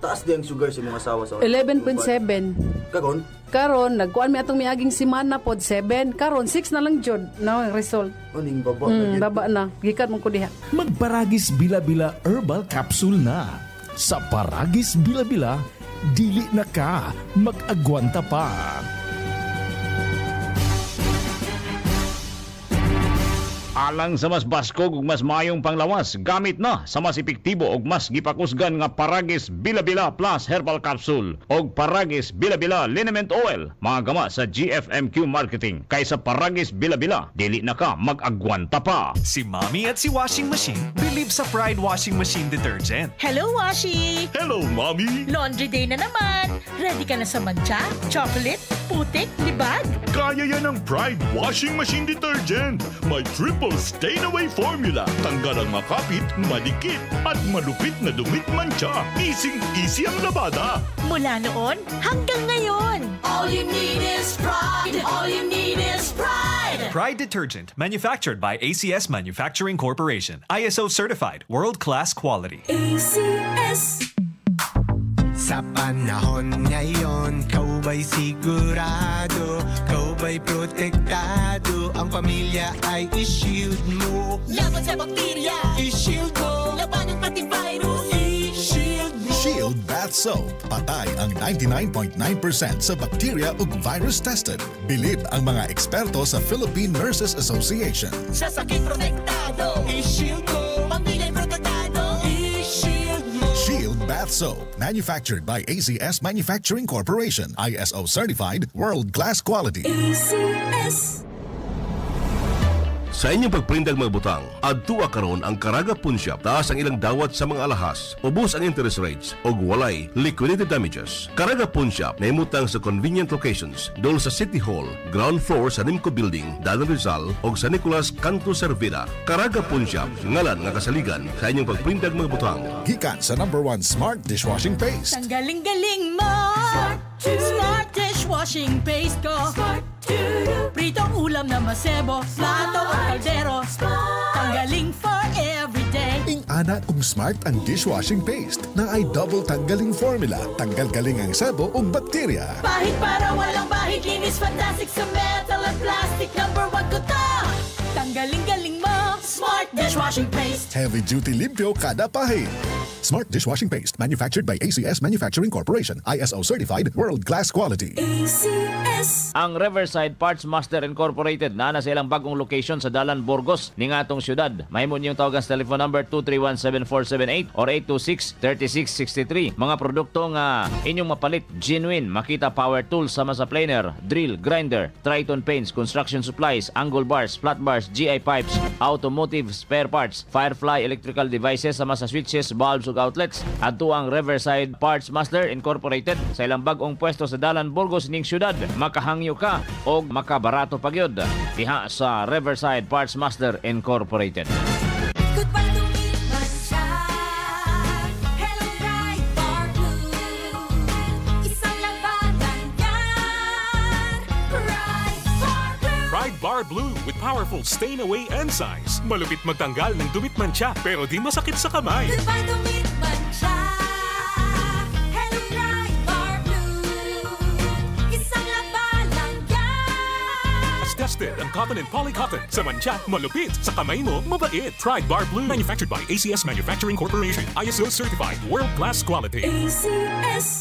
taas di ang sugar sa mga asawa sa 11.7. Kagon? Karon nagkuan mi atong miaging semana pod 7. Karon 6 na lang jud na ang result. Uning baba. Mm, na baba na. Gikat mo ko diha. Magparagis Bila-Bila Herbal Capsule na. Sa Paragis Bila-Bila, dili na ka mag-agwanta pa. Alang sa mas baskog ug mas mayong panglawas, gamit na sa mas epektibo ug mas gipakusgan nga Paragis Bila-Bila Plus Herbal Capsule ug Paragis Bila-Bila Liniment Oil, mga gama sa GFMQ Marketing. Kaysa Paragis Bila-Bila, dili na ka mag-agwanta pa. Si Mommy at si Washing Machine believe sa Pride Washing Machine Detergent. Hello, Washi! Hello, Mommy! Laundry day na naman! Ready ka na sa mancha, chocolate, putik, libag? Kaya yan ang Pride Washing Machine Detergent. May triple stain-away formula. Tanggal ang makapit, madikit, at malupit na dumit mancha. Easy-easy ang labada. Mula noon hanggang ngayon. All you need is pride. All you need is pride. Pride Detergent, manufactured by ACS Manufacturing Corporation. ISO certified, world-class quality. ACS. Sa panahon ngayon, kau ba'y sigurado? Kau ba'y protektado? Ang pamilya ay i-shield mo Laban sa bakterya. I-shield mo Laban ng pati virus. I-shield mo Shield Bath Soap. Patay ang 99.9% sa bacteria ug virus tested. Bilib ang mga eksperto sa Philippine Nurses Association. Sa sakit protektado. I-shield mo Pamilya'y protektado. Bath Soap. Manufactured by ACS Manufacturing Corporation. ISO certified, world-class quality. ACS. Sa inyong pagprindag mga butang, adtua karon ang Karaga Punshop taas ang ilang dawat sa mga alahas, ubos ang interest rates ug walay liquidated damages. Karaga Punshop nahimutang sa convenient locations dol sa City Hall, ground floor sa Nimco Building, Dalan Rizal ug sa Nicolas Canto Cervera. Karaga Punshop ngalan nga kasaligan sa inyong pagprindag mga butang. Gikan sa number one smart dishwashing paste. Ang galing-galing mo! Smart dishwashing paste ko! Pritong ulam na masebo, plato o kaldero. Tanggaling for everyday. Ing ana kung smart ang dishwashing paste na ay double tanggaling formula. Tanggal galing ang sabo ug bakterya. Bahid para walang bahid, linis fantastic sa metal at plastic. Number one ko to! Tanggaling-galing mo! Smart dishwashing paste. Heavy duty limpyo kada pahid. Smart dishwashing paste manufactured by ACS Manufacturing Corporation. ISO certified, world-class quality. ACS. Ang Riverside Parts Master Incorporated na na sa ilang bagong location sa Dalan, Burgos, ni nga atong syudad. Mahimo niyong tawagan sa telephone number 231-7478 or 826-3663. Mga produkto nga inyong mapalit, genuine, makita power tools sama sa planer, drill, grinder, Triton paints, construction supplies, angle bars, flat bars, GI pipes, automotive spare parts, Firefly electrical devices sama sa switches, bulbs ug outlets. Adto ang Riverside Parts Master Incorporated sa ilang bagong pwesto sa Dalan, Burgos ning syudad. Makahangyo ka o makabarato pagyod diha sa Riverside Parts Master Incorporated. Goodbye Bar Blue with powerful stain-away enzymes. Malupit magtanggal ng dumit mancha pero di masakit sa kamay. Goodbye me, mancha. Hello, bar blue. Isang labanan yan. As tested ang cotton and polycotton. Sa mancha, malupit. Sa kamay mo, mabait. Pride Bar Blue. Manufactured by ACS Manufacturing Corporation. ISO certified. World-class quality. ACS.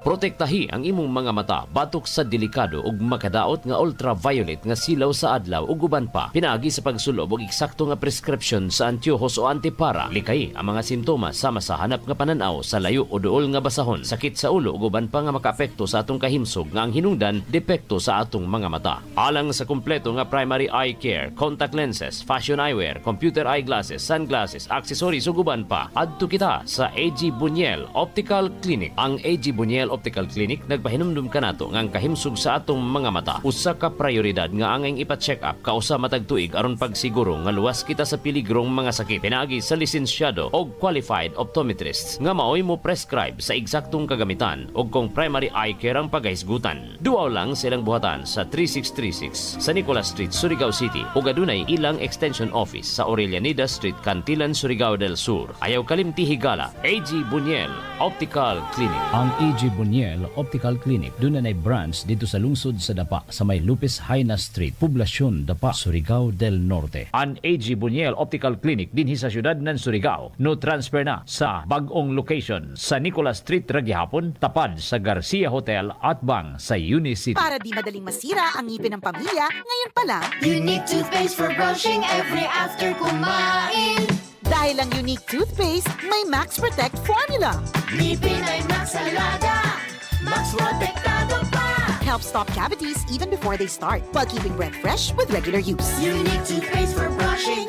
Protektahi ang imong mga mata batok sa delikado ug makadaot nga ultraviolet nga silaw sa adlaw ug uban pa. Pinaagi sa pagsulob og eksakto nga prescription sa antiyohos o antipara. Likay ang mga simptomas sama sa hanap nga pananaw sa layo o duol nga basahon, sakit sa ulo ug uban pa nga makaapekto sa atong kahimsog nga ang hinungdan depekto sa atong mga mata. Alang sa kumpleto nga primary eye care, contact lenses, fashion eyewear, computer eyeglasses, sunglasses, accessories ug uban pa, adto kita sa AG Bunyel Optical Clinic. Ang AG Bunyel Optical Clinic nagpahinumdum kanato nga ang kahimsog sa atong mga mata usa ka prioridad nga angay ipa-check up kausa matag tuig aron pagsiguro nga luwas kita sa piligrong mga sakit pinaagi sa lisensyado og qualified optometrists nga maoy mo prescribe sa eksaktong kagamitan og kung primary eye care ang paghisgutan. Duaw lang silang buhatan sa 3636 sa Nicolas Street, Surigao City ug adunay ilang extension office sa Aurelianida Street, Cantilan, Surigao del Sur. Ayaw kalimti higala. AG Bunyel Optical Clinic. Ang EG Buniel Optical Clinic doon na branch dito sa lungsod sa Dapa sa may Lupis Haina Street, Poblasyon Dapa, Surigao del Norte. Ang AG Buniel Optical Clinic dinhi sa syudad ng Surigao no transfer na sa bagong location sa Nicolas Street Ragyahapon tapad sa Garcia Hotel at bang sa Unicity. Para di madaling masira ang ngipin ng pamilya, ngayon pa lang, Unique toothpaste for brushing every after kumain. dahil ang unique toothpaste, may Max Protect formula. Ngipin ay Max Alaga. Max Protectado pa. Helps stop cavities even before they start, while keeping breath fresh with regular use. Unique toothpaste for brushing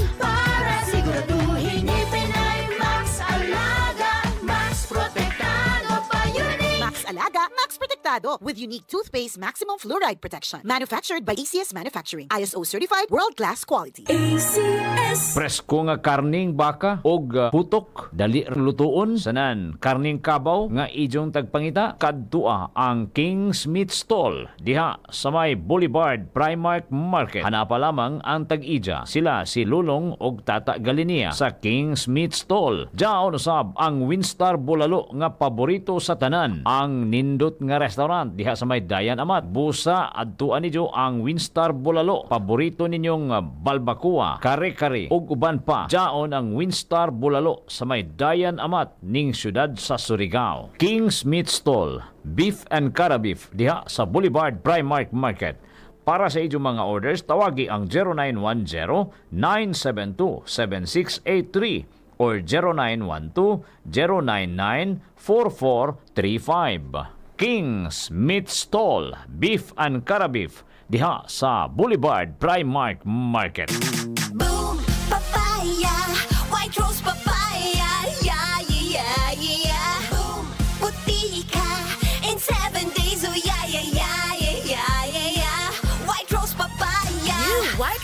Max Protectado with unique toothpaste maximum fluoride protection. Manufactured by ACS Manufacturing. ISO certified world-class quality. ACS. Presko nga karning baka og uh, putok dali lutuon sanan karning kabaw nga ijong tagpangita kadtua ang King's Meat Stall diha sa may Boulevard Primark Market. Hanapa lamang ang tag-ija sila si Lulong og Tata Galinia sa King's Meat Stall. Diaon usab ang Winstar Bulalo nga paborito sa tanan ang nindot nga restaurant diha sa may Dayan Amat. Busa adtuan niyo ang Winstar Bulalo paborito ninyong uh, balbacoa, kare-kare ug uban pa. Diaon ang Winstar Bulalo sa may Dayan Amat ning syudad sa Surigao. King's Meat Stall, Beef and Cara Beef diha sa Boulevard Primark Market. Para sa inyong mga orders, tawagi ang 0910-972-7683 or 0912-099-4435. King's Meat Stall, Beef and Cara Beef, diha sa Boulevard Primark Market.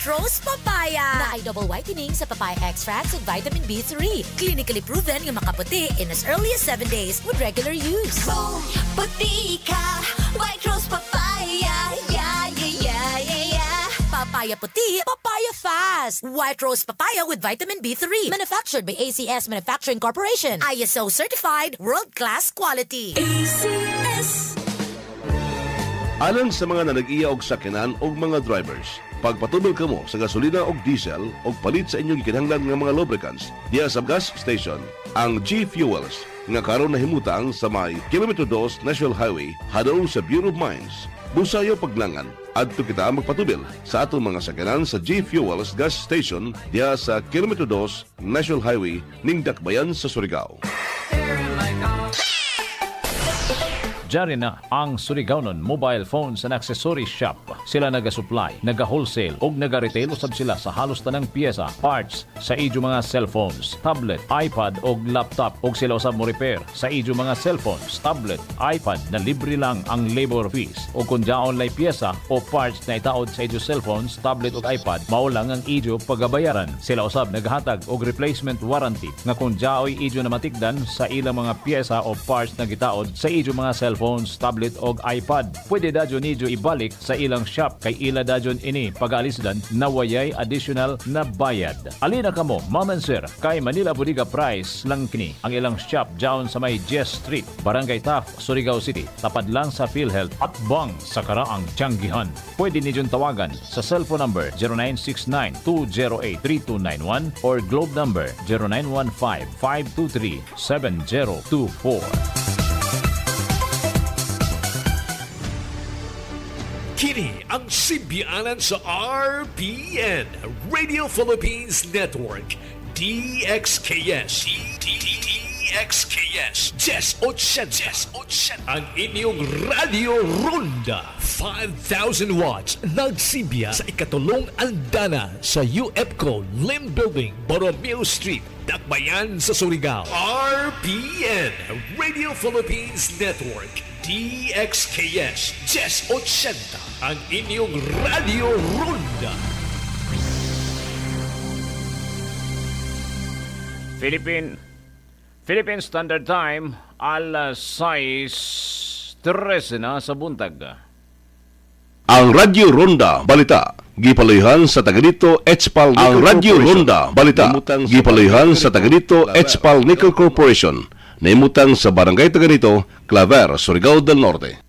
Rose Papaya na ay double whitening sa papaya extracts and vitamin B3. Clinically proven nga makaputi in as early as 7 days with regular use. Boom, puti ka, white rose papaya, yeah, yeah, yeah, yeah, yeah. Papaya puti, papaya fast. White Rose Papaya with vitamin B3. Manufactured by ACS Manufacturing Corporation. ISO certified world-class quality. ACS. Alang sa mga nanag-iya og sakinan og mga drivers, pagpatubol kamo sa gasolina og diesel og palit sa inyong gikinahanglan nga mga lubricants diya sa gas station, ang G Fuels nga karon nahimutang sa may Kilometro 2 National Highway hadong sa Bureau of Mines. Busayo paglangan adto kita magpatubil sa atong mga sakyanan sa G Fuels gas station diya sa Kilometro 2 National Highway ning Dakbayan sa Surigao. Diyan na ang Surigaonon Mobile Phones and Accessories Shop. Sila naga-supply, naga-wholesale ug naga-retail usab sila sa halos tanang piyesa, parts sa ijo mga cellphones, tablet, iPad ug laptop ug sila usab mo repair sa ijo mga cellphones, tablet, iPad na libre lang ang labor fees. O kung jaon lay piyesa o parts na itaod sa ijo cellphones, tablet ug iPad, mao lang ang ijo pagabayaran. Sila usab naghatag og replacement warranty nga kung jaoy ijo na matikdan sa ilang mga piyesa o parts na gitaod sa ijo mga cellphones, tablet o iPad. Pwede dadyon nijo ibalik sa ilang shop kay ila dadyon ini pag-alisdan na wayay additional na bayad. Alina kamo, Ma'am and Sir, kay Manila Bodega Price lang kini ang ilang shop down sa may Jess Street, Barangay Taft, Surigao City. Tapad lang sa PhilHealth at bang sa karaang Tianggihan. Pwede nijong tawagan sa cellphone number 0969-208-3291 or globe number 0915-523-7024. Kini ang simbiyanan sa RPN, Radio Philippines Network, DXKS. DXKS. Jess Otsensa. Ang inyong Radio Ronda. 5,000 watts. Nagsimbiya sa ikatulong andana sa UFCO Lim Building, Borromeo Street, Dakbayan sa Surigao. RPN, Radio Philippines Network, DXKS Jess 80 ang inyong Radio Ronda. Philippine Philippine Standard Time alas 6.13 na sa buntag. Ang Radyo Ronda Balita. Gipaluhan sa Taganito Etspal Ang Radyo Ronda Balita. Gipaluhan sa Taganito Etspal Nickel Corporation Naimutang sa Barangay Taganito, Claver, Surigao del Norte.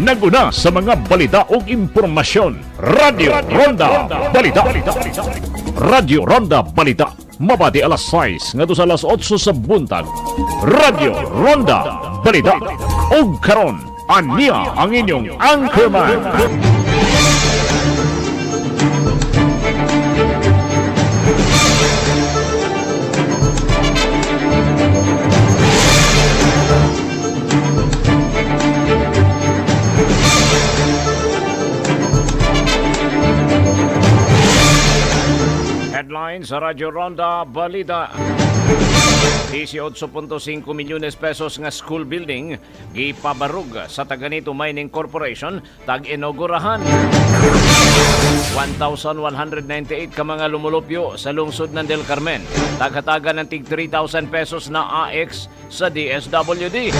Naguna sa mga balita o impormasyon. Radio Ronda Balita. Radio Ronda Balita. Mabati alas 6 nga sa alas 8 sa buntag. Radio Ronda Balita. O karon ania ang inyong anchorman. Headlines sa Radyo Ronda Balita. 18.5 milyones pesos nga school building gipabarug sa Taganito Mining Corporation tag-inaugurahan. 1,198 ka mga lumulupyo sa lungsod ng Del Carmen. Taghatagan ng tig 3,000 pesos na AX sa DSWD.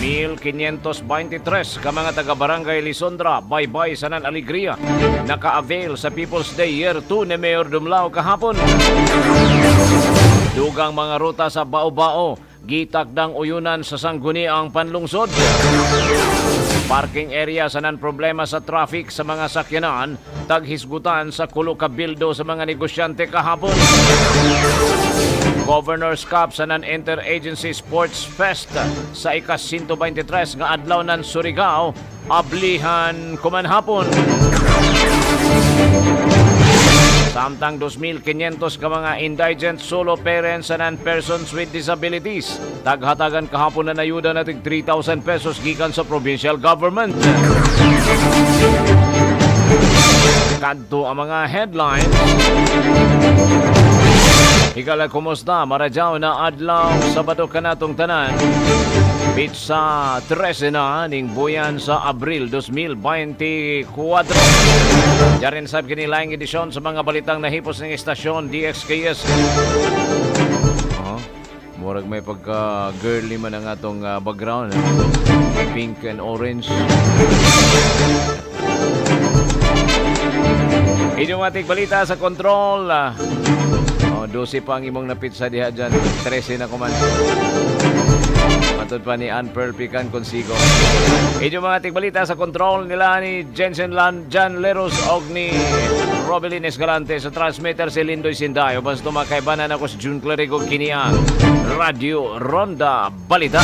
1,523 ka mga taga-barangay Lisondra, Baybay, Sanan Alegria naka-avail sa People's Day Year 2 ni Mayor Dumlao kahapon. Dugang mga ruta sa Bao-Bao, gitakdang uyunan sa sangguniang panlungsod. Parking area sa nan problema sa traffic sa mga sakyanan, taghisgutan sa kulo kabildo sa mga negosyante kahapon. Governor's Cup sa nan Interagency Sports Fest sa ikas 123 nga adlaw nan Surigao, ablihan kumanhapon. Samtang 2,500 ka mga indigent solo parents and persons with disabilities. Taghatagan kahapon na nayuda natin 3,000 pesos gikan sa provincial government. Kadto ang mga headlines. Higala, kumusta? Maradyaw na adlaw, Sabado ka natong tanan. Beach sa 13 na ning buyan sa Abril 2024. Diyan sab kinilaing edisyon sa mga balitang nahipos ng estasyon DXKS. Oh, murag may pagka girly man ang atong uh, background. Eh? Pink and orange. Inyong ating balita sa control. Oh, 12 pa ang imong napit sa diha dyan. 13 na kuman. Matod pa ni Ann Pearl Pican Consigo. Inyong mga ating balita sa control nila ni Jensen Lan, Jan Leros og ni Robelin Escalante sa transmitter si Lindoy Sindayo. Basta tumakaibanan ako si June Clerigo Kiniang. Radio Ronda Balita.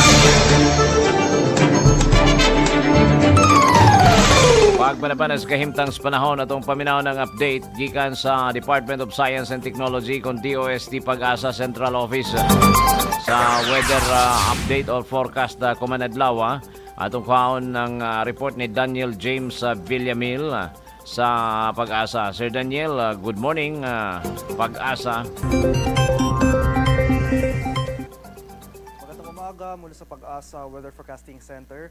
Pagpanapanas kahimtang sa panahon atong paminaw ng update gikan sa Department of Science and Technology kung DOST Pag-asa Central Office sa weather uh, update or forecast uh, kumanadlaw uh, atong kaon ng uh, report ni Daniel James uh, Villamil uh, sa Pag-asa. Sir Daniel, uh, good morning uh, Pag-asa. Magandang umaga mula sa Pag-asa Weather Forecasting Center.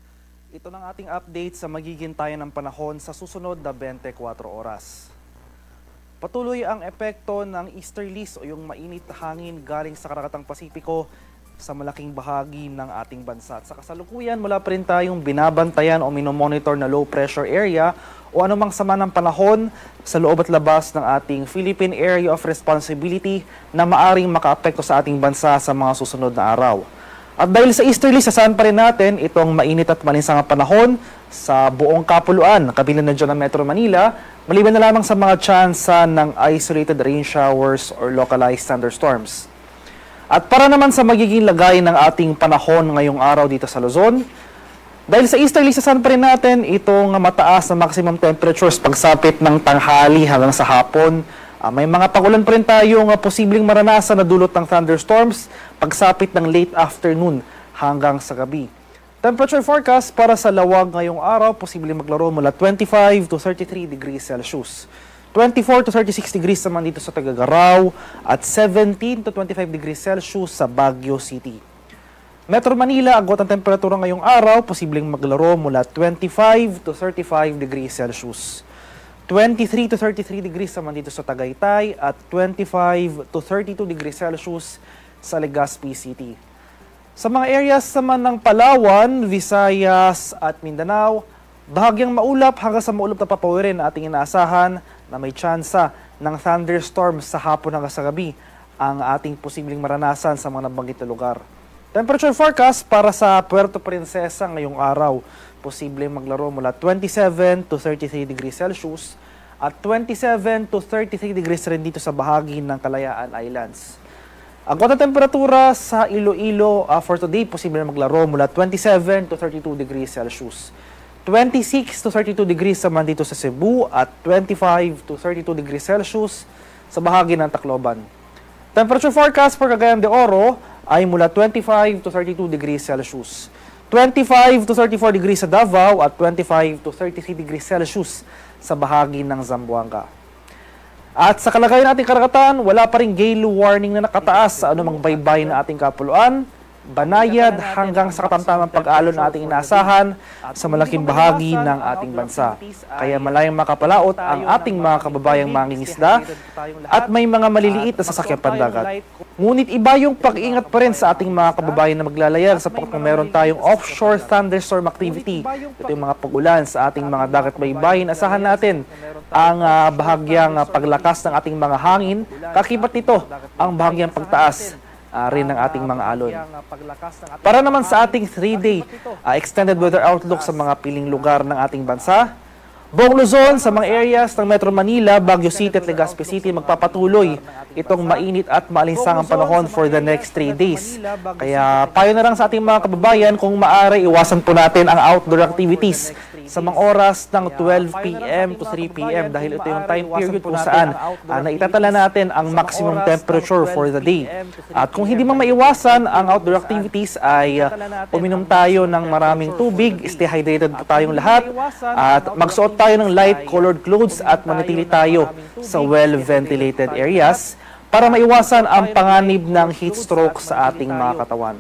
Ito ng ating update sa magiging tayo ng panahon sa susunod na 24 oras. Patuloy ang epekto ng easterlies o yung mainit na hangin galing sa karakatang Pasipiko sa malaking bahagi ng ating bansa. At sa kasalukuyan, mula pa rin tayong binabantayan o minomonitor na low pressure area o anumang sama ng panahon sa loob at labas ng ating Philippine Area of Responsibility na maaring makaapekto sa ating bansa sa mga susunod na araw. At dahil sa easterly, sasaan pa rin natin itong mainit at maninsang panahon sa buong kapuluan, kabilang na dyan ng Metro Manila, maliban na lamang sa mga tsansa ng isolated rain showers or localized thunderstorms. At para naman sa magiging lagay ng ating panahon ngayong araw dito sa Luzon, dahil sa easterly, sasaan pa rin natin itong mataas na maximum temperatures pagsapit ng tanghali hanggang sa hapon, Uh, may mga pagulan pa rin tayong uh, posibleng maranasan na dulot ng thunderstorms pagsapit ng late afternoon hanggang sa gabi. Temperature forecast para sa lawag ngayong araw, posibleng maglaro mula 25 to 33 degrees Celsius. 24 to 36 degrees naman dito sa Tagagaraw at 17 to 25 degrees Celsius sa Baguio City. Metro Manila, agwat ang temperatura ngayong araw, posibleng maglaro mula 25 to 35 degrees Celsius. 23 to 33 degrees naman dito sa Tagaytay at 25 to 32 degrees Celsius sa Legazpi City. Sa mga areas naman ng Palawan, Visayas at Mindanao, bahagyang maulap hanggang sa maulap na papawirin ating inaasahan na may tsansa ng thunderstorm sa hapon hanggang sa gabi ang ating posibleng maranasan sa mga nabanggit na lugar. Temperature forecast para sa Puerto Princesa ngayong araw, posibleng maglaro mula 27 to 33 degrees Celsius at 27 to 33 degrees rin dito sa bahagi ng Kalayaan Islands. Ang kwata temperatura sa Iloilo uh, for today, posible maglaro mula 27 to 32 degrees Celsius. 26 to 32 degrees naman dito sa Cebu at 25 to 32 degrees Celsius sa bahagi ng Tacloban. Temperature forecast for Cagayan de Oro ay mula 25 to 32 degrees Celsius. 25 to 34 degrees sa Davao at 25 to 33 degrees Celsius sa bahagi ng Zamboanga. At sa kalagayan nating karagatan, wala pa rin gale warning na nakataas sa anumang baybay na ating kapuluan. Banayad hanggang sa katamtamang pag-alon na ating inaasahan sa malaking bahagi ng ating bansa. Kaya malayang makapalaot ang ating mga kababayang mangingisda at may mga maliliit na sasakyang pandagat. Ngunit iba yung pag-ingat pa rin sa ating mga kababayan na maglalayag sapagkat meron tayong offshore thunderstorm activity. Ito yung mga pag-ulan sa ating mga dagat baybayin. Asahan natin ang uh, bahagyang uh, paglakas ng ating mga hangin. Kakibat nito ang bahagyang pagtaas uh, rin ng ating mga alon. Para naman sa ating 3-day uh, extended weather outlook sa mga piling lugar ng ating bansa, Buong Luzon sa mga areas ng Metro Manila, Baguio City at Legazpi City magpapatuloy itong mainit at maalinsangang panahon for the next 3 days. Kaya payo na lang sa ating mga kababayan kung maaari iwasan po natin ang outdoor activities sa mga oras ng 12 p.m. to 3 p.m. dahil ito yung time period kung saan uh, naitatala natin ang maximum temperature for the day. At kung hindi man maiwasan ang outdoor activities ay uh, uminom tayo ng maraming tubig, stay hydrated po tayong lahat at magsuot tayo ng light colored clothes at manatili tayo sa well-ventilated areas para maiwasan ang panganib ng heat stroke sa ating mga katawan.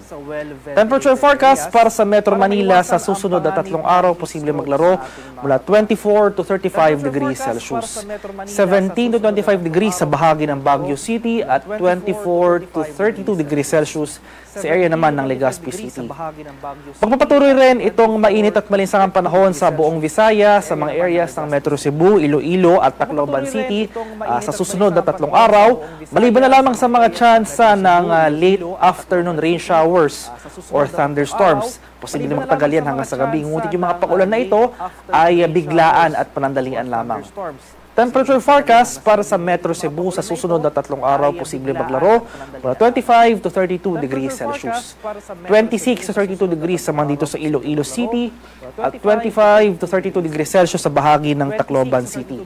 Temperature forecast para sa Metro Manila sa susunod na tatlong araw posible maglaro mula 24 to 35 degrees Celsius, 17 to 25 degrees sa bahagi ng Baguio City at 24 to 32 degrees Celsius sa area naman ng Legazpi City. Pagpapatuloy rin itong mainit at malinsangang panahon sa buong Visaya, sa mga areas ng Metro Cebu, Iloilo at Tacloban City uh, sa susunod na tatlong araw, maliban na lamang sa mga tsansa ng uh, late afternoon rain showers or thunderstorms. Posibleng magtagal yan hanggang sa gabi. Ngunit yung mga pakulan na ito ay biglaan at panandalian lamang. Temperature forecast para sa Metro Cebu sa susunod na tatlong araw posible maglaro mula 25 to 32 degrees Celsius. 26 to 32 degrees naman dito sa Iloilo City at 25 to 32 degrees Celsius sa bahagi ng Tacloban City.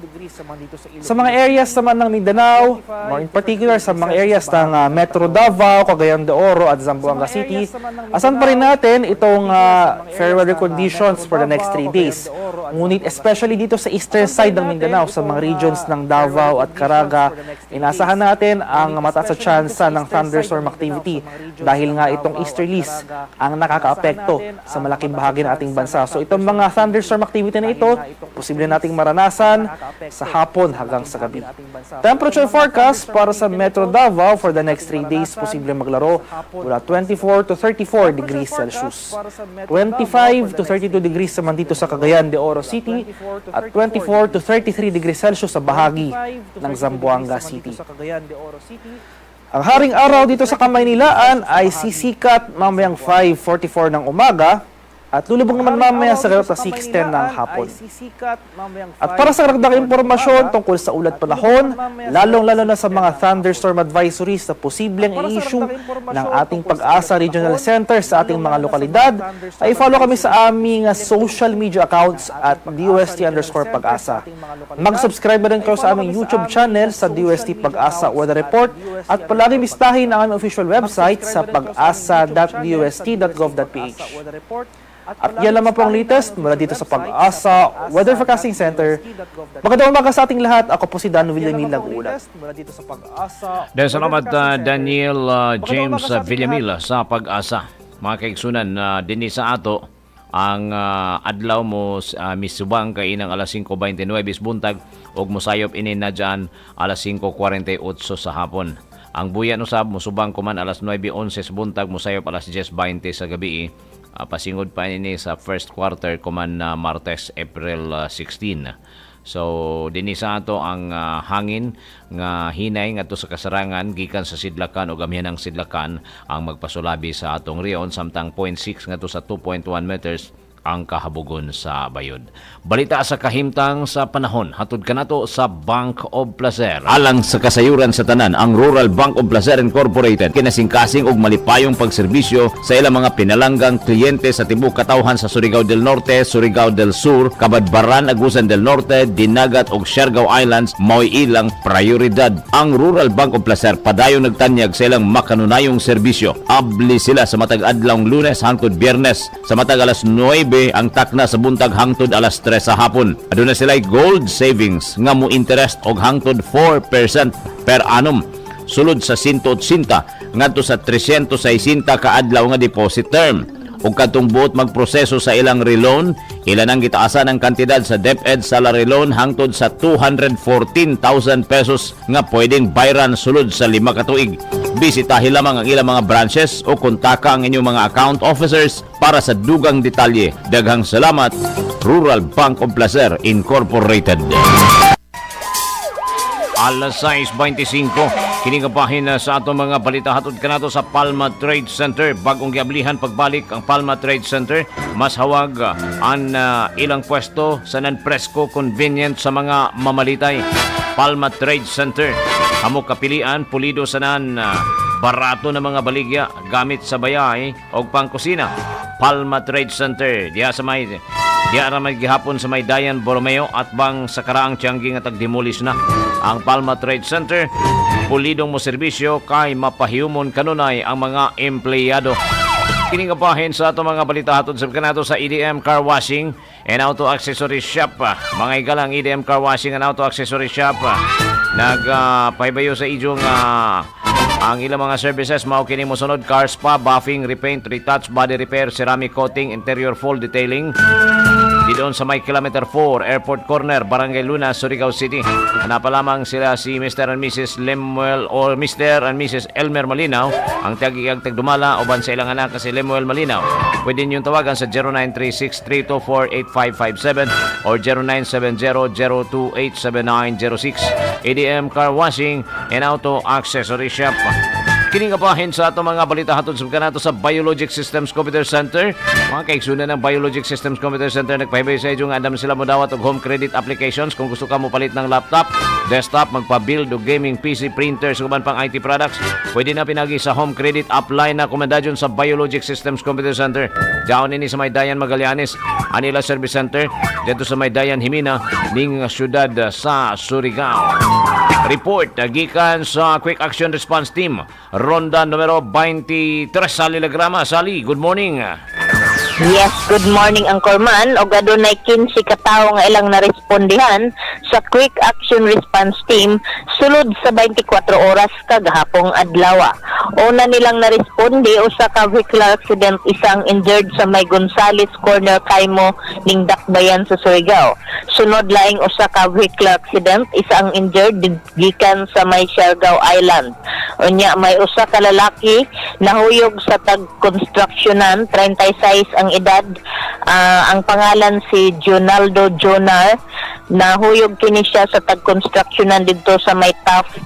Sa mga areas naman ng Mindanao, more in particular sa mga areas ng uh, Metro Davao, Cagayan de Oro at Zamboanga City, asan pa rin natin itong uh, fair weather conditions for the next 3 days. Ngunit especially dito sa eastern side ng Mindanao, sa mga regions ng Davao at Caraga, inasahan natin ang mataas sa tsansa ng thunderstorm activity dahil nga itong easterlies ang nakakaapekto sa malaking bahagi ng ating bansa. So itong mga thunderstorm activity na ito, posible nating maranasan sa hapon hanggang sa gabi. Temperature forecast para sa Metro Davao for the next 3 days, posible maglaro mula 24 to 34 degrees Celsius. 25 to 32 degrees naman dito sa Cagayan de Oro City at 24 to 33 degrees Celsius sa bahagi ng Zamboanga City. Ang haring araw dito sa Kamaynilaan ay sisikat mamayang 5.44 ng umaga at lulubog naman mamaya sa gano'n 6.10 ng hapon. At para sa karagdag impormasyon tungkol sa ulat panahon, lalong-lalo na sa mga thunderstorm advisories na posibleng i-issue ng ating Pag-asa Regional Center sa ating mga lokalidad, ay follow kami sa aming social media accounts at DUST underscore Pag-asa. Mag-subscribe rin kayo sa aming YouTube channel sa DUST Pag-asa Weather Report. At palagi bistahin ang aming official website sa pag-asa.dust.gov.ph. At yan lamang po ang latest mula dito sa Pag-asa Weather Forecasting Center. Magandang umaga sa ating lahat. Ako po si Dan Villamil Pag-asa Dahil salamat uh, Daniel uh, James uh, Villamil sa pag-asa. Mga kaigsunan, uh, din sa ato, ang uh, adlaw mo uh, misubang kay inang alas 5.29 buntag ug mosayop ini na dyan alas 5.48 sa hapon. Ang buyan usab musubang kuman alas 9.11 buntag mosayop alas 10.20 sa gabi. Uh, pasingod pa ini sa first quarter kuman na Martes April uh, 16. So dinhi ato ang uh, hangin nga hinay ngadto sa kasarangan gikan sa sidlakan o gamihan ng sidlakan ang magpasulabi sa atong riyon samtang 0.6 ngadto sa 2.1 meters ang kahabugon sa bayod. Balita sa kahimtang sa panahon, hatod kanato sa Bank of Placer. Alang sa kasayuran sa tanan, ang Rural Bank of Placer Incorporated kinasingkasing og malipayong pagserbisyo sa ilang mga pinalanggang kliyente sa tibok katawhan sa Surigao del Norte, Surigao del Sur, Kabadbaran, Agusan del Norte, Dinagat ug Siargao Islands mao'y ilang prioridad. Ang Rural Bank of Placer padayon nagtanyag sa ilang makanunayong serbisyo. Abli sila sa matag adlawng Lunes hangtod Biyernes sa matag alas 9 ang takna sa buntag hangtod alas 3 sa hapon. Aduna sila gold savings nga mo interest og hangtod 4% per annum sulod sa 180 ngadto sa 360 ka adlaw nga deposit term. Ug kadtong buot magproseso sa ilang reloan, ilan ang gitaasan ang kantidad sa DepEd salary loan hangtod sa 214,000 pesos nga pwedeng bayran sulod sa lima ka tuig. Bisitahin lamang ang ilang mga branches o kontaka ang inyong mga account officers para sa dugang detalye. Daghang salamat, Rural Bank of Placer Incorporated. Alas 6.25, kinikabahin na sa ato mga balita hatod kanato sa Palma Trade Center. Bagong giablihan pagbalik ang Palma Trade Center, mas hawag uh, ang uh, ilang pwesto sa non-presko convenient sa mga mamalitay. Palma Trade Center, hamo kapilian, pulido sa nan uh, barato na mga baligya gamit sa bayay o pangkusina. Palma Trade Center, diya sa may Diya ra may gihapon sa may Dayan Borromeo at bang sa karaang Tianggi nga tagdimulis na. Ang Palma Trade Center, pulidong mo serbisyo kay mapahiyumon kanunay ang mga empleyado. Kiningapahin sa ato mga balita hatod sa kanato sa EDM Car Washing and Auto Accessory Shop. Mga igalang EDM Car Washing and Auto Accessory Shop. Nagpahibayo uh, sa idyong uh, ang ilang mga services mao kini mosunod car spa, buffing, repaint, retouch, body repair, ceramic coating, interior full detailing. Di doon sa may kilometer 4, Airport Corner, Barangay Luna, Surigao City. Hanapa lamang sila si Mr. and Mrs. Lemuel or Mr. and Mrs. Elmer Malinaw. Ang tagigag tagdumala uban sa ilang anak si Lemuel Malinaw. Pwede niyong tawagan sa 0936-324-8557 or 0970-028-7906. ADM Car Washing and Auto Accessory Shop. Kiningapahin sa ato mga balita hatod sa kanato sa Biologic Systems Computer Center. Mga kaigsunan ng Biologic Systems Computer Center nagpahibay sa inyong andam sila mo dawat og home credit applications kung gusto ka mo palit ng laptop, desktop, magpa-build og gaming PC printers uban pang IT products. Pwede na pinagi sa home credit apply na komendasyon sa Biologic Systems Computer Center. Diyan ini sa may Dayan Magallanes, Anila Service Center, dito sa may Dayan Himina ning syudad sa Surigao. Report gikan sa Quick Action Response Team. Ronda numero 23 Sally Lagrama. Sally, good morning. Yes, good morning Anchorman. O adunay 15 ka tawo nga ilang narespondihan sa Quick Action Response Team sulod sa 24 oras kagahapong adlaw. Una nilang narespondi usa ka vehicular accident isang injured sa may Gonzales Corner Kaimo ning Dakbayan sa Surigao. Sunod laing usa ka vehicular accident isang injured gikan sa may Siargao Island. Unya may usa ka lalaki nahuyog sa tag-constructionan 36 ang edad. Ah, ang pangalan si Jonaldo Jonar. Nahuyog kini siya sa tag-constructionan didto sa may Taft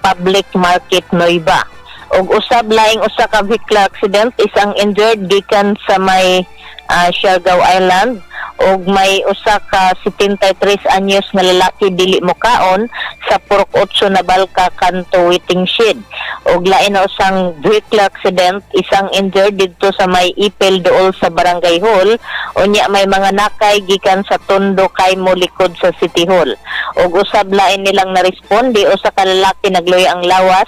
Public Market Noiba. Ug usab laing usa ka vehicular accident isang injured gikan sa may ah, Siargao Island ug may usa ka 73 anyos nga lalaki dili mokaon sa Purok 8 na Balka kanto Waiting Shed ug lain na usang vehicular accident isang injured didto sa may Ipil dool sa Barangay Hall Unya may mga nakay gikan sa Tondo kay molikod sa City Hall. Ug usab lain nilang naresponde usa ka lalaki nagluy ang lawas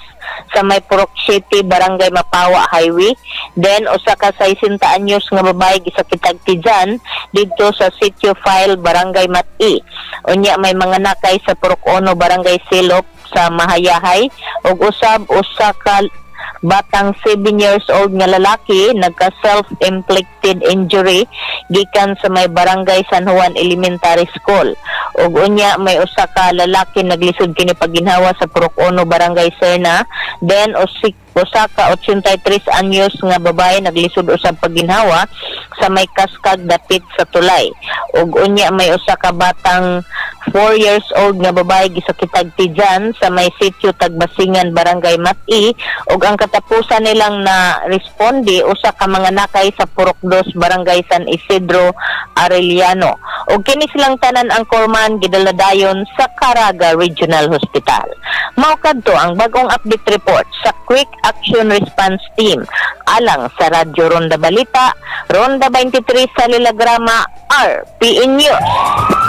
sa may Purok City, Barangay Mapawa Highway. Then usa ka 60 anyos nga babae gisakitag tijan didto sa Sitio File, Barangay Mati. Unya may mga nakay sa Purok Ono, Barangay Silop sa Mahayahay. Ug usab usa ka batang 7 years old nga lalaki nagka self-inflicted injury gikan sa may barangay San Juan Elementary School. Ug unya may usa ka lalaki naglisod kini paginhawa sa Purok Ono Barangay Serna. Then usik usa ka 83 anyos nga babae naglisod usab paginhawa sa may kaskag dapit sa tulay. Ug unya may usa ka batang 4 years old nga babae gisakitag tijan sa may sitio Tagbasingan Barangay Mati ug ang katapusan nilang na responde usa ka mga nakay sa Purok 2 Barangay San Isidro Arellano. Ug kini silang tanan ang korman gidaladayon sa Caraga Regional Hospital mao kadto ang bagong update report sa Quick Action Response Team. Alang sa Radyo Ronda Balita Ronda 23 sa Lilagrama RPN News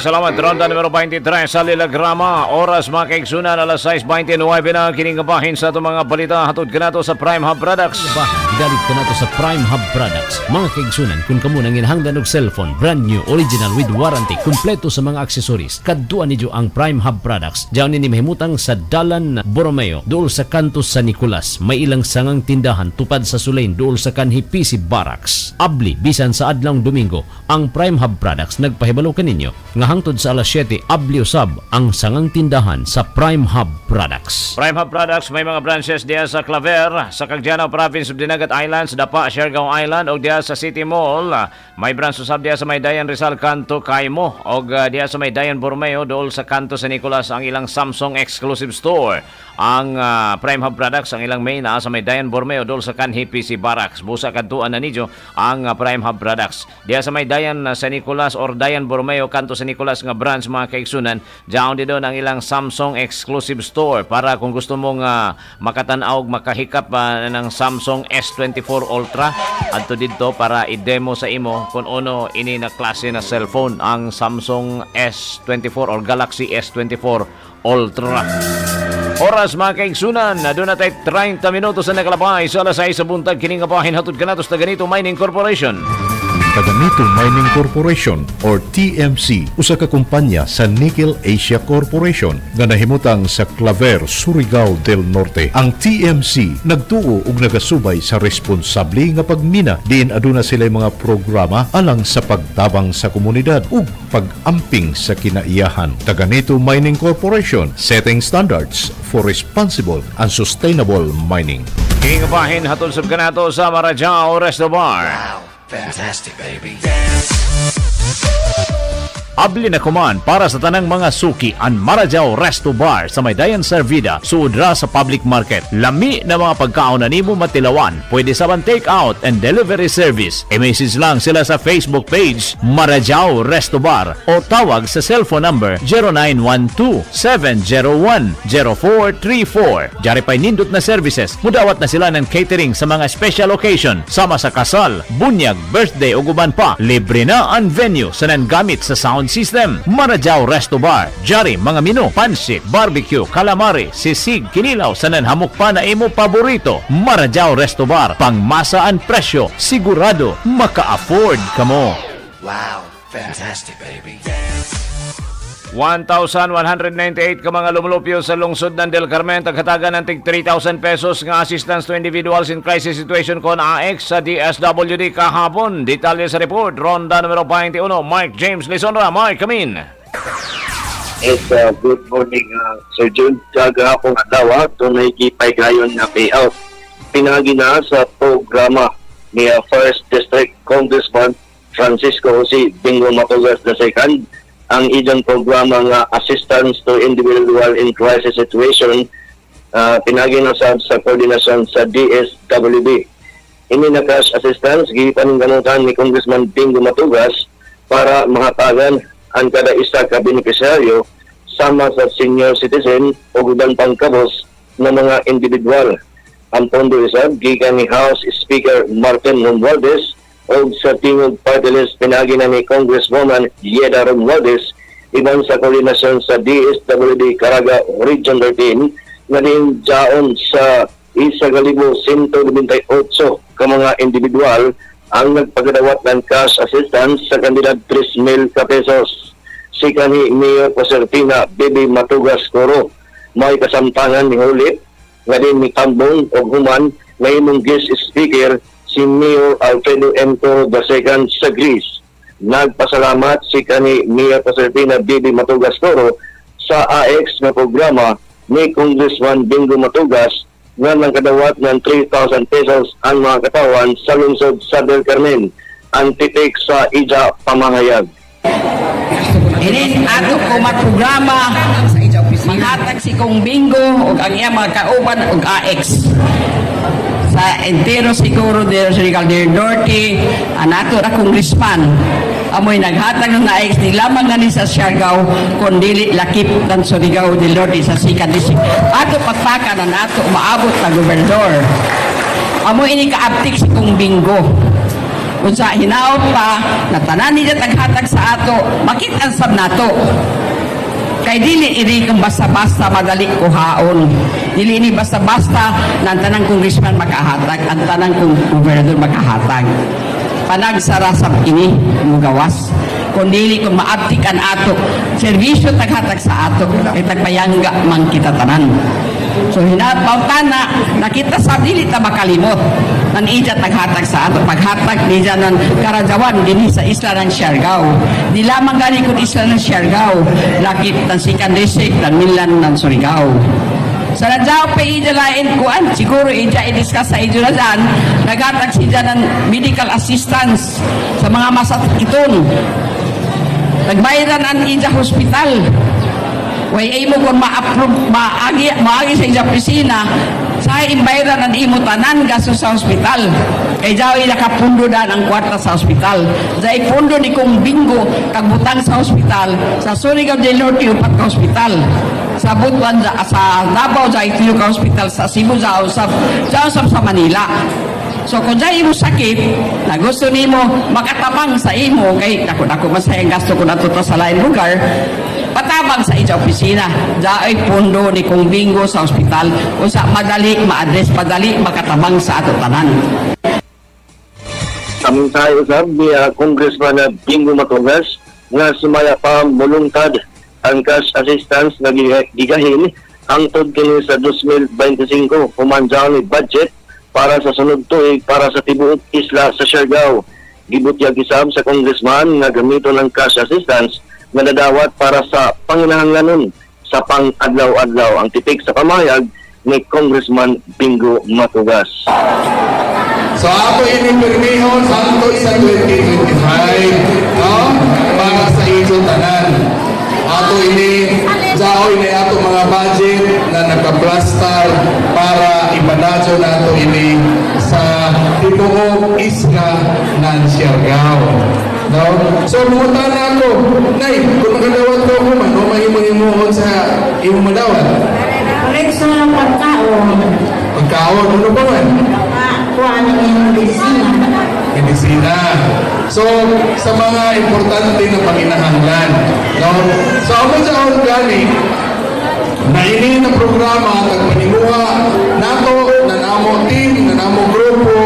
salamat, ronda numero 23 sa Lilagrama. Oras mga kaigsunan, alas 6.29 na kiningabahin sa itong mga balita. Hatod ka sa Prime Hub Products. Ba, dalit ka sa Prime Hub Products. Mga kaigsunan, kung kamo nang inhangdan og cellphone, brand new, original with warranty, kumpleto sa mga aksesoris, kadtuan niyo ang Prime Hub Products. Diyan ni mahimutang sa Dalan Borromeo, dool sa kanto sa Nicolas. May ilang sangang tindahan tupad sa Sulain, dool sa kanhi PC Barracks. Abli, bisan sa adlang Domingo, ang Prime Hub Products nagpahibalo kaninyo nga hangtod sa alas 7 abli usab ang sangang tindahan sa Prime Hub Products. Prime Hub Products may mga branches diya sa Claver, sa Cagdiano Province of Dinagat Islands, Dapa, Siargao Island o diya sa City Mall. May branch usab diya sa may Dayan Rizal Kanto Kaimo o uh, diya sa may Dayan Borromeo dool sa Kanto sa Nicolas ang ilang Samsung exclusive store. Ang uh, Prime Hub Products ang ilang main na sa may Dayan Borromeo dool sa Kanhi PC Barracks. Busa kadtuan na nidyo ang uh, Prime Hub Products. Diya sa may Dayan uh, sa Nicolas or Dayan Borromeo Kanto sa Nicolas nga branch mga kaigsunan. Diyan din ang ilang Samsung exclusive store para kung gusto mong uh, makatanaw makahikap uh, ng Samsung S24 Ultra adto didto para i-demo sa imo kung ano ini na klase na cellphone ang Samsung S24 or Galaxy S24 Ultra. Oras mga kaigsunan, na doon natin 30 minutos na nakalabay sa alas 6 sa buntag kining kapahin hatod kanatos na ganito Mining Corporation. Taganito Mining Corporation or TMC usa ka kumpanya sa Nickel Asia Corporation nga nahimutang sa Claver, Surigao del Norte. Ang TMC nagtuo ug nagasubay sa responsable nga pagmina diin aduna sila mga programa alang sa pagtabang sa komunidad ug pag-amping sa kinaiyahan. Taganito Mining Corporation setting standards for responsible and sustainable mining. Kining kapahin hatod sa kanato sa Marajao Resto Bar. Fantastic, baby. Abli na kuman para sa tanang mga suki ang Marajao Resto Bar sa Maydayan Servida suudra sa public market. Lami na mga pagkaon na nimo matilawan. Pwede sa take out and delivery service. I-message lang sila sa Facebook page Marajao Resto Bar o tawag sa cellphone number 0912-701-0434. Jari pa'y nindot na services. Mudawat na sila ng catering sa mga special occasion sama sa kasal, bunyag, birthday o guban pa. Libre na ang venue sa gamit sa sound system. Marajao Resto Bar. Jari mga menu, pansit, barbecue, calamari, sisig, kinilaw sa nanhamok pa na imo paborito. Marajao Resto Bar. Pangmasaan presyo. Sigurado maka-afford kamo. Wow, fantastic, baby. 1,198 ka mga lumulupyo sa lungsod ng Del Carmen tagkatagan ng tig 3,000 pesos nga assistance to individuals in crisis situation kon AX sa DSWD kahapon. Detalye sa report, ronda numero 21, Mark James Lisonra. Mark, come in. Yes, uh, good morning, uh, Sir Jun. Kaga akong adlaw, tunay kipay gayon na payout. Pinagi na sa programa ni uh, First District Congressman Francisco Jose Bingo Matugas II ang ilang programa nga Assistance to Individual in Crisis Situation uh, pinagi na sa, koordinasyon sa DSWB. Ini na cash assistance, gipan ganutan ni Congressman Bingo Matugas para mahatagan ang kada isa ka beneficiaryo sama sa senior citizen o ubang pangkabos ng mga individual. Ang pondo isab gikan ni House Speaker Martin Romualdez o sa tingog party pinagi na ni Congresswoman Yeda Romualdez iban sa koordinasyon sa DSWD Caraga Region 13 na din jaon sa isa galibo 198 ka mga individual ang nagpagadawat ng cash assistance sa kandidat 3,000 ka pesos. Si kani Mayor Pasertina Bibi Matugas Coro may kasamtangan ni Hulit nga din ni Tambong o Human na imong guest speaker si Mayor Alfredo. Toro II sa Greece. Nagpasalamat si kani Mayor Pasertina Bibi Matugas Coro sa AX na programa ni Congressman Bingo Matugas nga nang kadawat ng 3,000 pesos ang mga katawan sa lungsod sa Del Carmen ang titik sa Ija Pamahayag. Inin ato ko magprograma manghatag si Kong Bingo ug ang iya mga kauban ug AX sa entero siguro de Rical del Norte anato ra congressman amoy naghatag ng AX di lamang nga ni sa Siargao kundi lakip ng Surigao del Norte sa Sikan District. Ato patpaka na nato maabot na gobernador. Amoy ini kaaptik si Kong Bingo. Unsa hinaot pa na tanan nila taghatag sa ato makit-an sab nato? Kay dili iri kung basta-basta madali kuhaon dili ini basta-basta na ang tanang congressman makahatag ang tanang gobernador makahatag. Panagsara sa ini mugawas kung dili kung maabtik ang ato serbisyo taghatag sa ato kay tagpayangga man kita tanan. So hinapawtana nakita sa dili ta makalimot. Nan ija taghatag sa ato paghatag ni nan karajawan dinhi sa isla ng Siargao. Di lamang gani kun isla ng Siargao lakit tan sikan district tan milan ng Surigao sa Radjao pa ija lain kuan siguro ija i-discuss sa ija na dyan. Naghatag si dyan ng medical assistance sa mga masakiton nagbayaran ang ija hospital. Way ay mo kung ma-approve maagi, maagi sa ija pisina sa imbayran ang imo tanan gasto sa hospital. Kay jawi nakapundo dan ang kwarta sa hospital. Dahil pundo ni kong bingo kagbutang sa hospital sa Surigao del Norte upat ka hospital sa Butuan sa Davao sa Itilo ka hospital sa Cebu sa sa sa, sa Manila So kung dahil mo sakit, na gusto nimo makatabang sa imo, kay dako dako masayang gasto ko nato sa lain lugar, patabang sa ija opisina. Daay pundo ni kung bingo sa ospital, kung sa madali ma-address, madali makatabang sa ato tanan. Aming tayo usab ni uh, Congressman na Bingo Matugas nga sumaya pa mulungtad ang cash assistance na gigahin ang tod kini sa 2025 humanjaw ni budget para sa sunod tuig para sa tibuok isla sa Siargao. Gibutyag isab sa congressman nga gamito ng cash assistance nga nadawat para sa panginahanglanon sa pang-adlaw-adlaw ang titik sa kamayag ni Congressman Bingo Matugas. So ako inimirmihon santo sa 2025 no? para sa ito tanan. Ato ini sao ini ato mga budget na nagka-plastar para ipanadyo nato ini sa tibuok isla ng Siargao. No? So, pumunta na ako. Nay, kung makadawat ko ako man, o mahimong-himuhon sa imong madawat. Rekso ng pagkaon. Pagkaon, ano ba man? Kuha ng iyong medisina. Medisina. So, sa mga importante na panginahanglan. No? So, ako sa organic, na ini na programa at panimuha nato na namo team, na namo grupo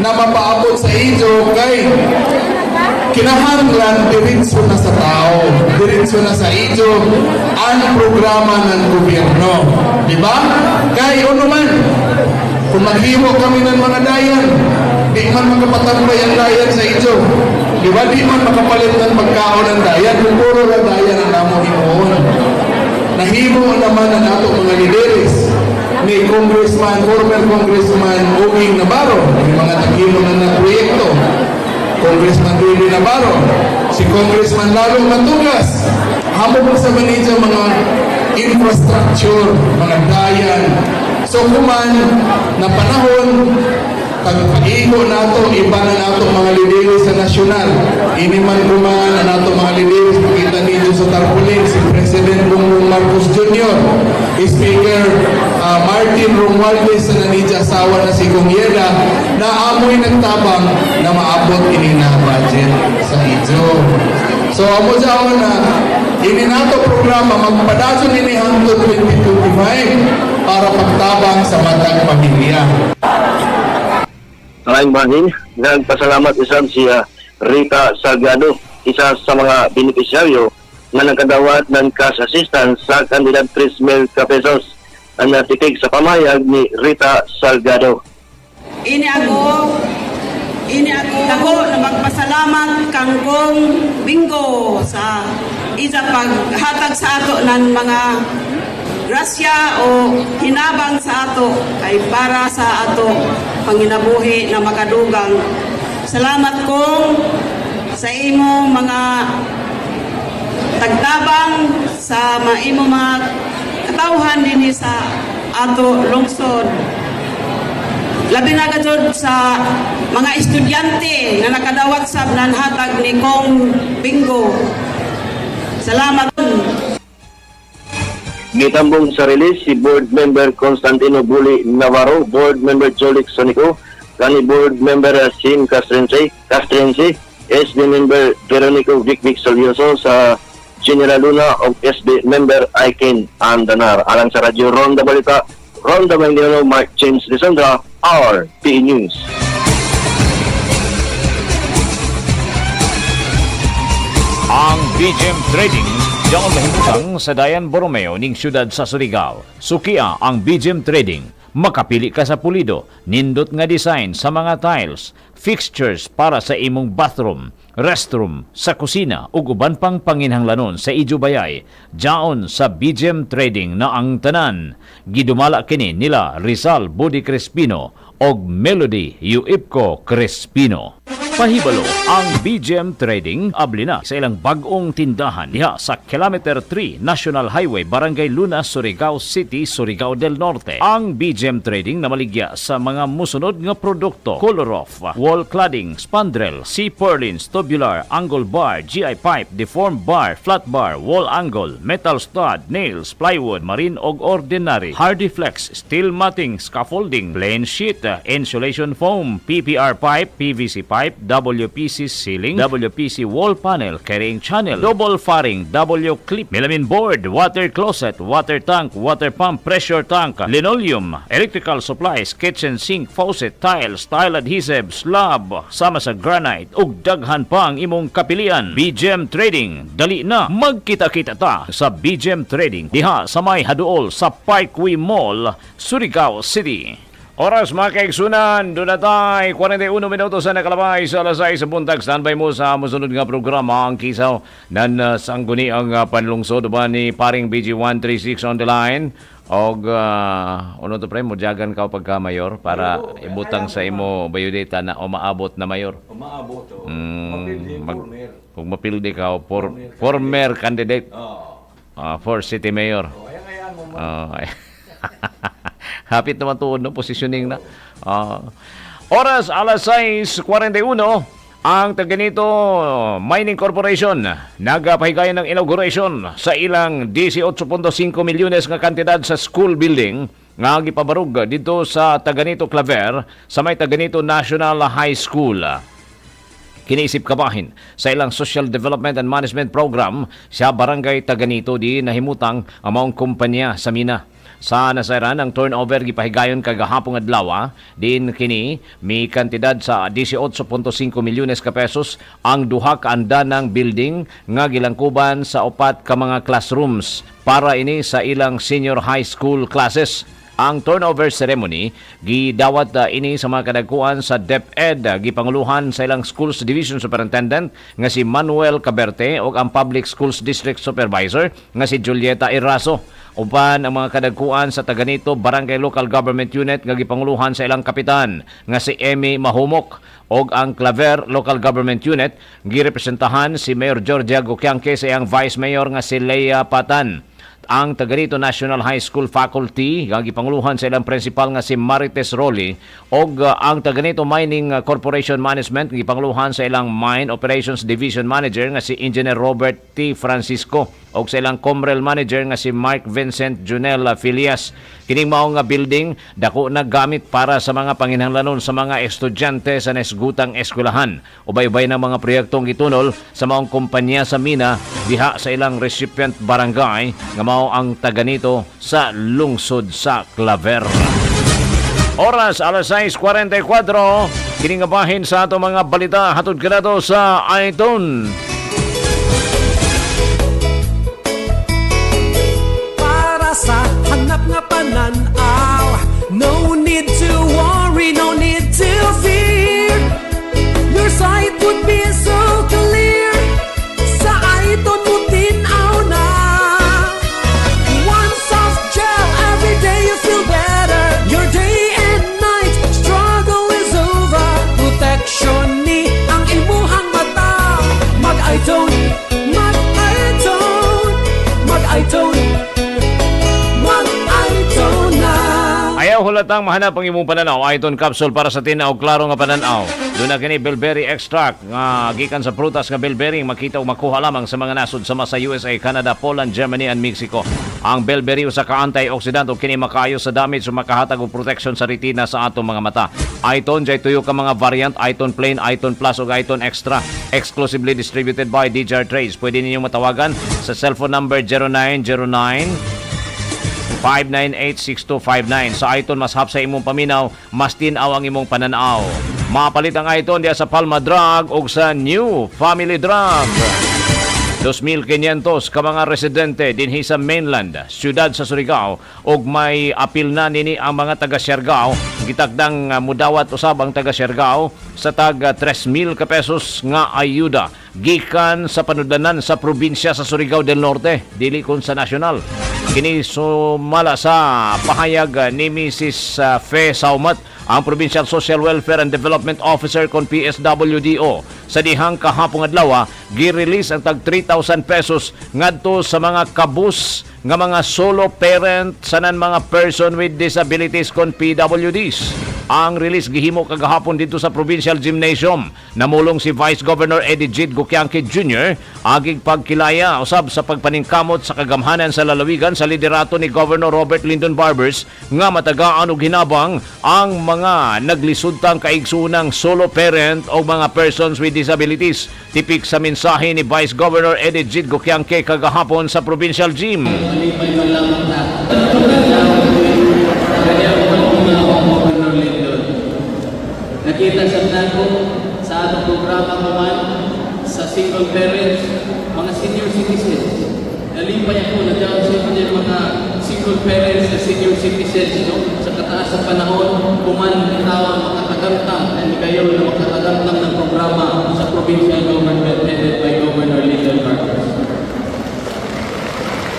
na mapaabot sa inyo kay kinahanglan diretso na sa tao, diretso na sa inyo ang programa ng gobyerno. Di ba? Kay ano man, kung maghimo kami ng mga dayan, di man magkapatambay ang dayan sa inyo. Di ba? Di man makapalit ng pagkaon ng dayan, kung puro na dayan ang namo himoon. Nahimo naman ang ato mga lideres ni Congressman, former Congressman Uging Navarro, yung mga tagino na ng proyekto. Congressman Rudy Navarro, si Congressman Lalo Matugas, hamo po sa manija mga infrastructure, mga dayan. So kuman na panahon, pag-igo nato, iba na nato mga lideres sa nasyonal. Ini man kuman na nato mga lideres, makita ninyo sa tarpaulin, si President Bongbong Marcos Jr., Speaker uh, Martin Romualdez sa nanidya asawa na si Kong Yeda, na amoy nagtabang na maabot ini na budget sa Ijo. So amo sa na ini nato programa magpadason ini hangtod 2025 para pagtabang sa matag pamilya. Maraming bahin, nagpasalamat isang si ah, Rita Salgado, isa sa mga beneficiaryo na nagkadawat ng cash assistance sa kandidat 3 mil ang natitig sa pamayag ni Rita Salgado. Ini ako, ini ako, ako na magpasalamat kanggong bingo sa isa paghatag sa ato ng mga grasya o hinabang sa ato kay para sa ato panginabuhi na makadugang. Salamat kong sa imo mga tagtabang sa maimo mga katawhan din sa ato lungsod. Labi na gajod sa mga estudyante nga nakadawat sa nanhatag ni Kong Bingo. Salamat. Gitambong sa release si Board Member Constantino Buli Navarro, Board Member Jolik Sonico, kani Board Member Sim Castrense, Castrense, SB Member Veronico Vic Vic Solioso sa General Luna o SB Member Aiken Andanar. Alang sa Radyo Ronda Balita, Ronda Manglino, Mark James Desandra, RP News. Ang BGM Trading Diyan mahimutang sa Dayan Borromeo ning siyudad sa Surigao. Sukia ang BGM Trading. Makapili ka sa pulido, nindot nga design sa mga tiles, fixtures para sa imong bathroom, restroom, sa kusina ug uban pang panginhanglanon sa Ijubayay. Jaon sa BGM Trading na ang tanan. Gidumala kini nila Rizal Budi Crespino og Melody Uipco Crespino. Pahibalo ang BGM Trading abli na sa ilang bagong tindahan diha sa Kilometer 3 National Highway Barangay Luna, Surigao City, Surigao del Norte. Ang BGM Trading na maligya sa mga musunod nga produkto color off, wall cladding, spandrel, C-purlins, tubular, angle bar, GI pipe, deform bar, flat bar, wall angle, metal stud, nails, plywood, marine og ordinary, hardy flex, steel matting, scaffolding, plain sheet, insulation foam, PPR pipe, PVC pipe, WPC ceiling, WPC wall panel, carrying channel, double faring, W clip, melamine board, water closet, water tank, water pump, pressure tank, linoleum, electrical supplies, kitchen sink, faucet, tiles, tile adhesive, slab, sama sa granite, ug daghan pa ang imong kapilian. BGM Trading, dali na magkita-kita ta sa BGM Trading diha sa may haduol sa Parkway Mall, Surigao City. Oras mga kaigsunan, doon na tayo, 41 minuto sa nakalabay sa alas 6 sa buntag. Standby mo sa musunod nga programa, ang kisaw nan uh, sangguni ang uh, panlungsod ba ni paring BG136 on the line. Og uh, ano to pre mo jagan ka pagka mayor para ibutang sa imo bayudeta na umaabot na mayor. Umaabot. Oh. Mm, mag, kung mapildi ka for, former candidate uh, for city mayor. Oh, ayan, ayan mo. Uh, Hapit naman tuon no positioning na. Ah. oras alas 6:41 ang taganito Mining Corporation nagapahigayon ng inauguration sa ilang 18.5 milyones nga kantidad sa school building nga gipabarug dito sa Taganito Claver sa may Taganito National High School. Kiniisip kabahin sa ilang Social Development and Management Program sa Barangay Taganito di nahimutang ang maong kumpanya sa Mina. Sa nasairan ang turnover gipahigayon kagahapong adlaw din kini may kantidad sa 18.5 milyones ka pesos ang duha ka andanang building nga gilangkuban sa upat ka mga classrooms para ini sa ilang senior high school classes. Ang turnover ceremony gidawat uh, ini sa mga kadagkuan sa DepEd uh, gipanguluhan sa ilang schools division superintendent nga si Manuel Caberte ug ang public schools district supervisor nga si Julieta Iraso uban ang mga kadagkuan sa Taganito Barangay Local Government Unit nga gipanguluhan sa ilang kapitan nga si Emmy Mahumok og ang Claver Local Government Unit girepresentahan si Mayor Georgia Gukiangke sa iyang Vice Mayor nga si Leia Patan ang Tagarito National High School Faculty nga gipanguluhan sa ilang principal nga si Marites Rolly og uh, ang Taganito Mining Corporation Management gipanguluhan sa ilang Mine Operations Division Manager nga si Engineer Robert T. Francisco og sa ilang Comrel manager nga si Mark Vincent Junel Filias. Kining mao nga building dako na gamit para sa mga panginahanglanon sa mga estudyante sa nesgutang eskwelahan. Ubay-ubay na mga proyektong gitunol sa maong kompanya sa Mina diha sa ilang recipient barangay nga mao ang taga nito sa lungsod sa Claver. Oras alas 6.44 Kining nga bahin sa ato mga balita hatod kanado sa Aiton. Ayaw hulatang mahanap ang imong pananaw Aiton capsule para sa tinaw klaro nga pananaw. Doon kini bilberry extract nga gikan sa prutas nga bilberry makita o makuha lamang sa mga nasod sama sa USA, Canada, Poland, Germany and Mexico. Ang bilberry usa ka antioxidant o kini makayo sa damage o makahatag og protection sa retina sa atong mga mata. Aiton jay tuyo ka mga variant Aiton plain, Aiton plus ug Aiton extra exclusively distributed by DJR Trades. Pwede ninyong matawagan sa cellphone number 0909 598-6259. Sa Aiton, mas hap sa imong paminaw, mas tinaw ang imong pananaw. Mapalit ang Aiton diya sa Palma Drug o sa New Family Drug. 2,500 ka mga residente dinhi sa mainland, siyudad sa Surigao ug may apil na nini ang mga taga Siargao. Gitakdang uh, mudawat usab ang taga Siargao sa tag uh, 3,000 ka pesos nga ayuda gikan sa panudlanan sa probinsya sa Surigao del Norte, dili kun sa nasyonal. Kini sumala sa pahayag uh, ni Mrs. Fe Saumat ang Provincial Social Welfare and Development Officer kon PSWDO sa dihang kahapong adlaw gi-release ang tag 3,000 pesos ngadto sa mga kabus nga mga solo parent sanan mga person with disabilities kon PWDs. Ang release gihimo kagahapon dito sa Provincial Gymnasium. Namulong si Vice Governor Eddie Jid Gukiangke Jr. agig pagkilaya usab sa pagpaningkamot sa kagamhanan sa lalawigan sa liderato ni Governor Robert Lyndon Barbers nga matagaan og hinabang ang mga naglisudtang kaigsunang solo parent o mga persons with disabilities. Tipik sa mensahe ni Vice Governor Eddie Jid Gukiangke kagahapon sa Provincial Gym. Nakita sa ko sa atong programa ko man sa single parents, mga senior citizens. Nalimpay ako na dyan sa inyo mga single parents na senior citizens no? sa kataas sa panahon kuman bitaw makatagamtam and kayo na makatagamtam ng programa sa provincial government headed by Governor Lyndon Marcos.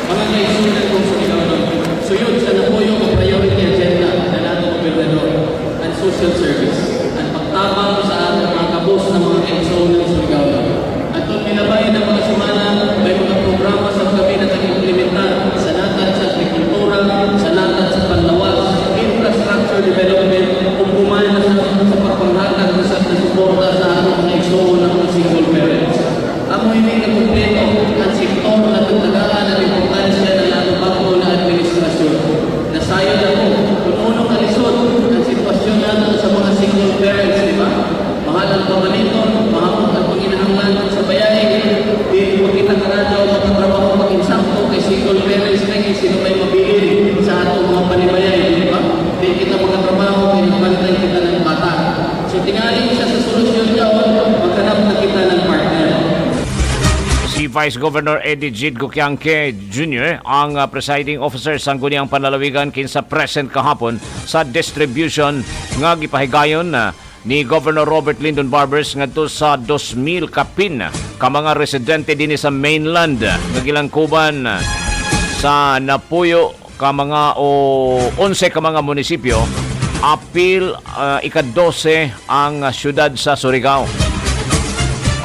Mga kaisunan kong suligaw no? Suyod sa napuyo ang priority agenda na nato gobernador and social service at pagtabang sa ating mga kabos ng mga EXO ng Surigao. At kung pinabay ng mga semana, may mga programa sa kami na tag-implementar sa natat sa agrikultura, sa natat sa panlawas, infrastructure development, kung kumana sa, sa pagpanghatag na sa suporta sa ating mga EXO ng mga single parents. Amo hindi na kumpleto ang sektor na tagtagaan ang importansya ng ating bago na administrasyon. Nasayod ako kung unong alisod ang sitwasyon natin sa mga single parents, di ba? Mahal ang pamaliton, mahamot ang panginahanglan sa bayae, di mo kita karadaw makatrabaho mag-insakto kay single parents na kay sino may mabilin sa atong mga panibayay, di ba? Di kita makatrabaho kay nagbantay kita ng bata. So tingali siya sa solusyon niya, maghanap na kita ng partner. Si Vice Governor Eddie Jid Gukiangke Jr. ang uh, presiding officer sa Guniang Panlalawigan kinsa present kahapon sa distribution nga gipahigayon na ni Governor Robert Lyndon Barbers ngadto sa 2,000 kapin ka mga residente dinhi sa mainland nga gilangkuban sa napuyo ka mga o 11 ka mga munisipyo apil uh, ika-12 ang uh, syudad sa Surigao.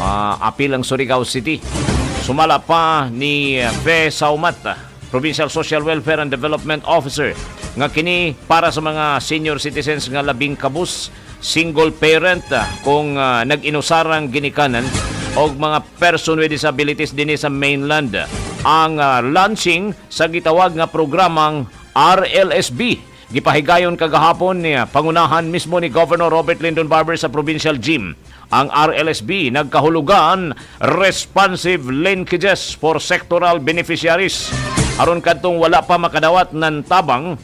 Uh, apil ang Surigao City. Sumala pa ni Fe Saumat, Provincial Social Welfare and Development Officer, nga kini para sa mga senior citizens nga labing kabus, single parent kung uh, nag-inusarang ginikanan og mga person with disabilities dinhi sa mainland. ang ah, launching sa gitawag nga programang RLSB Gipahigayon kagahapon ni pangunahan mismo ni Governor Robert Lyndon Barber sa Provincial Gym. Ang RLSB nagkahulugan responsive linkages for sectoral beneficiaries. Aron kadtong wala pa makadawat ng tabang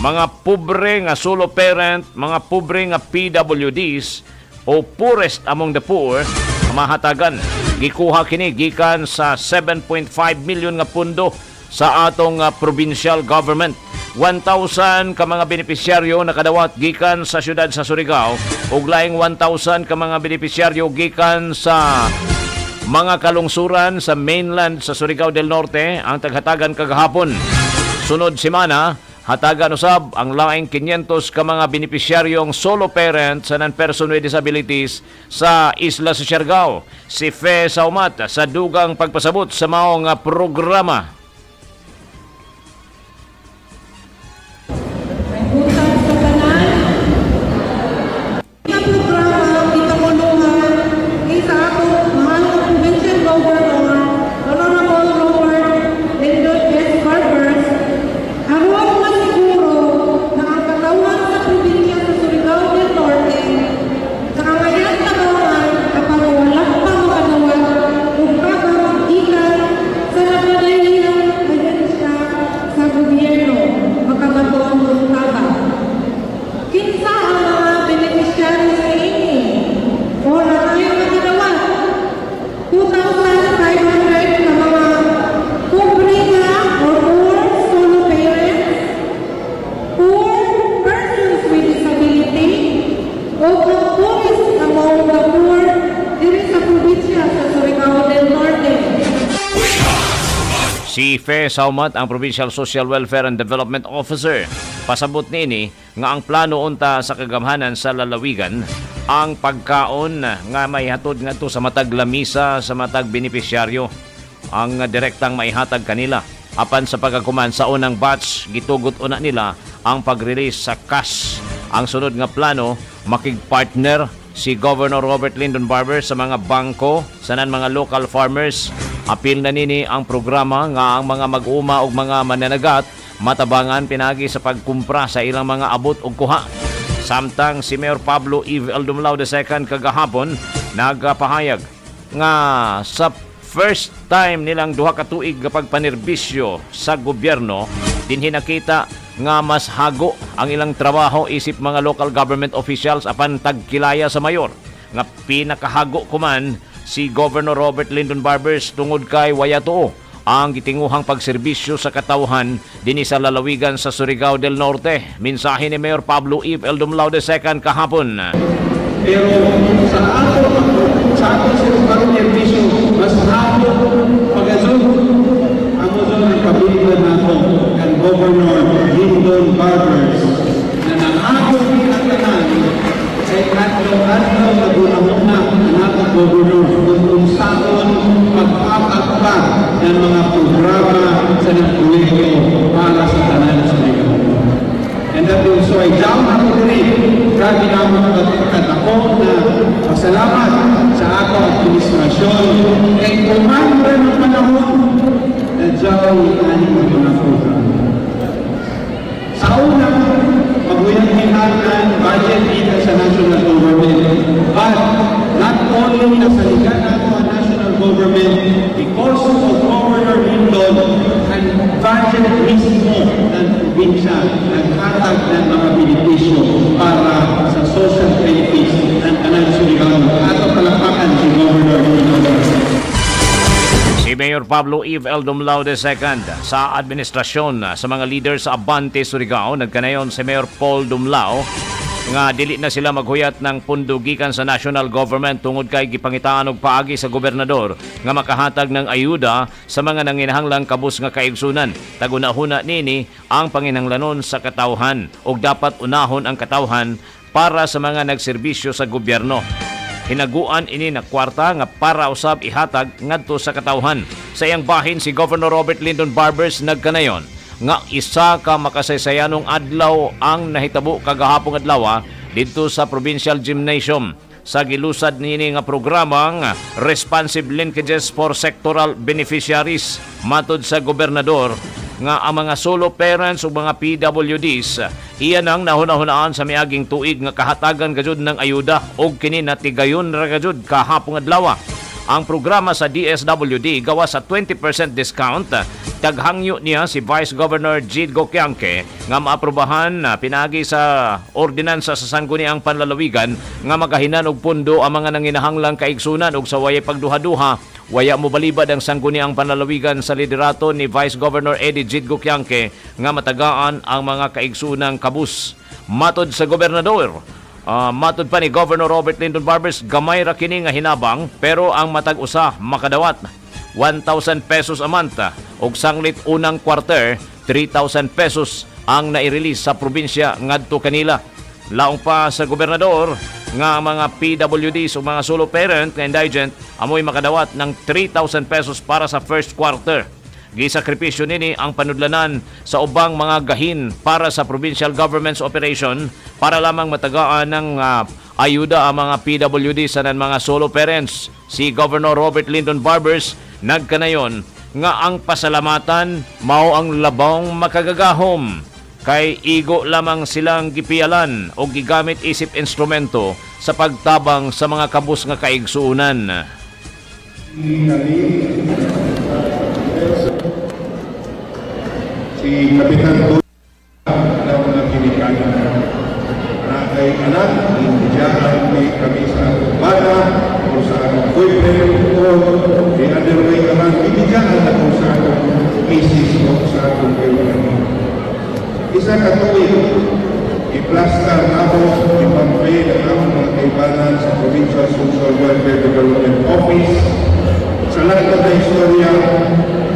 mga pobre nga solo parent, mga pobre nga PWDs o poorest among the poor mahatagan gikuha kini gikan sa 7.5 million nga pundo sa atong uh, provincial government 1,000 ka mga benepisyaryo nakadawat gikan sa syudad sa Surigao ug laing 1,000 ka mga benepisyaryo gikan sa mga kalungsuran sa mainland sa Surigao del Norte ang taghatagan kagahapon. Sunod semana, hatagan usab ang laing 500 ka mga benepisyaryong solo parent sa non-person with disabilities sa Isla sa Siargao. Si Fe Saumat sa dugang pagpasabot sa maong programa Si Fe Saumat, ang Provincial Social Welfare and Development Officer, pasabot nini nga ang plano unta sa kagamhanan sa lalawigan. Ang pagkaon nga may hatod ngadto sa matag lamisa sa matag benepisyaryo. Ang direktang maihatag kanila. Apan sa pagkakuman sa unang batch gitugot una nila ang pag-release sa cash ang sunod nga plano makig-partner si Governor Robert Lyndon Barber sa mga bangko sanan mga local farmers apil na nini ang programa nga ang mga mag-uma ug mga mananagat matabangan pinagi sa pagkumpra sa ilang mga abot ug kuha. Samtang si Mayor Pablo Eve Aldumlao II kagahapon nagpahayag nga sa first time nilang duha ka tuig kapag panerbisyo sa gobyerno dinhi nakita nga mas hago ang ilang trabaho isip mga local government officials apan tagkilaya sa mayor nga pinakahago kuman si Governor Robert Lyndon Barbers tungod kay Wayato ang gitinguhang pagserbisyo sa katawhan dinhi sa lalawigan sa Surigao del Norte. Mensahe ni Mayor Pablo Eve Eldumlao II kahapon. Pero sa ato, sa ato sa karong servisyo, mas hato pag-azul, ang uzon ng kabiligan nato kan Governor Lyndon Barbers na nangako ang tanan kay kadto-kadto naguna-una ang Governor kung saan magpapagpa ng mga programa sa nagkulegyo para sa tanan sa Ligaw. And that will so ay down ako rin. Grabe naman pagkat ako na pasalamat sa ako administrasyon kay kumanda ng panahon na Jaw ani mo na program. Sa una, maguyang hinahan budget dito sa national government. But ligan nato ang national government because of Governor Lindon ang budget mismo ng probinsya naghatag ng mga benepisyo para sa social benefits ng kanang Surigao. Ato palakpakan si Governor Lindon. Si Mayor Pablo Eve Eldumlao II sa administrasyon sa mga leader sa Abante Surigao nagkanayon si Mayor Paul Dumlao nga dili na sila maghuyat ng pundo gikan sa national government tungod kay gipangitaan og paagi sa gobernador nga makahatag ng ayuda sa mga nanginahanglang kabus nga kaigsunan. Tagunahuna nini ang panginahanglanon sa katawhan ug dapat unahon ang katawhan para sa mga nagserbisyo sa gobyerno. Hinaguan ini na kwarta nga para usab ihatag ngadto sa katawhan. Sa iyang bahin si Governor Robert Lyndon Barbers nagkanayon nga isa ka makasaysayanong adlaw ang nahitabo kagahapong adlaw dito sa Provincial Gymnasium. sa gilusad nini nga programang Responsive Linkages for Sectoral Beneficiaries matod sa gobernador nga ang mga solo parents ug mga PWDs iyan ang nahunahunaan sa miaging tuig nga kahatagan gajud ng ayuda og kini natigayon ra gajud kahapong adlaw. Ang programa sa DSWD gawa sa 20% discount taghangyo niya si Vice Governor Jid Gokyangke nga maaprubahan na pinagi sa ordinansa sa sangguniang panlalawigan nga magahinan og pundo ang mga nanginahanglang kaigsunan ug sa wayay pagduha-duha Waya mo balibad ang sangguniang panlalawigan sa liderato ni Vice Governor Eddie Jid Gukyangke nga matagaan ang mga kaigsunang kabus. Matod sa gobernador, uh, matod pa ni Governor Robert Lyndon Barbers, gamay ra kini nga hinabang pero ang matag usa makadawat 1,000 pesos a month ug sanglit unang quarter 3,000 pesos ang nai-release sa probinsya ngadto kanila. Laong pa sa gobernador nga mga PWDs o mga solo parent na indigent amoy makadawat ng 3,000 pesos para sa first quarter. Gisakripisyo nini ang panudlanan sa ubang mga gahin para sa provincial government's operation para lamang matagaan ng uh, ayuda ang mga PWD sa nan mga solo parents. Si Governor Robert Lyndon Barbers nagkanayon nga ang pasalamatan mao ang labong makagagahom kay igo lamang silang gipiyalan o gigamit isip instrumento sa pagtabang sa mga kabus nga kaigsuunan. Si Kapitan na mga kinikanan na kay anak, hindi diyan may kami sa bata o sa boyfriend o the other way around, hindi diyan ako sa akong misis o sa boyfriend. Isa katuwid, i-plaster na ako, i-pampay na ako mga kaibanan sa Provincial Social Welfare Development Office. Sa lahat na istorya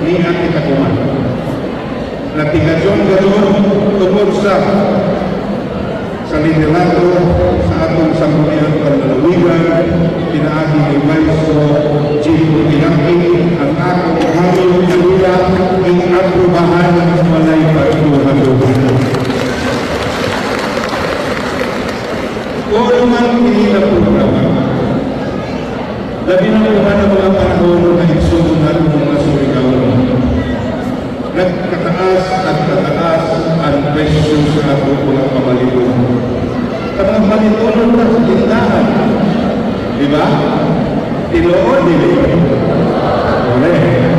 ni Ate Kakuman napigasyon gayon tungkol sa sa liderato sa atong sanggunian panlalawigan pinaagi ni Maestro Jim Pinaki ang akong hamil kanila ang aprubahan ng malay pagtuhan Kung man hindi na programa, labi na mga panahon na nagkataas at kataas ang presyo sa ating mga pamaliton. Ang mga pamaliton na sa di ba? Tinuod nila. Correct.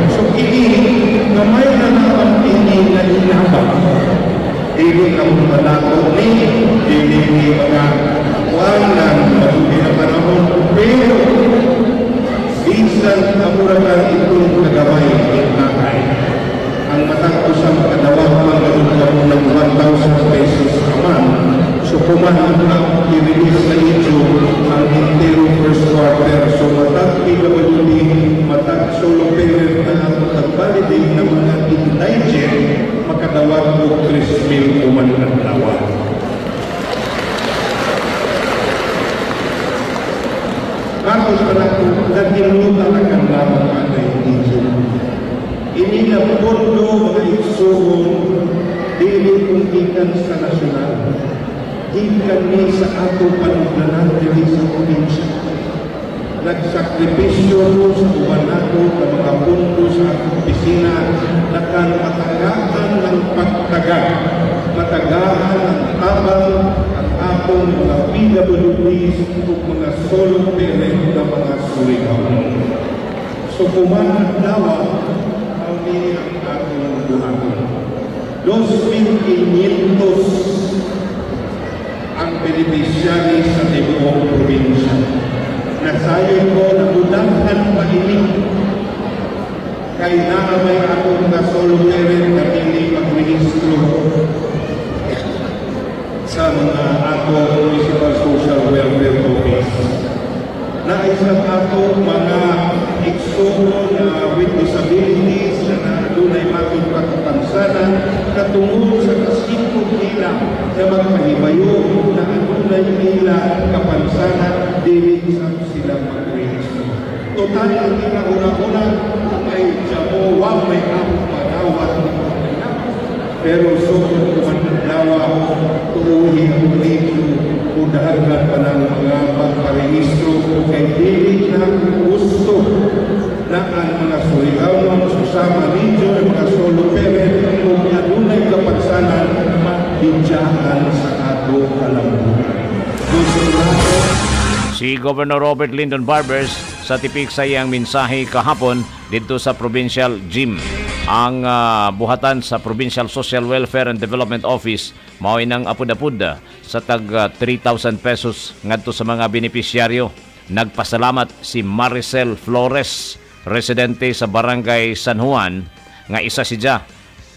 Robert Lyndon Barbers sa tipik sa iyang mensahe kahapon dito sa Provincial Gym. Ang ah, buhatan sa Provincial Social Welfare and Development Office mao'y ng apud-apud sa tag ah, 3,000 pesos ngadto sa mga benepisyaryo. Nagpasalamat si Maricel Flores, residente sa Barangay San Juan, nga isa siya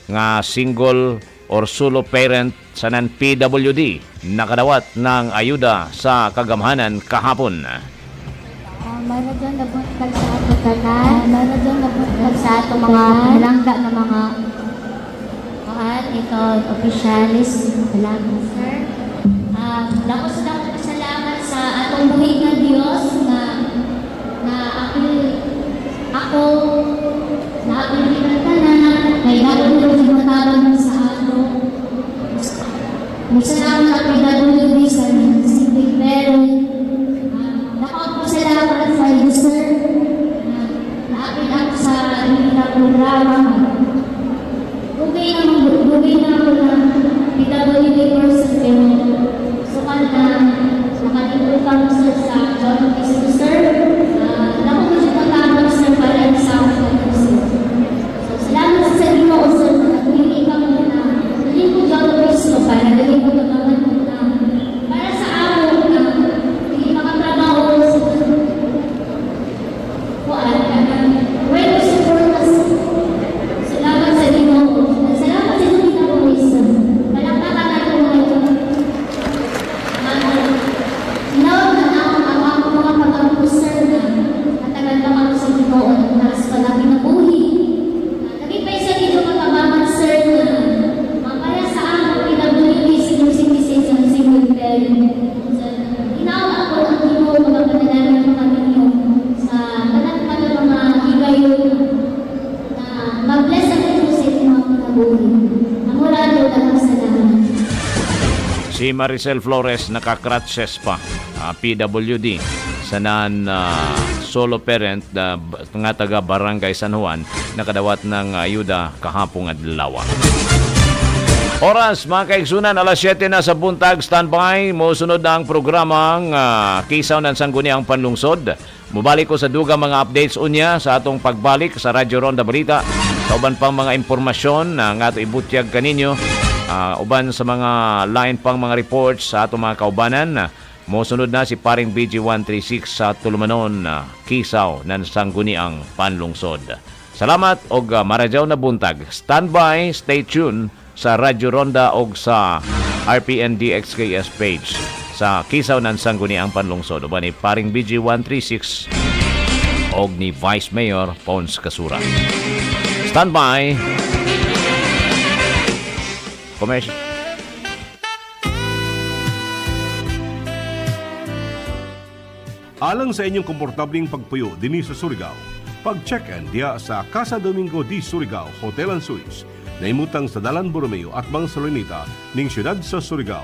nga single or solo parent sa nan PWD nakadawat ng ayuda sa kagamhanan kahapon. Maradyon na buntag sa ato tanan. Maradyon na buntag sa ato mga langga na mga Kuhan, ito, officialis. Salamat, sir. Ah, dako sa dako salamat sa atong buhi nga Dios na na ako ako na ako ng tanan kay nila sinataban sa ato. Masalamat sa PWD sa Pacific Parent Nakapagpasalamat sa iyo, sir. Naapit ako sa inyong na programa. Bugay na bugay na ako na PWD person pero sukal na nakalimutan ko sir sa John Cristo, sir. Ah, Naku ko siya tatawag sir para sa ako sir. So, salamat sa inyo, sir. Hindi ka mo na hindi ko John Cristo para hindi ko tagaman na para sa ako na hindi makatrabaho sa kuan kana when you support us salamat sa inyo salamat sa inyo kita po isa palakpakan natin mo ito Now, na ang ang ako mga pag-ampusar na matagal na ako sa Ginoo at taas pa namin na buhi. Naging pa isa dito matabangan, sir, na mamaya sa ako, PWD, senior citizens and single parent. Ginawa ako ang Ginoo mga panalanan ng mga ninyo sa tanan pa ng mga higayon na mag-bless ang ito sa inyong mga pinabuhi. Ang murado lang salamat. Si Maricel Flores nakakratches pa ah, PWD sa nan ah, solo parent na b- nga taga Barangay San Juan nakadawat ng ayuda kahapong adlaw. Oras mga kaigsunan alas 7 na sa buntag standby mo sunod na ang programang uh, Kisaw ng Sangguniang Panlungsod. Mubalik ko sa duga mga updates unya sa atong pagbalik sa Radyo Ronda Balita sa uban pang mga impormasyon na nga ato ibutyag kaninyo Ah, uban sa mga line pang mga reports sa atong mga kaubanan. Mosunod na si paring BG136 sa Tulumanon, uh, Kisaw, ng Sangguniang Panlungsod. Salamat og uh, maradyaw na buntag. Standby, stay tuned sa Radyo Ronda og sa RPNDXKS page sa Kisaw ng Sangguniang Panlungsod. Uban ni paring BG136 og ni Vice Mayor Pons Kasura. Standby. Commercial. Alang sa inyong komportabling pagpuyo dinhi sa Surigao, pag-check-in diya sa Casa Domingo di Surigao Hotel and Suites na imutang sa Dalan Borromeo at Bang Salonita ning siyudad sa Surigao.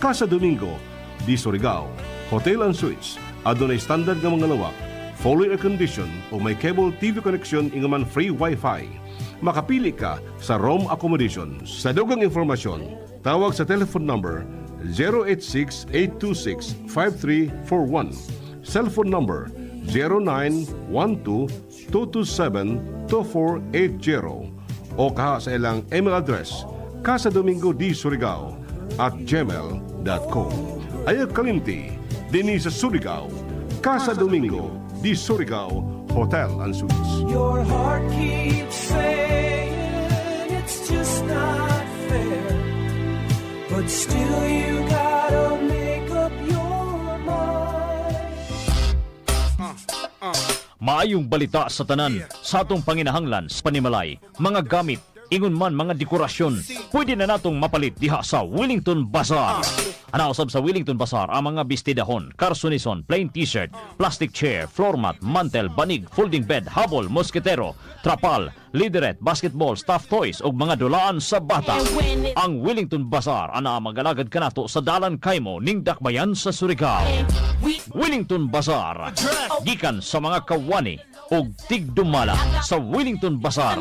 Casa Domingo di Surigao Hotel and Suites adunay standard nga mga lawak, fully air condition o may cable TV connection ingaman free wifi. Makapili ka sa room accommodation. Sa dugang informasyon, tawag sa telephone number 086-826-5341 cellphone number 0912-227-2480 o kaha sa ilang email address casadomingo di surigao at gmail.com Ayaw kalimti, din sa Surigao, Casa Domingo di Surigao Hotel and Suites. Your heart keeps saying it's just not fair. But still, you gotta make up your mind. Maayong balita sa tanan sa atong panginahanglan sa panimalay, mga gamit, ingon man mga dekorasyon, pwede na natong mapalit diha sa Wellington Bazaar. Anausab sa Wellington Bazaar ang mga bistidahon, karsunison, plain t-shirt, plastic chair, floor mat, mantel, banig, folding bed, habol, mosketero, trapal, lideret, basketball, stuffed toys ug mga dulaan sa bata. Ang Wellington Bazaar ana magalagad kanato sa Dalan Kaimo ning Dakbayan sa Surigao. Wellington Bazaar gikan sa mga kawani ug tigdumala sa Wellington Bazaar.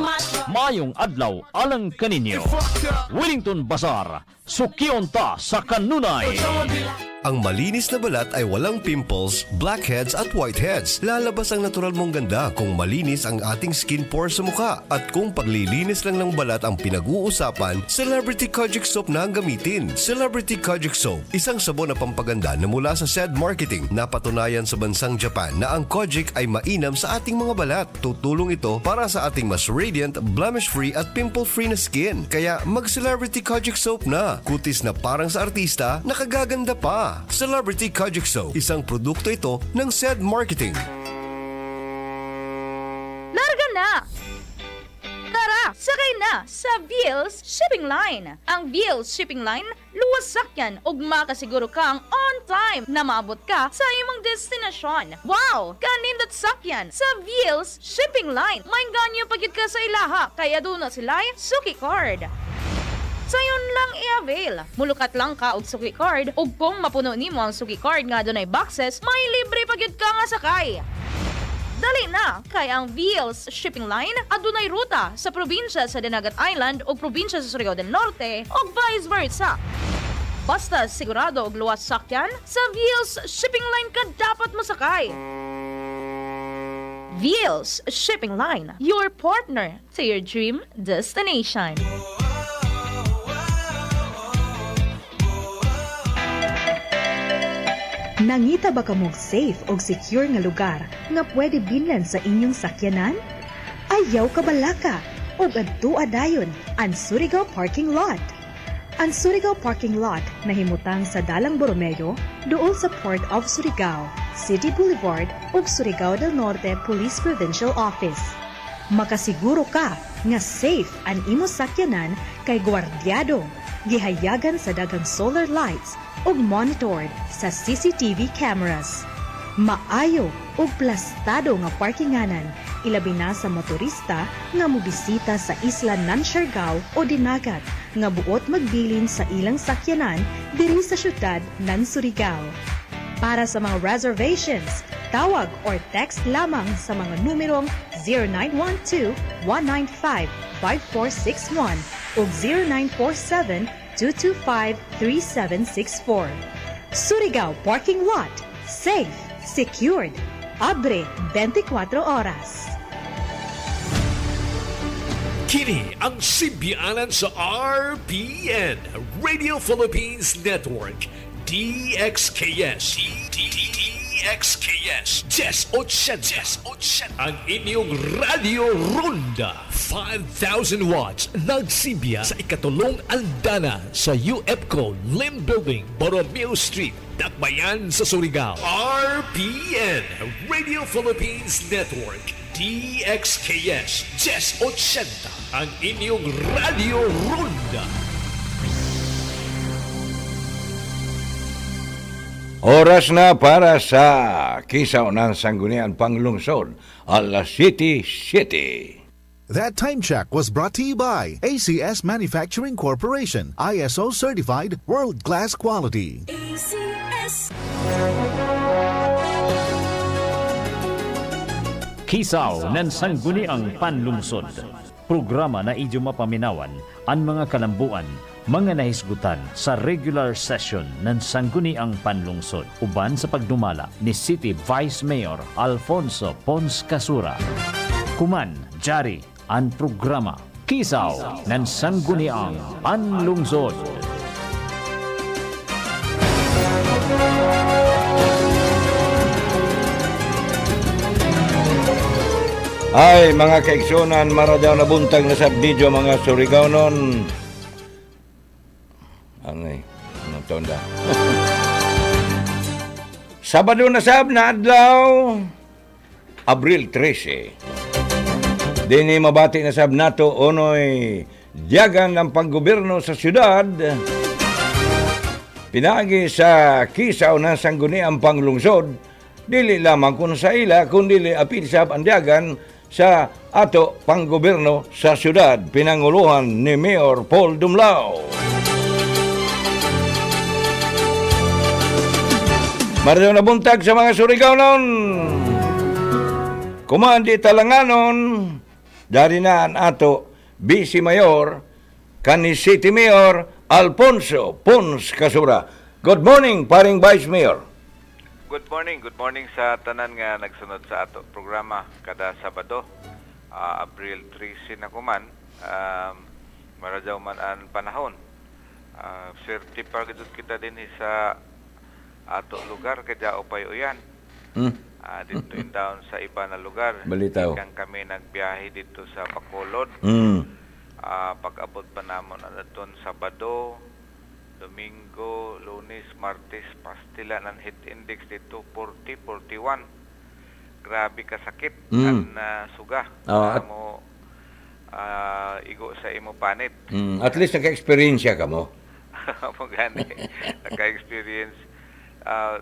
Mayong adlaw alang kaninyo. Wellington Bazaar, sukion ta sa kanunay. Ang malinis na balat ay walang pimples, blackheads at whiteheads. Lalabas ang natural mong ganda kung malinis ang ating skin pores sa mukha. At kung paglilinis lang ng balat ang pinag-uusapan, Celebrity Kojic Soap na ang gamitin. Celebrity Kojic Soap, isang sabon na pampaganda na mula sa SED Marketing. Napatunayan sa bansang Japan na ang Kojic ay mainam sa ating mga balat. Tutulong ito para sa ating mas radiant, blemish-free at pimple-free na skin. Kaya mag-Celebrity Kojic Soap na. Kutis na parang sa artista, nakagaganda pa. Celebrity Kojic Soap, isang produkto ito ng SED Marketing. Larga na! Tara, sakay na sa Wheels Shipping Line. Ang Wheels Shipping Line, luwas sakyan ug makasiguro kang on time na maabot ka sa imong destinasyon. Wow! Kanindot sakyan sa Wheels Shipping Line. May ganyo pagit ka sa ilaha, kaya doon na sila suki card. Sayon lang i-avail. Mulukat lang ka og suki card ug kung mapuno nimo ang suki card nga dunay boxes, may libre pagyud ka nga sakay. Dali na, kay ang Wheels Shipping Line adunay ruta sa probinsya sa Dinagat Island ug probinsya sa Surigao del Norte ug vice versa. Basta sigurado og luwas sakyan, sa Wheels Shipping Line ka dapat masakay. Wheels Shipping Line, your partner to your dream destination. Nangita ba kamog safe o secure nga lugar nga pwede binlan sa inyong sakyanan? Ayaw ka balaka o adto adayon ang Surigao Parking Lot. Ang Surigao Parking Lot nahimutang sa Dalang Borromeo doon sa Port of Surigao, City Boulevard ug Surigao del Norte Police Provincial Office. Makasiguro ka nga safe ang imo sakyanan kay gwardyado, gihayagan sa dagang solar lights ug monitored sa CCTV cameras. Maayo ug plastado nga parkinganan ilabi na sa motorista nga mobisita sa isla ng o Dinagat nga buot magbilin sa ilang sakyanan diri sa syudad ng Surigao. Para sa mga reservations, tawag or text lamang sa mga numerong 0912-195-5461 o 0947-225-3764. Surigao Parking Lot. Safe, secured, abre 24 oras. Kini ang simbianan sa RPN, Radio Philippines Network, DXKS. DXKS. Jess Ochen. Jess Ochen. Ang inyong Radio Ronda. 5,000 watts. Nagsimbiya sa ikatulong andana sa UFCO Lim Building, Borromeo Street, Dakbayan sa Surigao. RPN, Radio Philippines Network. DXKS. Jess 80. Ang inyong Radio Ronda. Oras na para sa kisaw ng sanggunian panglungsod, alas City City. That time check was brought to you by ACS Manufacturing Corporation, ISO certified world class quality. Kisaw ng sangguniang panlungsod. Programa na idyo mapaminawan ang mga kalambuan, mga nahisgutan sa regular session ng sangguniang panlungsod uban sa pagdumala ni City Vice Mayor Alfonso Pons Casura. Kuman, Jari, ang programa Kisaw ng sangguniang panlungsod. Ay, mga kaiksunan, maradaw na buntag na sa video mga Surigao nun. Ano eh, anong tonda? Sabado na sab na adlaw, Abril 13. Dini mabati na sab nato unoy diyagan ng panggobyerno sa syudad. Pinagi sa kisaw na sangguniang panglungsod, dili lamang kun sa ila, kundi apil sab ang diyagan sa ato panggobyerno sa syudad pinanguluhan ni Mayor Paul Dumlao. Marito na buntag sa mga Surigao noon. Kumandi talanganon, dari na ang ato Vice Mayor, kani City Mayor Alfonso Pons Kasura. Good morning, paring Vice Mayor. Good morning, good morning sa tanan nga nagsunod sa ato programa kada Sabado. Ah, April 13 na kuman. Um, maradaw man ang panahon. Uh, pa gidot kita din sa ato lugar kaya upay uyan. Hmm. Ah, dito in down sa iba na lugar. Balitaw. Ikan kami nagbiyahe dito sa Bacolod. Mm. Ah, pag-abot pa namon ano doon Sabado, Domingo, Lunes, Martes, pastila ng heat index dito 40, 41. Grabe kasakit Mm. ang ah, suga. Na at- mo ah, igo sa imo panit. Mm, at least naka-experience ka mo. mo gani naka-experience uh,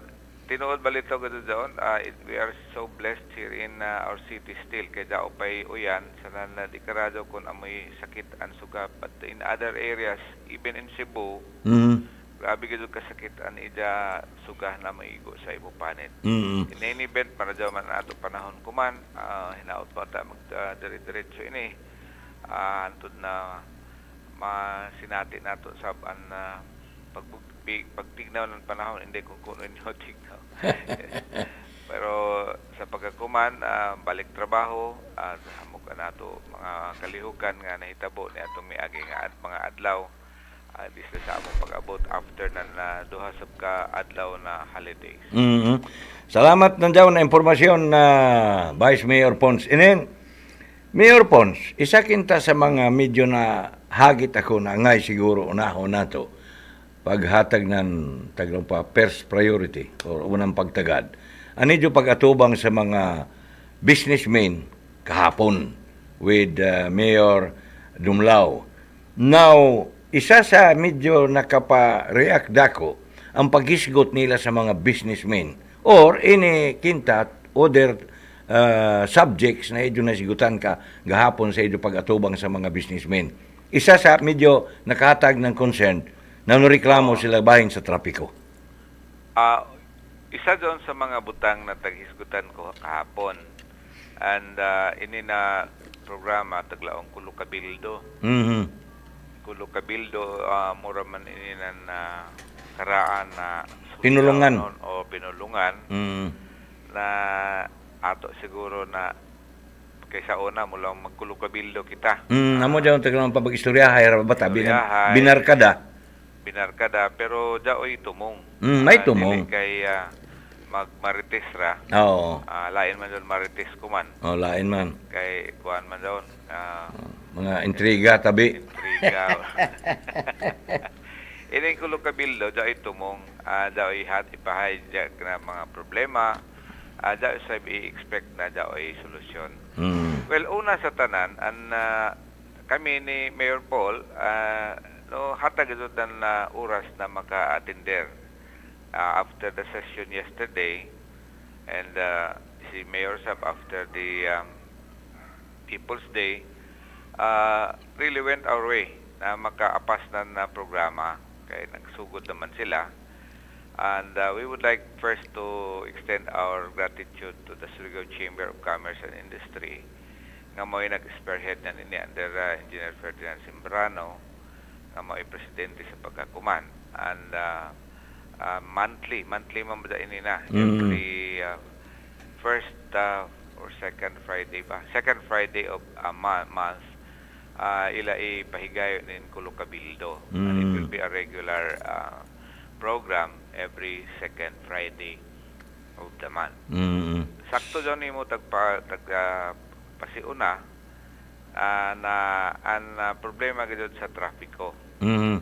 tinuod balito ko doon uh, it- we are so blessed here in uh, our city still kay dao pay uyan sa na di karado kun amoy sakit ang suga but in other areas even in Cebu Mhm. grabe gid kasakit an ida suga na maigo sa ibo panit Mhm. in any event para daw man ato panahon kuman uh, hinaot pa ta mag uh, ini uh, antud na masinati nato sa an uh, pag pagtignaw ng panahon hindi ko kuno inyo tignaw pero sa pagkakuman ah, balik trabaho at hamog ka nato mga kalihukan nga nahitabo ni atong miagi nga ad, mga adlaw uh, dis na sa among pag-abot after na, na duha sab ka adlaw na holidays Mhm. Salamat nandiyaw na impormasyon na Vice Mayor Pons. Inin, Mayor Pons, isa kinta sa mga medyo na hagit ako na ngay siguro unahon nato paghatag ng taglang pa first priority or unang pagtagad. Ani jo pag-atubang sa mga businessmen kahapon with uh, Mayor Dumlao. Now, isa sa medyo nakapa-react dako ang paghisgot nila sa mga businessmen or ini kintat other uh, subjects na idyo nasigutan ka gahapon sa idyo pag-atubang sa mga businessmen. Isa sa medyo nakahatag ng concern na reklamo sila bahin sa trapiko. Ah, isa doon sa mga butang na taghisgutan ko kahapon. And ah, ini na programa taglaong Kulo Kabildo. Mhm. Kulo Kabildo ah, mura man ini na karaan na Pinulungan. noon o pinulungan Mm. na ato siguro na kaysa una mo lang magkulo kabildo kita. Mm, amo daw taglang pabag-istorya hay bata binar Istoryahay. binarkada. Binarkada pero daoy tumong. Mm, may Ah, tumong. dili kay ah, magmarites ra. Oo. Ah, lain man doon marites kuman. Oh, lain man. Kay kuan man doon. ah, Mga intriga tabi. intriga. Ini kulo kabildo daoy tumong uh, daoy hat ipahay ja- na mga problema. Uh, daoy sa i-expect na daoy solusyon. Mm. Well, una sa tanan, an ah, kami ni Mayor Paul, ah, no hatag ito na oras na maka-attender ah, after the session yesterday and ah, si Mayor Sab after the um, People's Day uh, really went our way na makaapas na na programa. Kay nagsugod naman sila. And uh, we would like first to extend our gratitude to the Surigao Chamber of Commerce and Industry. Nga mo'y nag-spearhead na ni under uh, Engineer Ferdinand Simbrano nga mo'y presidente sa pagkakuman and uh, uh, monthly monthly man ba ini na Mm. every uh, first uh, or second Friday ba second Friday of a ma- month uh, ila ipahigayo nin kulo kabildo and it Mm. will be a regular uh, program every second Friday of the month Mm. sakto dyan mo tagpa tag ah, pasiuna ah, na ang ah, problema gid sa trapiko Mhm.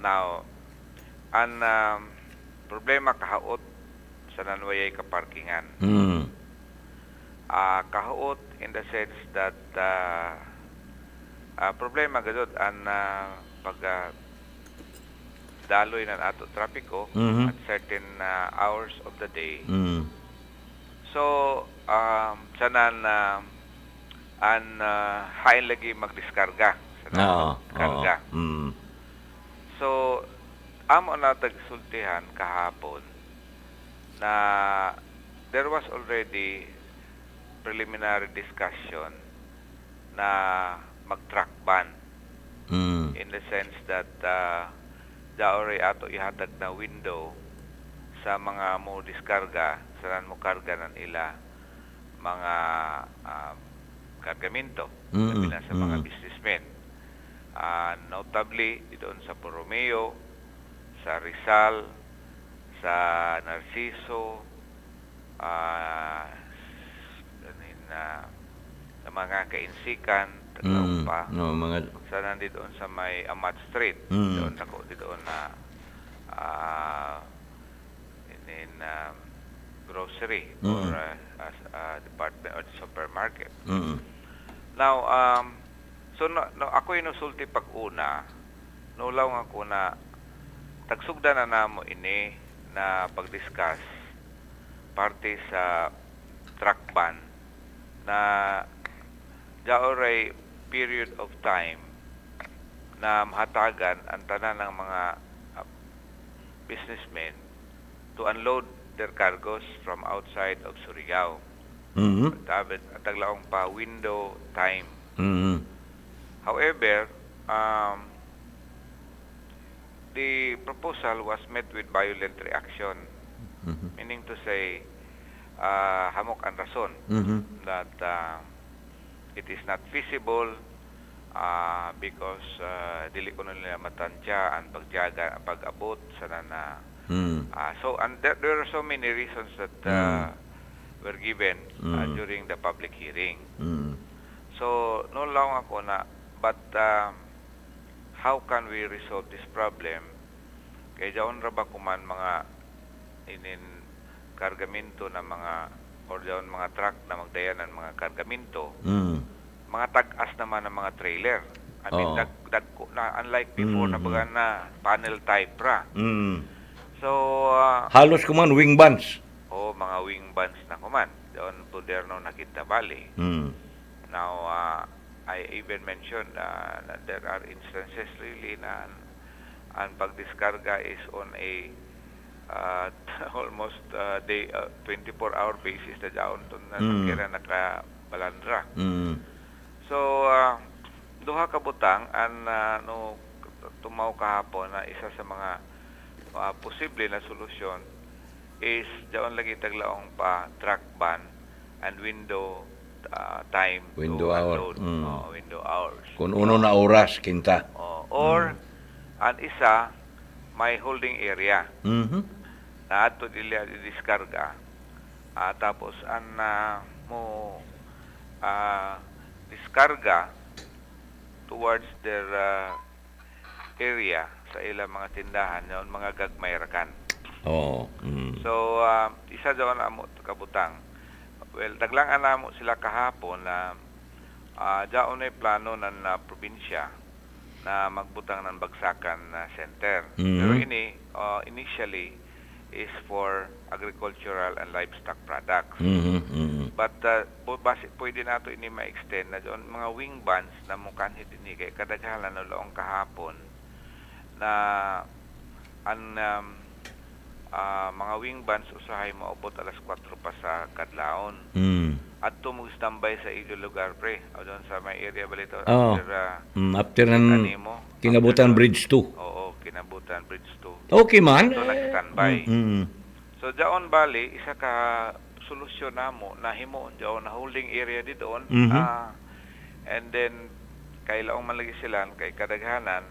now ang um, problema kahaot sa nanwayay kaparkingan Mm. Ah, kahaot in the sense that ah, ah, problema gid ang ah, pag ah, daloy ng ato trapiko Mhm. at certain ah, hours of the day Mm. So, um, sanan na an uh, hain lagi magdiskarga sa Oo. nang karga. oo. Mm. So, amo na tagsultihan kahapon na there was already preliminary discussion na mag-track ban Mm. in the sense that uh, daori ato ihatag na window sa mga mo diskarga sa mo karga ng ila mga uh, kargamento Mm, sa mga mm. businessmen Ah, notably doon sa Borromeo sa Rizal sa Narciso ah ganin na sa mga kainsikan Mm, pa no, mga sa nandito doon sa may Amat Street Mm. doon ako doon na ah in, in um, grocery or Mm. uh, as a department or supermarket Mm. now um so no, no ako inusulti pag una nulaw nga ako na tagsugda na namo ini na pag-discuss parte sa truck ban na jaoray period of time na mahatagan ang tanan ng mga uh, businessmen to unload their cargos from outside of Surigao. Mhm. Dapat taglaong pa window time. Mhm. However, um, the proposal was met with violent reaction, Mhm. meaning to say, uh, hamok ang rason Mhm. that uh, it is not feasible uh, because uh, dili ko nila matansya ang pagjaga, pag-abot sa na Mm. uh, so and there, there are so many reasons that uh, were given uh, Mm. during the public hearing. Mm. So, no lang ako na, but um, how can we resolve this problem? Kaya daon ra ba kuman mga inin kargamento na mga or daon mga truck na magdayan ng mga kargamento, Mm. mga tag-as naman ng mga trailer. I mean, Oo. dag, dag, na, unlike before na Mhm. baga na panel type ra. Mm. So, uh, Halos kuman wing bands. oh, mga wing bands na kuman. Doon Puderno nakita bali. Mm. Now, uh, I even mentioned uh, that there are instances really na ang pagdiskarga is on a uh, almost uh, day uh, 24 hour basis na daon to na Mm. sakira nakabalandra. Mm. So, uh, duha ka butang an uh, no tumaw kahapon na isa sa mga uh, posible na solusyon is daon lagi taglaong pa track ban and window uh, time Window to hour. unload. Mm. Oh, window hours. Kung uno na oras kinta. Oh, or ang isa may holding area Mhm. na ato dili diskarga ah tapos ang ah, mo ah, diskarga towards their ah, area sa ilang mga tindahan yon mga gagmay rakan Oo. Mm. so ah, isa daw na mo kabutang well daglang na mo sila kahapon na uh, daon ay plano ng ah, probinsya na magbutang ng bagsakan na center Mhm. pero ini ah, initially is for agricultural and livestock products Mhm. Mhm. But uh, po, basi, pwede nato ini ma-extend na doon mga wing bands na mukan hindi kay kadaghanan na loong kahapon na ang um, ah, mga wing bands usahay maubot alas 4 pa sa kadlaon. Mm. At tumog standby sa iyo lugar pre. O doon sa may area balito Oo. after ah, Mm, after ng Kanimo. kinabutan bridge 2. Oo, kinabutan bridge 2. Okay man. So nag-standby. Mm. So Jaon Bali, isa ka solusyon namo na himuon Jaon na holding area di doon. Mhm. Ah, and then kailaong malagi sila kay kadaghanan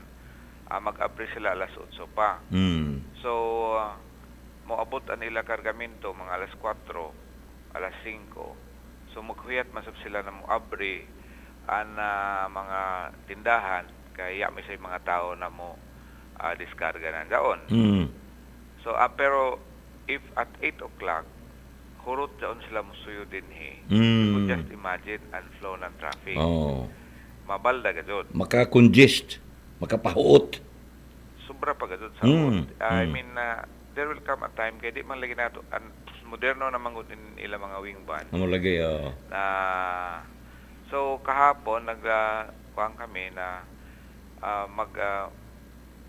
ah, mag-abri sila alas 8 pa. Mm. So ah, moabot ang ila kargamento mga alas 4, alas 5. So maghuyat masab sila na moabri ang ah, mga tindahan kaya may say mga tao na mo ah, diskarga na daon. Mm. So, ah, pero if at 8 o'clock, hurot daon sila musuyo din he. Mm. You could just imagine ang flow ng traffic. Oh. Mabalda ka dyan. Maka-congest, makapahuot. Sobra pa dyan sa Mm, hurot. I mm. mean, na there will come a time, kaya di man lagi nato, ang moderno na mangun din ila mga wing band. Amo lagi oh. Na, so, kahapon, nag, uh, kami na ah, mag, uh,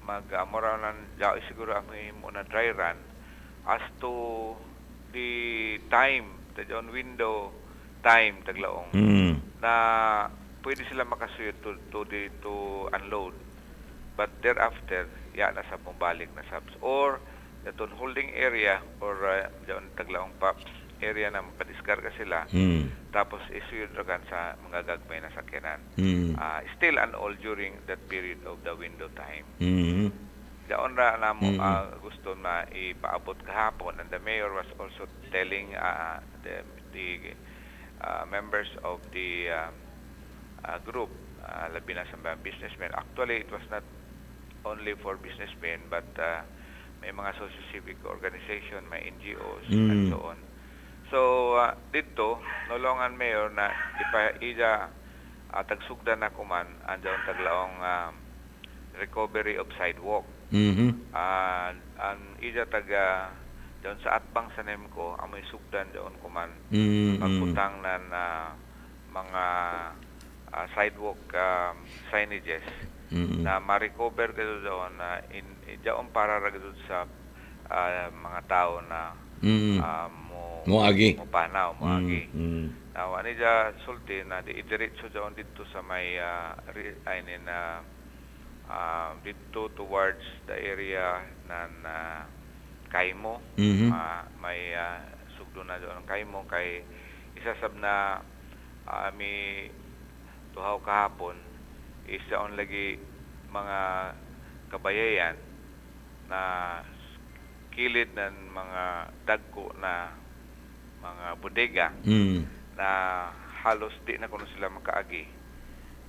mag, uh, moral ng, jao, siguro ang mo na dry run as to the time, the on window time taglaong Mm. na pwede sila makasuyod to, to, the, to unload. But thereafter, ya na sa bumalik na subs. Or, daton holding area or uh, diyan taglaong pa area na mapadiskarga sila. Mm. Tapos isuyod ra kan sa mga gagmay na sakyanan. Mm. Ah, still and all during that period of the window time. Mm. Daon ra na mo Mm. ah, gusto na ipaabot kahapon and the mayor was also telling uh, the the uh, members of the uh, uh, group uh, labi na sa mga businessmen actually it was not only for businessmen but uh, may mga social civic organization may NGOs and Mm. so on so uh, dito nolongan mayor na ipa ija uh, tagsugdan na kuman andyan taglaong um, recovery of sidewalk Mhm. Ah, ang ija taga doon sa atbang sa Nemco amoy sugdan doon kuman Mm, mm. pagputang na na mga ah, sidewalk um, signages Mm. na ma-recover gado doon na in ijaon para ra gado sa ah, mga tao na Mm. ah, mo Moagi. mo panaw moagi Mm, mm. na wani ja sulti na di idiretso doon dito sa may uh, ay na ah, dito towards the area ng uh, Kaimo Mhm. Ah, may ah, sugdo na doon Kaimo kay isa sab na ah, mi tuhaw kahapon isa on lagi mga kabayayan na kilid ng mga dagko na mga bodega Mm. na halos di na kuno sila makaagi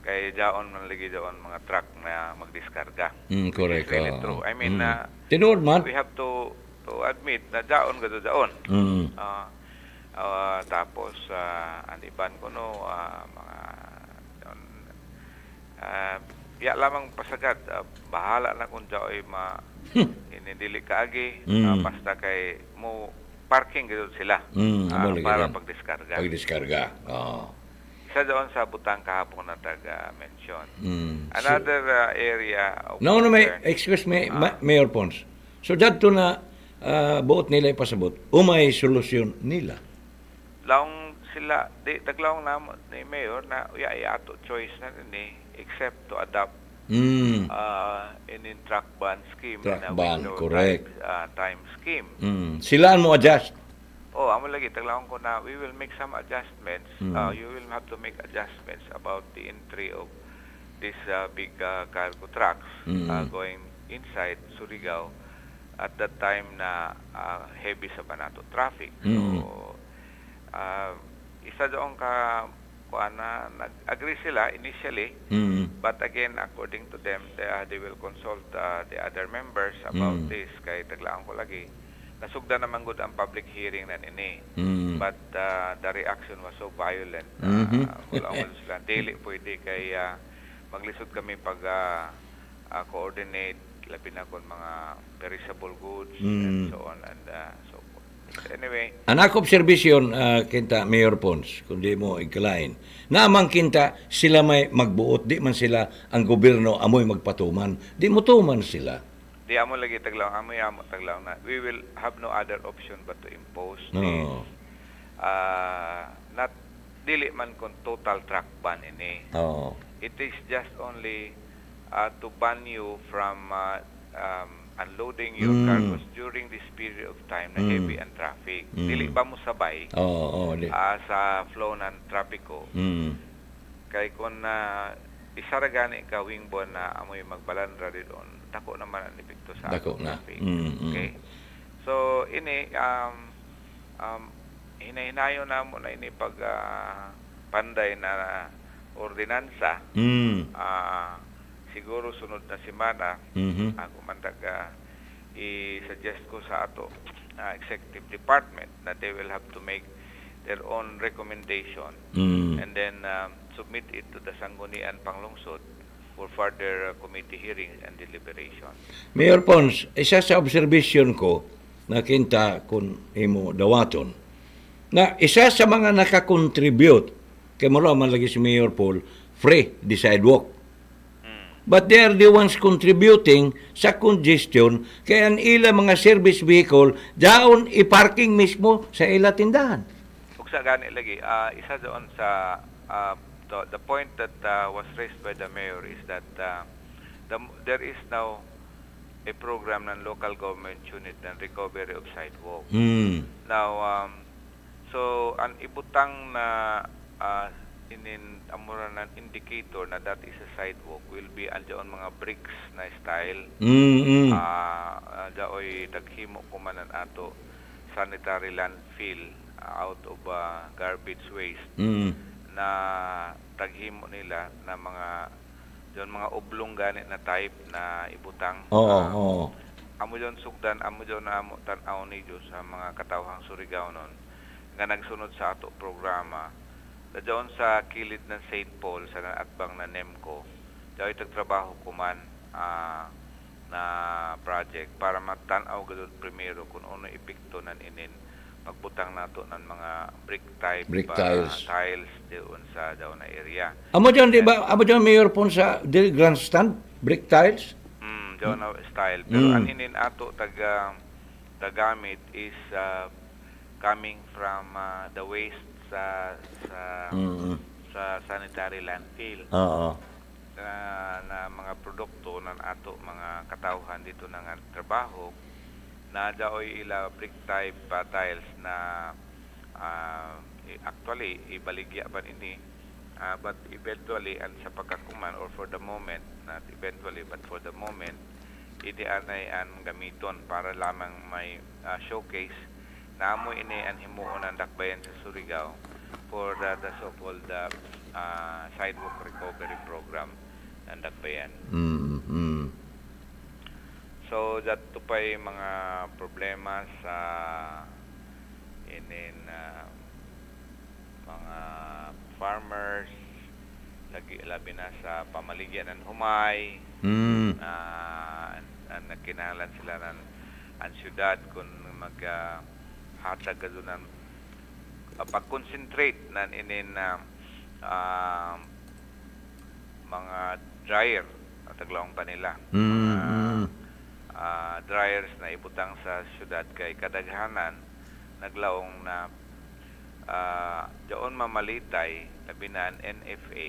kay daon man lagi daon mga truck na magdiskarga Mm, correct. Really oo. true. I mean Mm. na Tinuod man. we have to to admit na daon gado daon Mm. Ah, ah, tapos uh, ang iban ko no ah, mga ah, ya lamang pasagad ah, bahala na kung jaoy ma inindili kaagi Hmm. Mm. ah, basta kay mo parking gado sila Mm, lagi para yan. pagdiskarga Pagdiskarga. Oo. isa doon sa butang kahapon na taga mention Mm. another ah, area of No, no, may, excuse me. Ma- Mayor Pons. So, dito na ah, buot nila ipasabot, umay solusyon nila. laong sila di taglaong na ni mayor na iya ato choice na ni except to adopt Mm. uh, in truck ban scheme Truck na ban, window correct. time, uh, time scheme Mm. Silaan mo adjust. oh amo lagi taglaong ko na we will make some adjustments Mm. uh, you will have to make adjustments about the entry of these uh, big uh, cargo trucks Mm. uh, going inside Surigao at that time na uh, heavy sa Banato traffic Mm. so uh, isa doon ka kuan na nag-agree sila initially Mm. but again according to them they, uh, they will consult uh, the other members about Mm. this kay taglaan ko lagi nasugda naman gud ang public hearing na nini Mm. but uh, the reaction was so violent uh, wala wala sila dili pwede kay uh, maglisod kami pag uh, uh, coordinate labi na kon mga perishable goods and Mm. so on and uh, anyway Anak obserbisyon, ah, kinta, Mayor Pons, kung di mo ikalain, naamang kinta, sila may magbuot, di man sila ang gobyerno amoy magpatuman. Di mo tuman sila. di amo lagi taglaw amo amo taglaw na we will have no other option but to impose No. uh, not dili man kon total truck ban ini Oo. it is just only uh, to ban you from uh, um, unloading your Mm. cargos during this period of time na Mm. heavy and traffic Mm. dili ba mo sabay oo, di. ah, sa flow ng trapiko Mm. kay kung na isa ra gani ka wingbon na amoy magbalandra doon dako naman ang epekto sa Dako na. traffic Mm, mm. okay so ini um um hinahinayo na mo na ini pag ah, panday na ordinansa Mm. ah, siguro sunod na semana Mhm. ako man taga i-suggest ko sa ato ah, executive department na they will have to make their own recommendation Mm. and then um, submit it to the Sanggunian Panglungsod for further uh, committee hearings and deliberation. Mayor Pons, isa sa observation ko, na kinta kung imo dawaton, na isa sa mga nakakontribute, kay mo man lagi si Mayor Paul, free the sidewalk. But they are the ones contributing sa congestion kaya ang ila mga service vehicle daon i-parking mismo sa ila tindahan. Ug sa usa gani lagi ah, isa doon sa ah, the, the point that ah, was raised by the mayor is that ah, the, there is now a program ng local government unit ng recovery of sidewalk. Mm. Now, um, so ang ibutang na uh, inin amura ng indicator na that is a sidewalk will be andyan mga bricks na style. Mm, mm. Ah, uh, daoy taghimo ko manan ato sanitary landfill uh, out of uh, garbage waste Mm. na taghimo nila na mga yon mga oblong gani na type na ibutang Oo, Ah, oo. amo yon sugdan amo yon na amo tan-aw ni Diyos sa mga katawhang Surigao nun nga nagsunod sa ato programa da doon sa kilid ng St. Paul sa naatbang na NEMCO daw trabaho kuman ah, na project para magtan-aw gadud primero kung ano epekto nan inin pagbutang nato ng mga brick type Brick tiles. tiles doon sa daw na area Amo dyan, di ba? Amo dyan, Mayor Pon sa dili grandstand, brick tiles? Mm, daw na style. Pero Mm. ang inin ato taga tagamit is uh, coming from uh, the waste sa sa Mm. sa sanitary landfill. Oo. Na, na mga produkto ng ato mga katawhan dito ng trabaho na daoy ila brick type uh, tiles na uh, actually ibaligya pa ini Uh, but eventually and sa pagkakuman or for the moment not eventually but for the moment ini anay an gamiton para lamang may uh, showcase na amo ini ang himuon ng dakbayan sa Surigao for the, the so-called uh, uh, sidewalk recovery program ng dakbayan. Mm, mm. So that to pa mga problema sa inin uh, mga farmers lagi labi na sa pamaligyan ng humay Mm. na ang nagkinahanglan sila ng ang syudad kung mag uh, hatag ka doon ng uh, pag-concentrate ng inin na uh, mga dryer at taglawang pa nila Mm, mm. ah, dryers na ibutang sa syudad kay kadaghanan naglaong na ah, doon mamalitay labi na NFA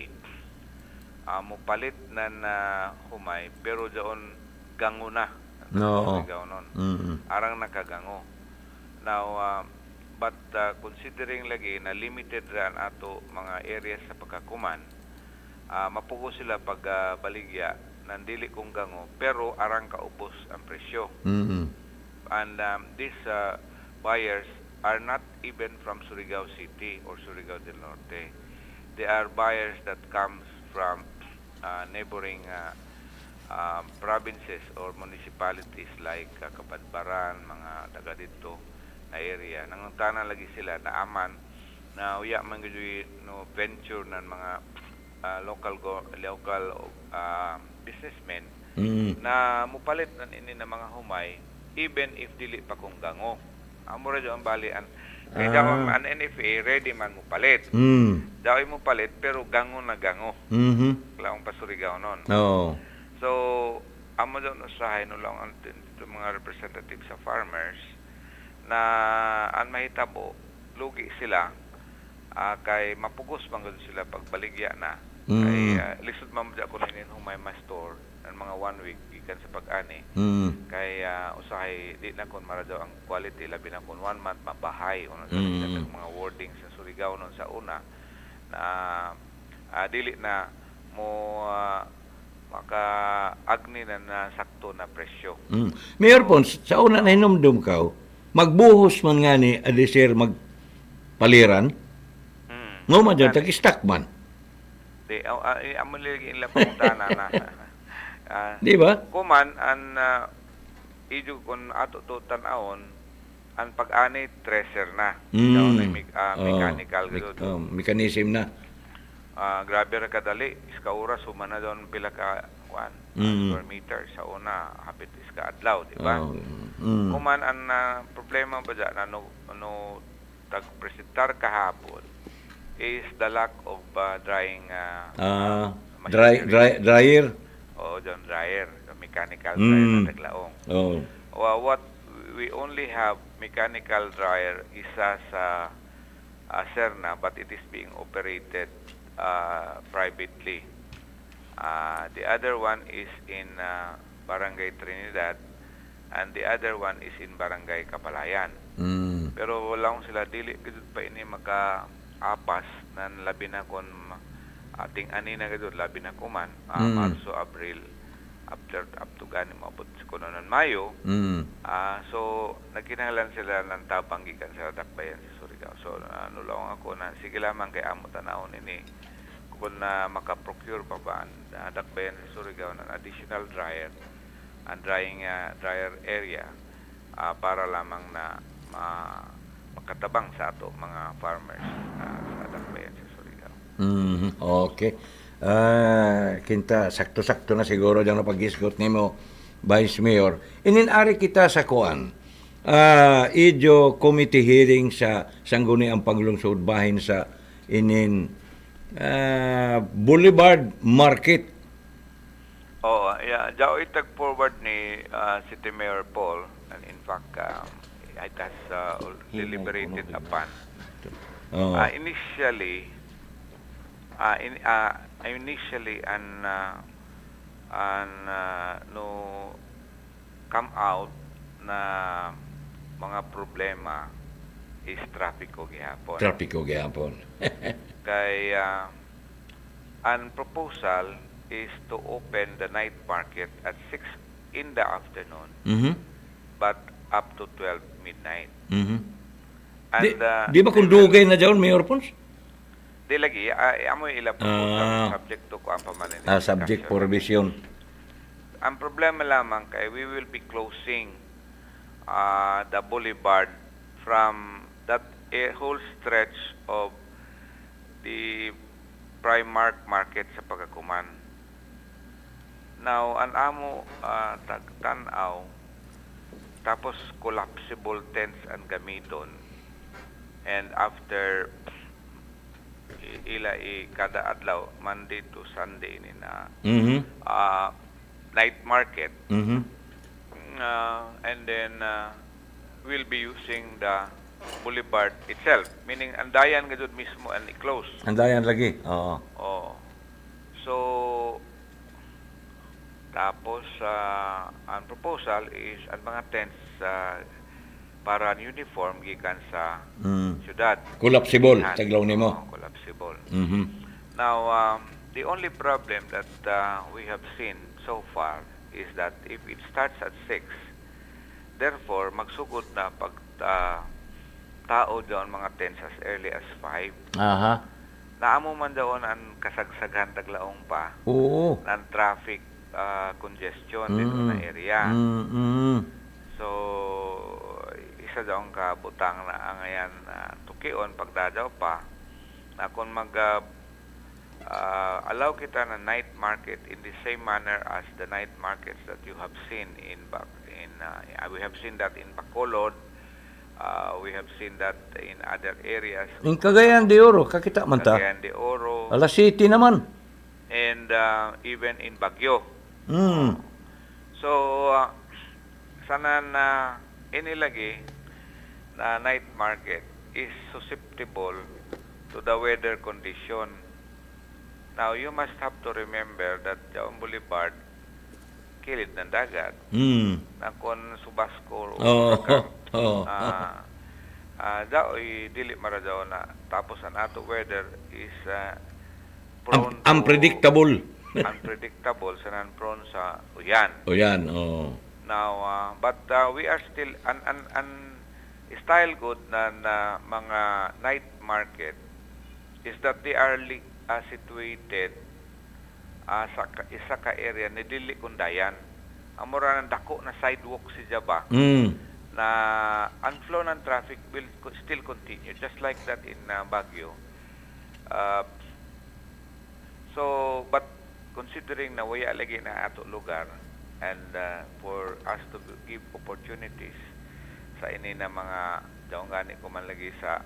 ah, mupalit na na humay pero doon gango na Oo. Sigaw nun. Mm. arang nakagango now ah, but ah, considering lagi na limited ra ang ato mga areas sa pagkakuman ah, mapugo sila pag ah, baligya ng dili kong gango pero arang kaubos ang presyo Mm. and um, these uh, buyers are not even from Surigao City or Surigao del Norte. They are buyers that comes from uh, neighboring uh, um, provinces or municipalities like uh, Kabadbaran, mga taga dito na area. Nangutana lagi sila na aman na uya man no venture ng mga uh, local go, local uh, businessmen Mm. na mupalit nan ini na mga humay even if dili pa kung gango. Amo ra ang bali an kay Ah. daw ang NFA ready man mupalit. Mm. Daw mo palit pero gango na gango. Mhm. Laong pasurigaw nun. Oo. So, amo daw usahay no lang ang mga representative sa farmers na ang mahitabo lugi sila ah, kay mapugos man gud sila pagbaligya na. Mm. Kay ah, lisod man ko ninin humay ma store ng mga one week gikan sa pag-ani. Mm. Kay ah, usahay di na kon mara ang quality labi na kon one month mabahay uno sa Mm. mga wording sa Surigao nun sa una na ah, dili na mo ah, maka-agni na na sakto na presyo. Mm. Mayor Pons, sa una na hinumdum ka, magbuhos man nga ni Alisir magpaliran, Hmm. no man dyan, tag-stack man. Di, uh, uh, amo lagi ila pangutana na. Ah, Di ba? Kuman an uh, idu kon ato to tan-awon ang pag-ani treasure na. Mm. Daw na me- ah, Oo. mechanical Me- gud. oh, mechanism na. Ah, grabe ra kadali. Iska oras humana doon pila ka kuan Mm. square meter sa una hapit iska adlaw, di ba? Oh, mm. Kuman ang ah, problema ba dyan, ano, ano tag-presentar kahapon is the lack of ah, drying ah, Ah, dry, dry, dryer. o dyan dryer, the mechanical Mm. dryer na naglaong. Oh. Well, what we only have mechanical dryer isa sa uh, Serna, but it is being operated uh, privately. Uh, the other one is in uh, Barangay Trinidad and the other one is in Barangay Kapalayan. Mm. Pero wala sila dili gud pa ini maka apas nan labi na kon ating ani na gud labi na kuman ah, Mm. Marso, Abril after up to gani maabot sa kuno nun Mayo. Mm. Ah, so nagkinahanglan sila ng tabang gikan sa dakbayan sa Surigao. So ano lang ako na sige lamang kay amo tanawon ini kung na maka-procure pa ba ang ah, dakbayan sa Surigao ng additional dryer and drying ah, dryer area ah, para lamang na ma makatabang sa ato mga farmers ah, sa dakbayan sa Surigao. Mhm, Okay. Ah, kinta sakto-sakto na siguro diyan napag-isgot nimo Vice Mayor. Ininari kita sa kuan. Ah, idyo committee hearing sa sangguniang paglungsod bahin sa inin ah, Boulevard Market. Oo, yeah. Diyaw itag forward ni uh, City Mayor Paul and in fact um, it has uh, deliberated upon. Oo. Uh, initially, uh, in, uh, initially an uh, an uh, no come out na mga problema is traffic o gihapon. Trapiko gyapon. Kay uh, ang proposal is to open the night market at 6 in the afternoon Mhm. but up to 12 midnight. Mhm. And Di, uh, di ba kung dugay na diyon Mayor Pons? di lagi uh, amo ila proposal Ah. subject to ko ang pamanin. Ah, subject for revision. Ang problema lamang kay we will be closing uh, the boulevard from a whole stretch of the Primark market sa Pagakuman. Now, ang amo uh, tag- tanaw tapos collapsible tents ang gamiton and after ila i kada adlaw Monday to Sunday ni na Mhm. uh, night market Mhm. uh, and then uh, we'll be using the boulevard itself meaning ang dayan gadud mismo and i-close Andayan lagi. Oo. oh so tapos uh, ang proposal is ang mga tents uh, para uniform gikan sa Mm. syudad Collapsible, taglaw nimo. Oo, collapsible Mhm. Now, um, the only problem that uh, we have seen so far is that if it starts at 6, therefore, magsugod na pag uh, tao doon mga tents as early as 5. Aha. Naamo man doon ang kasagsagan taglaong pa Oo. ng traffic uh, congestion dito na area. Mm. So, isa daw ang kabutang na ang ayan uh, tukion pagdadaw pa na kung mag uh, uh, allow kita na night market in the same manner as the night markets that you have seen in Bac in uh, we have seen that in Bacolod uh, we have seen that in other areas In Cagayan de Oro, kakita man ta. Cagayan de Oro Alas City naman. and uh, even in Baguio Mm. So, uh, sana na inilagay na night market is susceptible to the weather condition. Now, you must have to remember that Jaon Boulevard, kilid ng dagat, Mm. na kung subasco o Oo. huracan, Oo. ah, ah, daoy dili mara daw na tapos ang ato weather is uh, prone to Unpredictable. unpredictable sa nan prone sa uyan. O yan, oh. Now, uh, but uh, we are still an an an style good na, na mga night market is that they are li, uh, situated uh, sa isa ka area ni dili kundayan. Amora ng dako na sidewalk si Jaba Mm. na ang flow ng traffic will still continue just like that in uh, Baguio. Uh, so, but considering na waya lagi na ato lugar and uh, for us to give opportunities sa ini na mga daong gani ko man lagi sa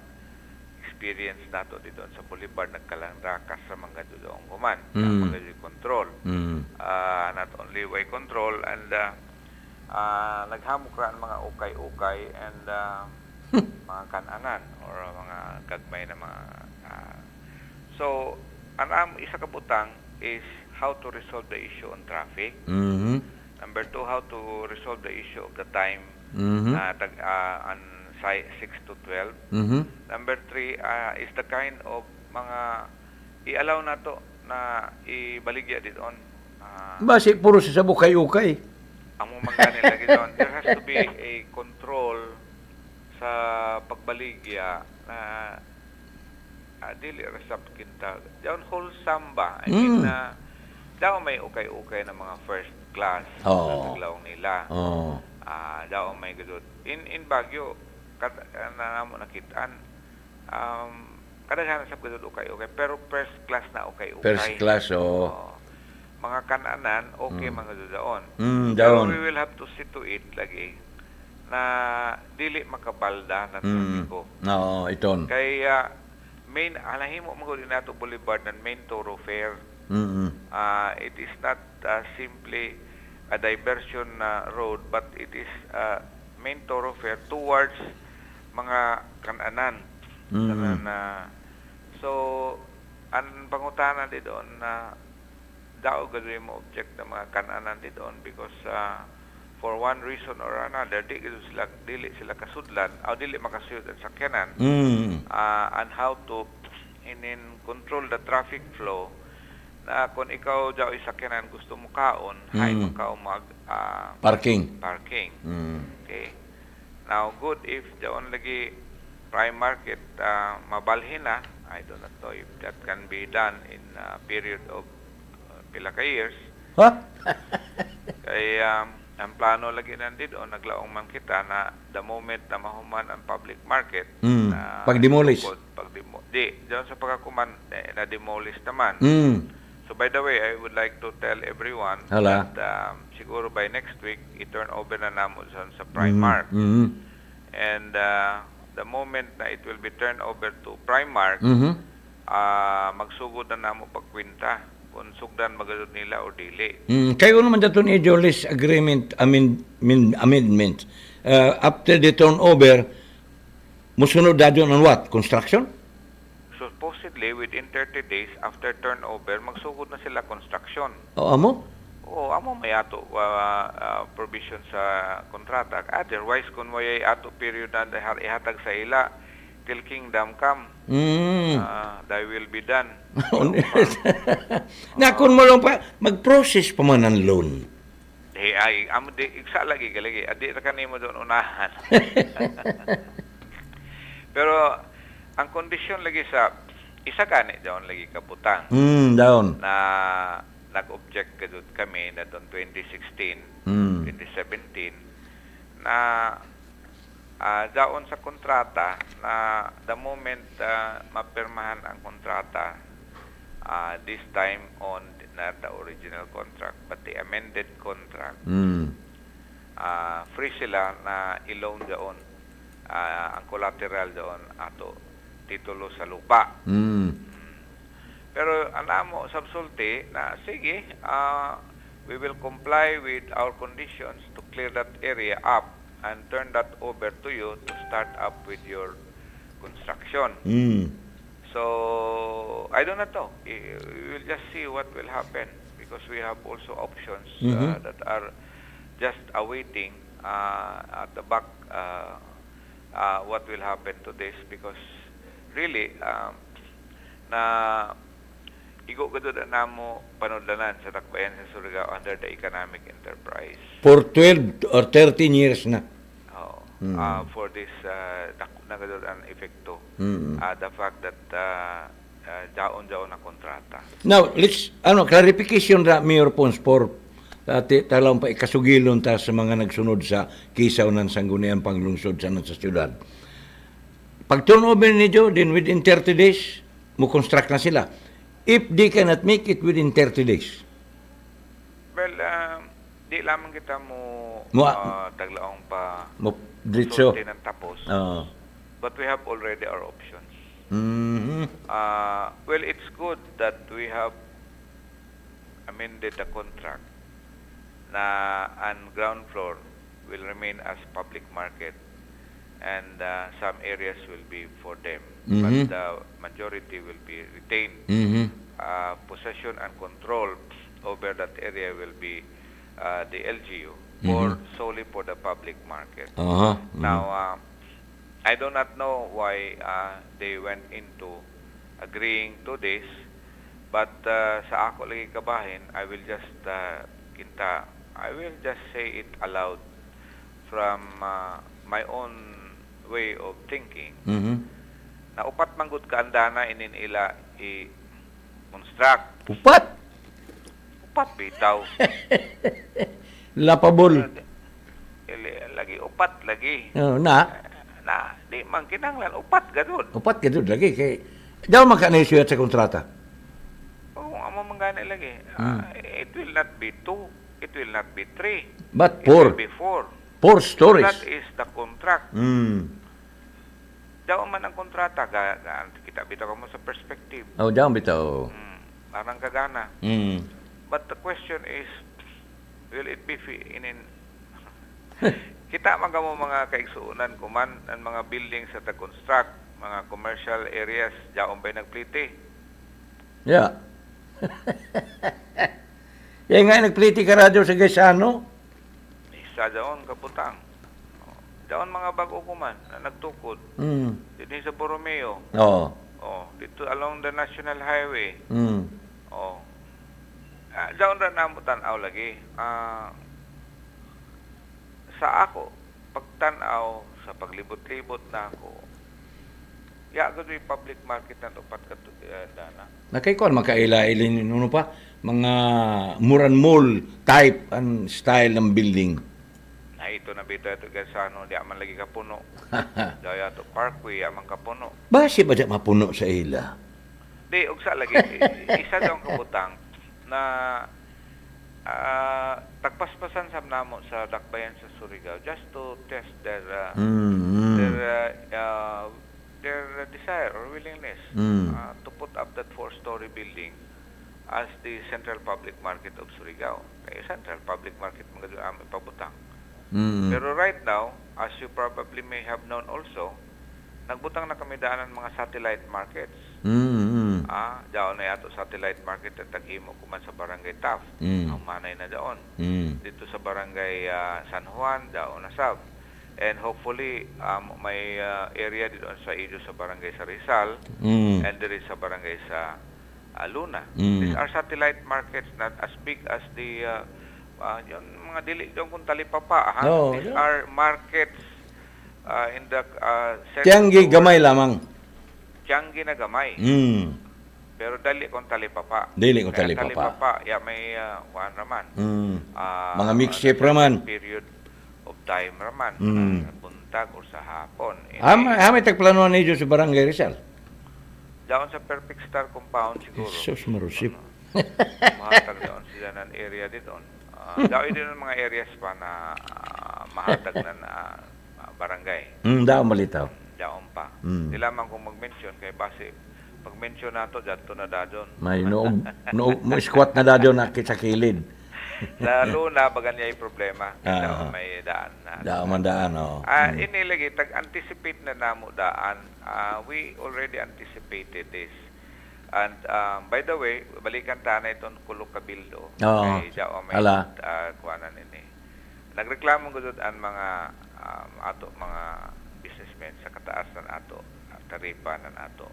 experience nato dito sa Boulevard nagkalang rakas sa mga doong kuman Mm. mga control Mm. uh, not only way control and uh, uh, naghamok ra mga ukay-ukay and uh, mga kananan or mga gagmay na mga ah, so ang am isa ka butang is how to resolve the issue on traffic Mhm. number two how to resolve the issue of the time Mhm. na tag ah, on 6 to 12 Mhm. number three ah, is the kind of mga i-allow na to na ibaligya dito Ah, Basi puro sa bukay-ukay. ang mga nila gidon there has to be a control sa pagbaligya na ah, dili ra sa kinta down wholesome ba I mean Mm. na daw may ukay-ukay na mga first class Oo. na naglaw nila Oo. Ah, daw may gadot in in Baguio kat na namo nakitaan um kadaghanan sa gadot ukay-ukay pero first class na ukay-ukay First class, oo. mga kananan okay Mm. mga doon Mm, pero daon. we will have to it lagi na dili makabalda na Mm. trapiko Oo, iton. kaya main alahimo mo nato boulevard ng main thoroughfare Mhm. uh, it is not uh, simply a diversion uh, road but it is uh, main thoroughfare towards mga kananan Mhm. Kanan na so ang pangutana di doon na daw gano'n mo object ng mga kananan di doon because uh, for one reason or another di sila dili sila kasudlan o dili makasuyod ang sakyanan Mm. uh, and how to in, in control the traffic flow na kung ikaw daw isakyanan gusto mo kaon hay Mm. mo ka mag ah, Parking. parking Mm. okay now good if daw lagi prime market uh, mabalhin na I don't know if that can be done in a period of uh, pila ka years Ha? kay um, ang plano lagi nandito naglaong man kita na the moment na mahuman ang public market Mm. na Pag-demolish. pag-demo- di diyan sa pagkakuman eh, na demolish naman Mm. So by the way I would like to tell everyone Hala. that um, siguro by next week i-turn over na namo dyan sa Primark Mhm. and uh, the moment na it will be turned over to Primark Mhm. ah, magsugod na namo pagkwinta kung sugdan magadot nila o dili Mm, kayo naman dato ni Jolis agreement amend, amend, amendment. Uh, after the turnover, musunod dadyo ng what? Construction? Supposedly within 30 days after turnover magsugod na sila construction O amo? Oo, amo may ato uh, uh, provision sa kontrata. Otherwise, kung may ato period na ihatag sa ila, till kingdom come, Mm. uh, they will be done. na kung mo lang pa, mag-process pa man ng loan. Di, ay, amo di, iksa lagi, galagi. Adi ra kanimo doon unahan. Pero, ang kondisyon lagi sa, isa gani doon lagi kabutang. Mm, down. Na, nag-object ka doon kami na doon 2016, Mm. 2017, na ah daon sa kontrata na the moment ah, mapirmahan ang kontrata ah, this time on not the original contract but the amended contract Mm. ah, free sila na i-loan doon ah, ang collateral doon ato titulo sa lupa Mm. pero anamo subsulti na sige ah, we will comply with our conditions to clear that area up and turn that over to you to start up with your construction. Mm. So I don't know. We will just see what will happen because we have also options uh, Mhm. that are just awaiting uh, at the back uh, uh, what will happen to this because really um, na igo gado na namo panudlanan sa takbayan sa Surigao under the economic enterprise For 12 or 13 years na. Mm. uh, for this uh, dak- na gado ang epekto Mm. uh, the fact that uh, uh, jaon-jaon na kontrata Now, let's, ano, clarification na, Mayor Pons, for Dati talang pa ikasugilon ta sa mga nagsunod sa kisaw ng sanggunian panglungsod sa sa syudad. Pag turnover ninyo, then within 30 days, mo construct na sila. If they cannot make it within 30 days, well um, di lamang kita mo Mo- uh, taglaong pa mo sulti ng tapos Oo. but we have already our options Mhm. Uh, well, it's good that we have amended the contract na and ground floor will remain as public market and uh, some areas will be for them. Mhm. But the majority will be retained. Mhm. Uh, possession and control over that area will be uh, the LGU for Mhm. solely for the public market. Uh-huh. Now, uh, I do not know why uh, they went into agreeing to this, but uh, sa ako lagi kabahin, I will just uh, kinta, I will just say it aloud from uh, my own way of thinking. Mhm. Na upat manggod ka andana inin ila i construct. Upat. Upat bitaw. Lapabol. Lagi upat lagi. Oh, na. Na di man kinanglan upat gadud. Upat doon lagi kay daw makanisyo sa kontrata. Oo, amo manggani lagi. Hmm. Ah, it will not be two. It will not be three. But It four. will be four. Four stories. That is the contract. Mm. Daw man ang kontrata ga, ga kita bitaw mo sa perspective. Oh, daw bitaw. Parang kagana. Mm. But the question is, will it be in, in kita man kamo mga kaigsuunan kuman ang mga buildings sa construct mga commercial areas jaon ba'y nagpliti Yeah. Yan nga nagpliti ka radyo sa Gaisano. isa jaon kaputang jaon mga bago kuman na nagtukod Mm. dito sa Borromeo Oo. oh dito along the national highway Mm. oh uh, jaon ra namo tan-aw lagi Ah, sa ako pagtan-aw sa paglibot-libot na ako ya gud yung public market na upat ka uh, dana Nakay kon makaila-ilin nuno pa mga muran mall type and style ng building. Na ito na bito ito gasano di man lagi kapuno daya to parkway amang kapuno Basi ba di mapuno sa ila? Di, ug sa lagi, isa daw ang kabutang na ah, tagpaspasan sa namo sa dakbayan sa Surigao just to test their uh, Mm, mm. their uh, uh, their desire or willingness Mm. uh, to put up that four-story building as the central public market of Surigao. Kaya central public market mga doon aming pabutang. Mm. Pero right now, as you probably may have known also, nagbutang na kami daanan mga satellite markets. Mm. Ah, daon na yato satellite market at taghimo kuman sa barangay Taft. Mm. Ang manay na daon. Mm. Dito sa barangay ah, San Juan, daon na sab. And hopefully um, may ah, area dito sa Ido sa barangay sa Rizal Mm. and there is sa barangay sa ah, Luna. Mm. These are satellite markets not as big as the uh, ah, yun, mga dili yung kung talipapa ha. No, These no. are markets ah, in the uh, Tianggi gamay lamang. Tianggi na gamay. Mm. Pero dali kong talipapa. Dili kung Kaya talipapa. talipapa, ya may uh, kuan raman. Mm. Ah, Mga mixtape raman. Period of time raman. Mm. Sa buntag o sa hapon. Eh, Hama, hama tagplanuan niyo sa barangay Rizal. Daon sa Perfect Star Compound siguro. Jesus marusip. mahatag doon sila ng area dito. Uh, daw din ang mga areas pa na ah, mahatag na na ah, barangay. Mm, daw malitaw. Daon pa. Mm. Di lamang kung mag-mention kay base pag-mention nato dadto na dadon. May noog, noog mo squat na dadyo na sa kilid. Lalo na bagan niya yung problema. Ah. Daw may daan na. Daw man daan, oh. Ah, inilagay tag-anticipate na namo daan. Ah, we already anticipated this. And um, by the way, balikan ta na itong Kulok Kabildo. Oo. Kay Jao may Ala. uh, kuanan ini. Nagreklamo gud ang mga um, ato mga businessmen sa kataasan ato ah, taripa ng ato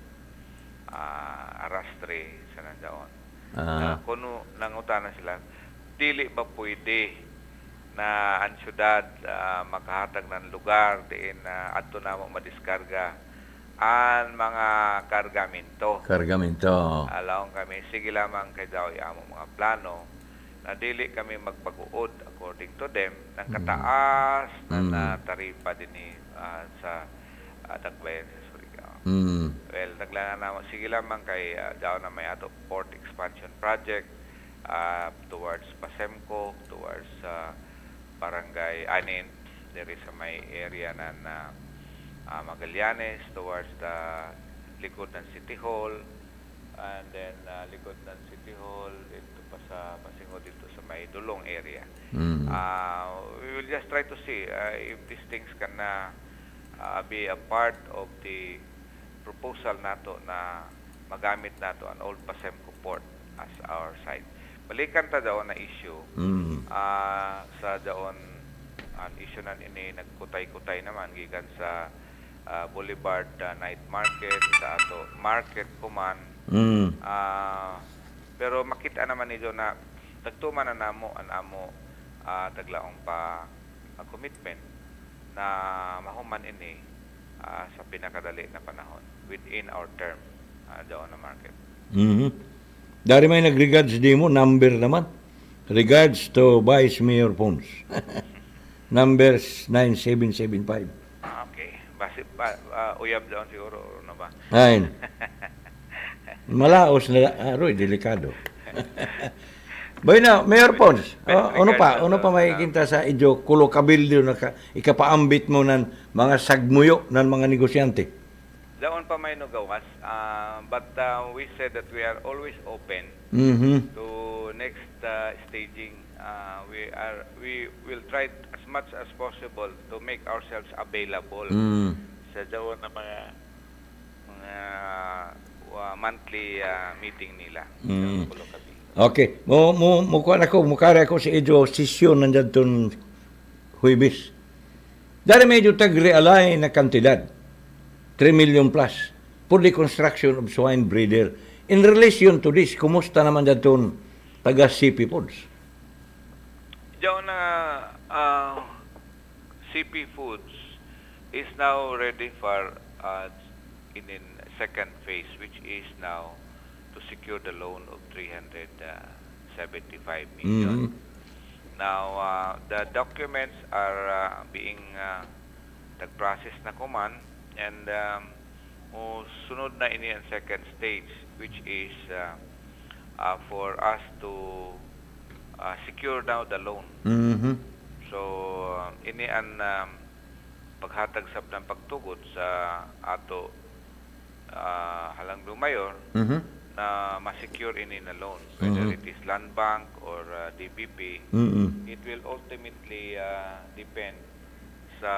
ah, arastre sa nandaon. Ah. Na kuno nangutana sila dili ba pwede na ang syudad ah, makahatag ng lugar diin na adto namo madiskarga ang mga kargamento. Kargamento. Alawang kami, sige lamang kay daw amo mga plano na dili kami magpag-uod according to them ng kataas na, Mm. na taripa din ni ah, sa uh, Dagbayan sa Surigao. Mm. Well, naglana naman, sige lamang kay uh, daw na may ato port expansion project uh, towards Pasemco, towards uh, Barangay Anin, there is a may area na na uh, Magallanes, towards the likod ng City Hall, and then uh, likod ng City Hall, dito pa sa Pasingo, dito sa may Dulong area. Mm. Uh, we will just try to see uh, if these things can uh, uh, be a part of the proposal nato na magamit nato ang Old Pasemco Port as our site. Balikan ta daw na issue Mm. ah, sa daon ang issue na ini nagkutay-kutay naman gikan sa ah, Boulevard ah, Night Market sa ato market kuman Mm. Ah, pero makita naman niyo na tagtuman na namo ang amo ah, taglaong pa ah, commitment na mahuman ini ah, sa pinakadali na panahon within our term uh, doon na market. Mhm. Dari may nag-regards di mo, number naman. Regards to Vice Mayor Pons. Numbers 9775. Ah. Basi, ba, ah, uyab doon siguro, ano ba? Ay. Malaos na, aroy, delikado. Boy na, Mayor Pons, oh, ano pa? Ano pa may kinta sa idyo kulo kabildo na ka, ikapaambit mo ng mga sagmuyo ng mga negosyante? Doon pa may nugawas. ah, but uh, we said that we are always open Mhm. to next uh, staging. Uh, we are we will try as much as possible to make ourselves available Mm. sa doon na mga mga uh, monthly uh, meeting nila. Mm. Okay. Mo mo mo kuan ako, mukara ako si Ejo sesyon nandiyan ton Huibis. Dari medyo tag-realign na kantidad. 3 million plus for the construction of swine breeder. In relation to this, kumusta naman dyan ton taga CP Foods? Diyan na uh, CP Foods is now ready for uh, in, in second phase which is now to secure the loan of 375 million. Mhm. Now uh, the documents are uh, being uh, nag-process na kuman and um, mo sunod na ini ang second stage which is uh, uh, for us to uh, secure now the loan. Mhm. So, uh, ini ang um, paghatag sab ng pagtugod sa ato uh, halang mayor Mhm. na ma-secure ini na loan whether Mhm. it is land bank or uh, DBP Mhm. it will ultimately uh, depend sa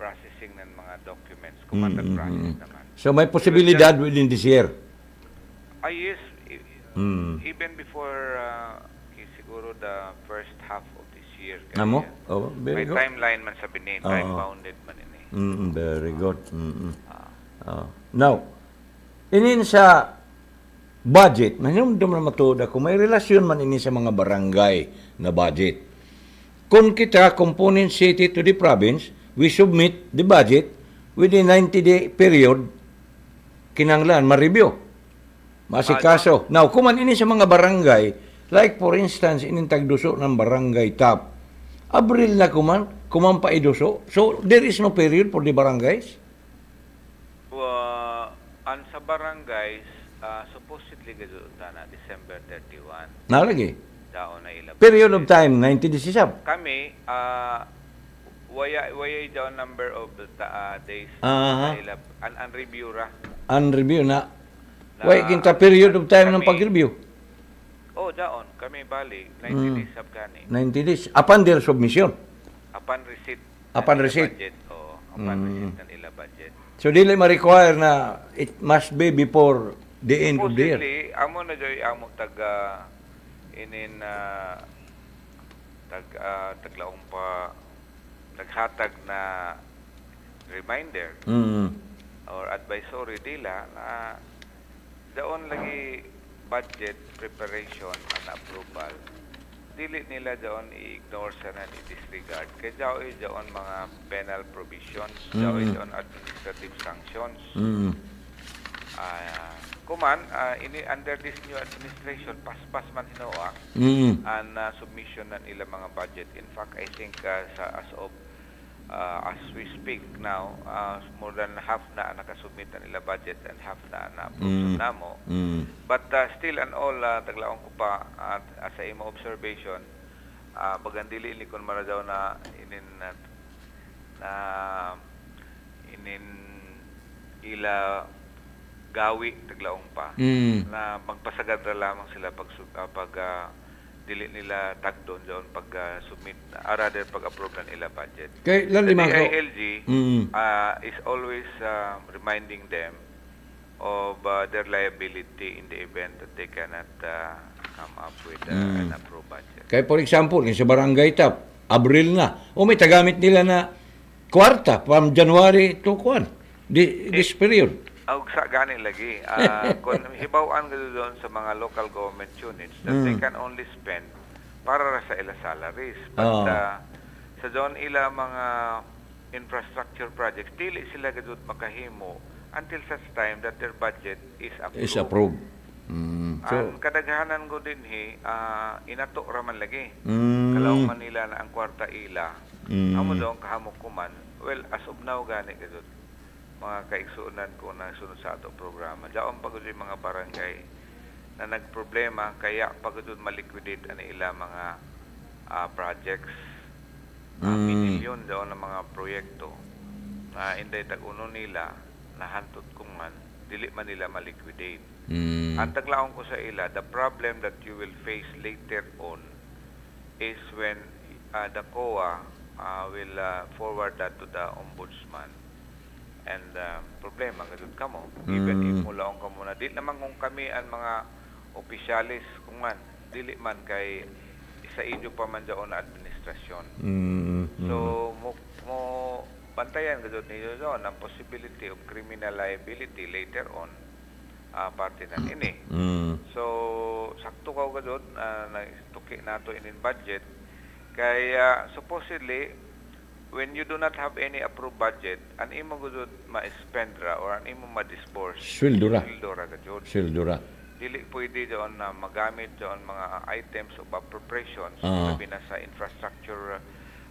processing ng mga documents kung Mhm. matag-process naman So may posibilidad within this year. ah yes Mm. even before uh, siguro the first half of this year Amo? Oh, very may good. timeline man sa binin Oo. time bounded man ini Mm, very good. Mm-mm. Ah. Now, inin sa budget, mahinumdum na matuda kung may relasyon man ini sa mga barangay na budget. Kung kita, component city to the province, we submit the budget within 90-day period, kinanglan, ma-review. Masikaso. Now, kung man ini sa mga barangay, like for instance, ining tagduso ng barangay top, Abril na kuman, kuman pa iduso. So, there is no period for the barangays? uh, an sa barangays uh, supposedly gado na December 31 Nalagi. daon na ila Period of time, 90 days isab. kami uh, waya waya daw number of the uh, days Aha. na ila an, an review ra Unreview na. Na- Why, kinta period of time ng kami- pag-review? Oh daon kami bali 90 Mm. days sab kani 90 days. Upon their submission. upon receipt Upon receipt. budget oh upon Mm. receipt ng ila budget So, dili ma-require na it must be before the end of the year. Supposedly, amo na joy amo taga inin uh, tag uh, taglaong pa naghatag na reminder Mm. or advisory dila na daon lagi budget preparation and approval dili nila daon i-ignore sa na i-disregard kaya daon daon mga penal provisions Mm. daon administrative sanctions Mm. Ah, kuman ah, ini under this new administration paspas man hinoa Mm. ang ah, submission ng ilang mga budget in fact i think ah, sa as of ah, as we speak now ah, more than half na nakasubmit ang ilang budget and half na na approve Mm. namo Mm. but ah, still and all uh, taglaong ko pa at as sa imo observation uh, bagandili ini kun mara daw na inin na, na inin ila gawi taglaong pa Mm. na magpasagad ra lamang sila pag ah, pag ah, dili nila tagdon doon pag ah, submit uh, rather pag approve na nila budget. Kay lali The man ko. DILG Mm. uh, is always uh, reminding them of uh, their liability in the event that they cannot uh, come up with uh, Mm. an approved budget. Kay for example, sa barangay tap, Abril na. O may tagamit nila na kwarta from January to kwan. Di, this period. Og sa gani lagi, uh, kung hibawan ka doon sa mga local government units that they Mm. can only spend para ra sa ila salaries. But Oo. uh, sa doon ila mga infrastructure projects, dili sila gadud makahimo until such time that their budget is approved. Is approved. Mm. So, ang kadaghanan ko din hi, ah, inato raman lagi. Mm. Kalawang Manila na ang kwarta ila. Mm. Amo ang kahamok kuman. Well, as of now gani gadud mga kaigsuunan ko na sunod sa ato programa. Daon pagod yung mga barangay na nagproblema kaya pagod maliquidate ang ila mga ah, projects. Uh, Mm. Minilyon daw ng mga proyekto na inday tag-uno nila na hantot kuman dili man nila maliquidate. Mm. Ang taglaong ko sa ila, the problem that you will face later on is when uh, the COA uh, will uh, forward that to the ombudsman. And uh, problema gadud kamo. Even Mm. if mulaong kamo na di naman kung kami ang mga opisyalis kung man dili man kay sa inyo pa man daw na administrasyon. Mm. So mo mo bantayan gadud ninyo doon ang possibility of criminal liability later on ah parte na ini. Mm. So sakto ka gadud uh, na tuki nato in budget kaya supposedly when you do not have any approved budget an imo gadud ma-spend ra or an imo ma-disburse Sweldo ra. sweldo ra gadud Sweldo ra. dili pwede doon na magamit doon mga items of appropriations sabi na sa infrastructure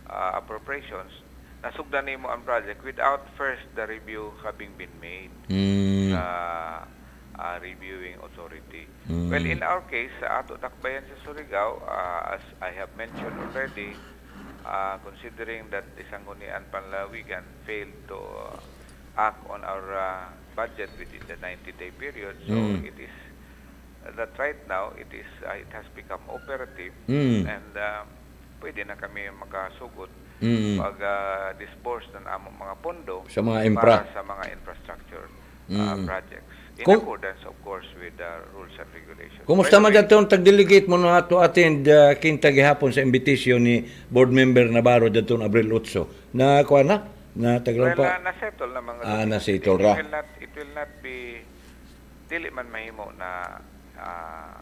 uh, appropriations nasugdan nimo ang project without first the review having been made Mm. sa uh, reviewing authority. Mm. Well, in our case, sa ato takbayan sa Surigao, uh, as I have mentioned already, uh, considering that Isangunian Panlawigan failed to uh, act on our uh, budget within the 90-day period, so Mm. it is uh, that right now it is uh, it has become operative Mm. and uh, pwede na kami makasugod Mm. pag uh, disburse ng among mga pondo Sa mga infra. para sa mga infrastructure uh, Mm. projects in Kung- accordance of course with the rules and regulations. Kumusta man the way, daton tag-delegate mo na to attend uh, kinta gihapon sa invitation ni board member Navarro daton Abril 8. Na kuha na? Na Well, pa? uh, na-settle na mga Ah, ganun. na-settle it, ra. It will not, it will not be, dili man mahimo na ah,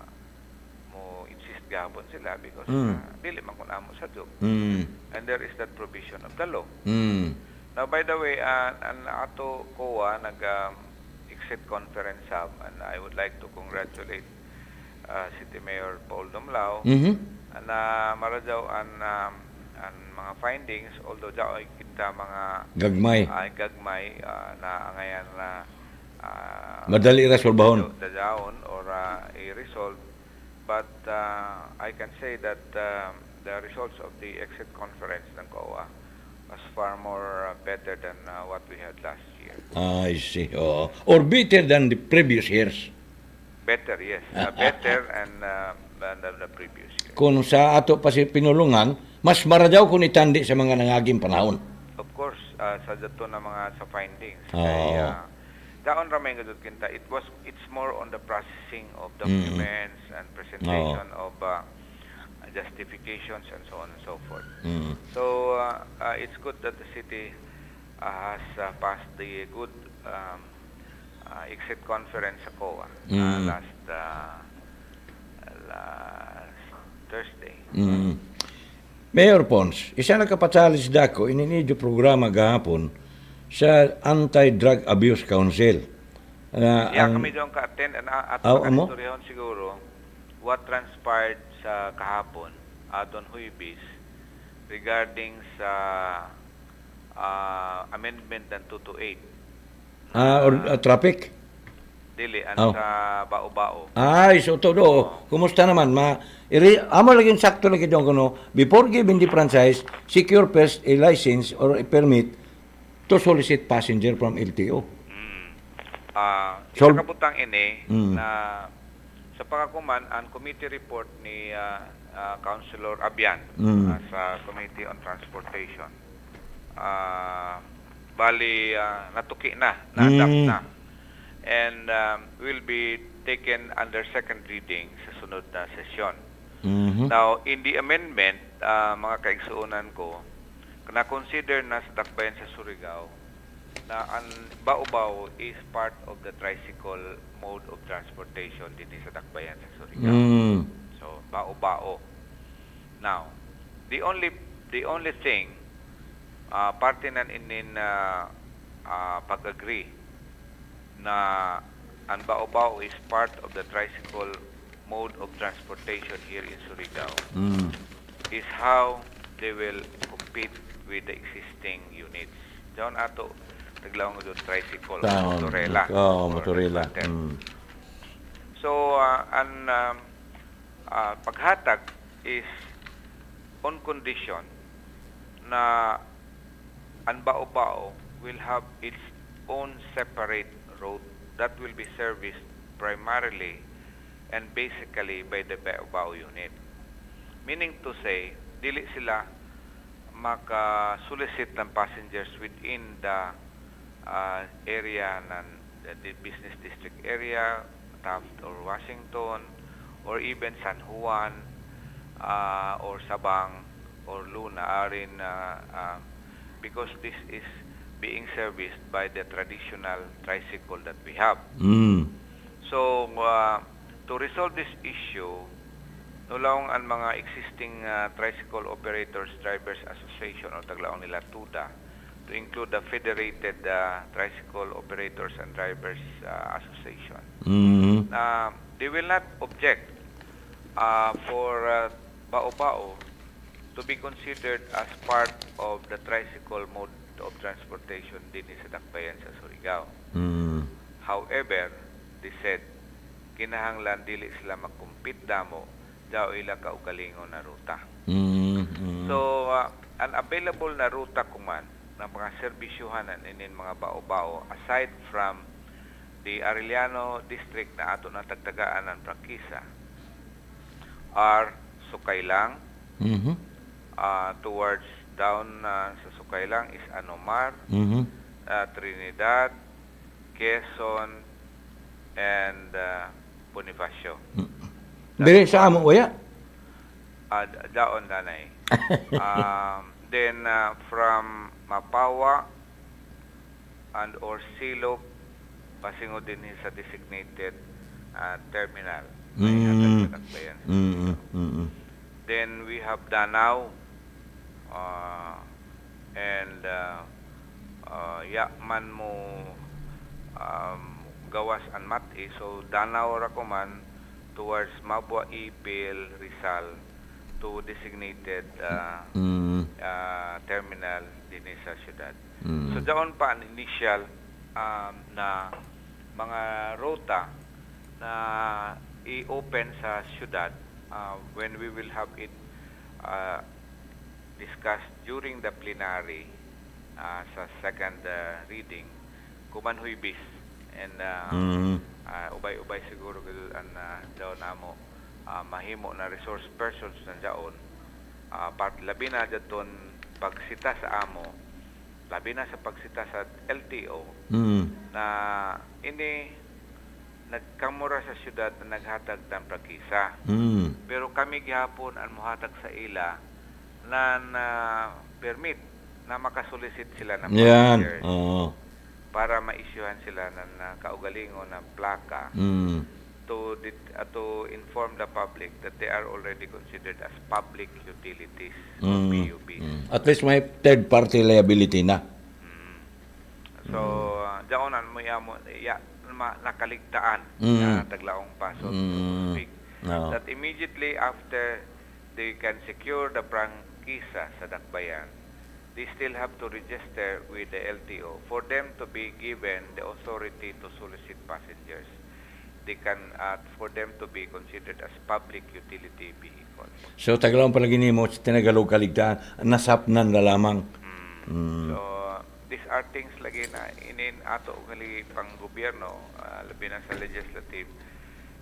mo insist gahapon sila because Mm. ah, dili man kun amo sa job. Mm. And there is that provision of the law. Mm. Now, by the way, uh, ang ato COA nag um, exit conference hub and I would like to congratulate uh, City Mayor Paul Dumlao Mhm. na maradaw ang um, ang mga findings although daw ay kita mga Gagmay. ay gagmay uh, na ngayon na uh, Madali ra solbahon. dadaon or uh, i-resolve but uh, I can say that um, the results of the exit conference ng COA was far more uh, better than uh, what we had last. I see. Oo. Or better than the previous years. Better, yes. Uh, better and uh, than the, previous year. Kung sa ato pa si pinulungan, mas maradaw kung itandi sa mga nangaging panahon. Of course, uh, sa dato na mga sa findings. Kay, uh, daon ra may gadud kinta. It was it's more on the processing of documents and presentation of uh, justifications and so on and so forth. Mm. So uh, uh, it's good that the city uh, has uh, passed the good um, uh, exit conference sa COA uh, Mm. last uh, last Thursday. Mm. Mayor Pons, isa na kapatsalis dako, ininidyo programa gahapon sa Anti-Drug Abuse Council. Na Yeah, ang- kami doon ka-attend uh, at Ah, amo? makaistoryahan siguro what transpired sa kahapon aton Huibis regarding sa uh, amendment ng 228 Ah, or, ah, traffic? dili an Oh. sa bao-bao. Ay, so todo. Kumusta naman? Ma, iri, amo lagi sakto lagi doon kuno. Before giving the franchise, secure first a license or a permit to solicit passenger from LTO. Ah, So- isa kabutang ini Mm. na sa pakakuman ang committee report ni ah, uh, Councilor Abian Mm. uh, sa Committee on Transportation. Uh, bali, uh, natuki na, na-adapt Mm. na. And um, will be taken under second reading sa sunod na sesyon. Mhm. Now, in the amendment, uh, mga kaigsuunan ko, na-consider na sa Dakbayan sa Surigao na ang Baobao is part of the tricycle mode of transportation din sa Dakbayan sa Surigao. Mm. So, Baobao. Now, the only the only thing uh, parte na inin uh, uh, pag-agree na ang Baobao is part of the tricycle mode of transportation here in Surigao Mm. is how they will compete with the existing units. Diyan ato naglawang doon tricycle Taon. motorela. Or motorela. Mm. So, uh, ang um, uh, paghatag is on condition na ang bao-bao will have its own separate road that will be serviced primarily and basically by the bao unit. Meaning to say, dili sila maka-solicit ng passengers within the uh, area ng the, business district area, Taft or Washington, or even San Juan, uh, or Sabang, or Luna, are in, uh, uh, because this is being serviced by the traditional tricycle that we have. Mm. So, uh, to resolve this issue, nulong ang mga existing uh, Tricycle Operators Drivers Association o taglaong nila TUDA to include the Federated uh, Tricycle Operators and Drivers uh, Association. Mhm. Na they will not object uh, for uh, Bao-Bao to be considered as part of the tricycle mode of transportation din sa Dakbayan sa Surigao. Mm. However, they said, kinahanglan dili sila magkumpit damo daw ila kaugalingon na ruta. Mm. Mm. So, uh, ang available na ruta kuman ng mga serbisyuhan inin mga bao-bao aside from the Arellano district na ato na tagtagaan ng prangkisa are Sukaylang Mhm. Uh, towards down uh, sa Sukaylang is Anomar Mhm. uh, Trinidad Quezon and uh, Bonifacio Dili sa amo waya. uh, daon danay. um, then uh, from Mapawa and or Silog pasingo din sa designated uh, terminal. Mm. Dakbayan. Mm. Mm. Then we have Danau uh, and uh, uh, Yakman mo um, gawas and mati. So Danau ra ko man towards Mabua Ipil, Rizal to designated uh, Mm. uh, terminal din sa syudad. Mm. So doon pa ang initial um, na mga rota na i-open sa syudad uh, when we will have it uh, discussed during the plenary uh, sa second uh, reading kumanhoy bis and uh, Mhm. uh, ubay-ubay siguro gud ang uh, daw namo uh, mahimo na resource persons na daon uh, part labi na daton pagsita sa amo labi na sa pagsita sa LTO Mm. na ini nagkamura sa syudad na naghatag ng prakisa. Mm. Pero kami gihapon ang muhatag sa ila na na permit na makasulisit sila ng Yan. passengers Oo. para ma-issuehan sila ng uh, kaugalingon ng plaka Mm. to det- uh, to inform the public that they are already considered as public utilities or Mm. PUB. Mm. At least may third party liability na. So, uh, daonan mo ya mo ya ma, nakaligtaan Mm. na taglaong paso to Mm. speak. Oo. That immediately after they can secure the prangkisa sa Dakbayan, they still have to register with the LTO for them to be given the authority to solicit passengers. They can uh, for them to be considered as public utility vehicles. So tagalawang palagi mo tinagalog kaligtaan nasapnan na lamang. Mm. So, these are things lagi na inin ato gali pang gobyerno, uh, labi na sa legislative,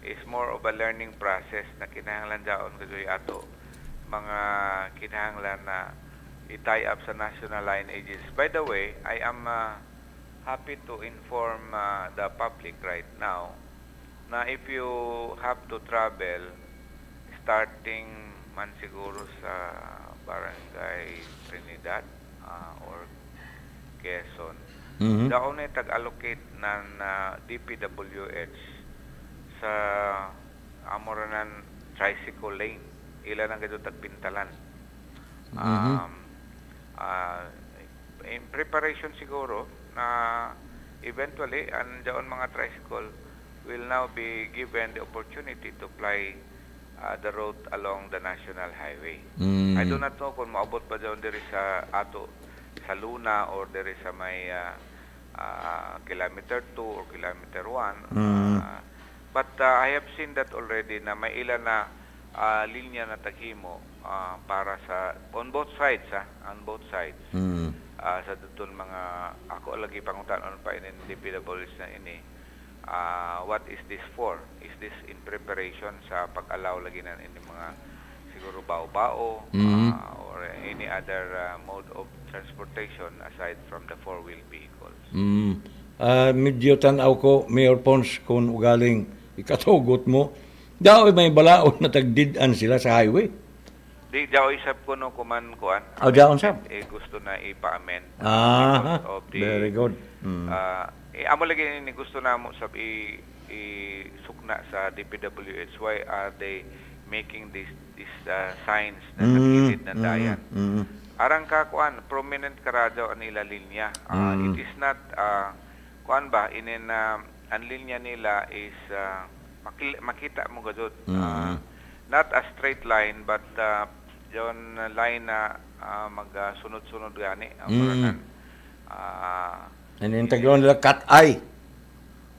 is more of a learning process na kinahanglan daon kadoy ato mga kinahanglan na i-tie up sa national line agencies. By the way, I am uh, happy to inform uh, the public right now na if you have to travel starting man siguro sa Barangay Trinidad uh, or Quezon, Mhm. daon ay tag-allocate ng uh, DPWH sa amoranan tricycle lane. Ila nang gadto tagpintalan. Um, ah, in preparation siguro na eventually and doon mga tricycle will now be given the opportunity to fly uh, the road along the national highway. Mm. I do not know kung maabot pa doon diri sa ato sa Luna or diri sa may uh, uh, kilometer 2 or kilometer 1. Mm. But uh, I have seen that already na may ilan na uh, linya na taghimo uh, para sa on both sides ha, on both sides. Mm. Uh, sa dutton mga ako lagi pangutanon pa in DPWs na ini. Uh, what is this for? Is this in preparation sa pag-allow lagi na ini mga siguro bao-bao Mhm. uh, or any other uh, mode of transportation aside from the four-wheel vehicles? Mm. Ah, medyo tanaw ko, Mayor Pons, kung ugaling ikatugot mo, daw may balaod na tagdidan sila sa highway. Di daw isab ko no kuman kuan. Oh, daon sab? Eh, gusto na ipa-amend. Ah, the, very good. Mm. Uh, eh, amo lagi ni gusto na mo sab i, i sukna sa DPWH why are they making this this uh, signs na Mm, nakilid na mm, dayan. mm. Arang ka kuan prominent karadaw ang nila linya. Uh, Mm. It is not uh, kuan ba inin uh, ang linya nila is uh, makil- makita mo gajud. Uh, Mm. not a straight line but uh, yon line na uh, magsunod-sunod gani. Mm. Ah, Ano yung taglaw nila, cat eye.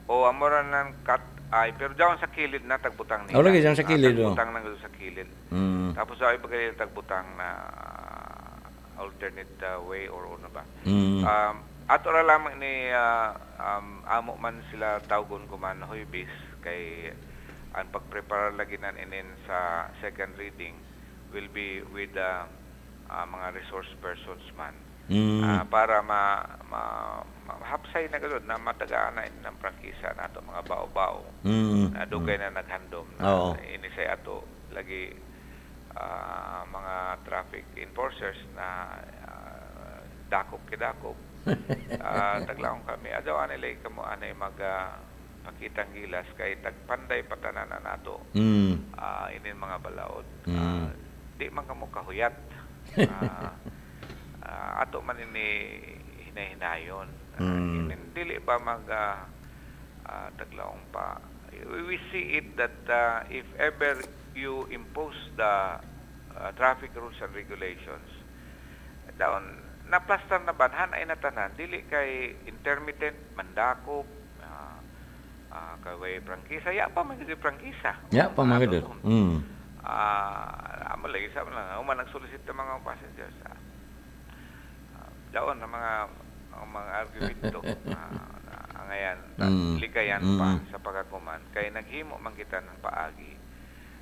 o amoran ng cut ay pero diyan sa kilid na tagbutang nila. Oh, lagi dyan sa kilid, Ah, oh. tagbutang na gud sa kilid. Mm. Tapos ay pagkali tagbutang na ah, alternate uh, way or ano ba. Mm. Um, ato ra lamang ni ah, um, amo man sila tawgon ko man hoy bis kay ang pagprepare lagi nan inin sa second reading will be with the ah, mga resource persons man. Mm. Ah, para ma, ma, mahapsay na gano'n na matagaan na ng prangkisa na ato mga bao-bao Mm. na dugay na naghandom na Oo. inisay ato lagi ah, mga traffic enforcers na ah, dakop kidakop uh, taglaong kami adaw anilay kamo anay mag ah, pakitang gilas kay tagpanday patanan na nato Mm. ah, inin mga balaod Mm. di man kamo kahuyat Ah, ah, ato man ini hinahinayon Mm. Inin- dili ba mag ah, ah, taglaong pa we, see it that ah, if ever you impose the ah, traffic rules and regulations daon na plaster na banhan ay natanan dili kay intermittent mandakop ah, kay prangkisa ya pa man gyud prangkisa? Ya, pamangidot. Mm. ah amo lagi sa lang uman nagsolicit ng mga passengers ah, daon ang mga ang mga argumento ah, ang ngayon Mm. likayan Mm. pa sa pagkakuman kay naghimo man kita ng paagi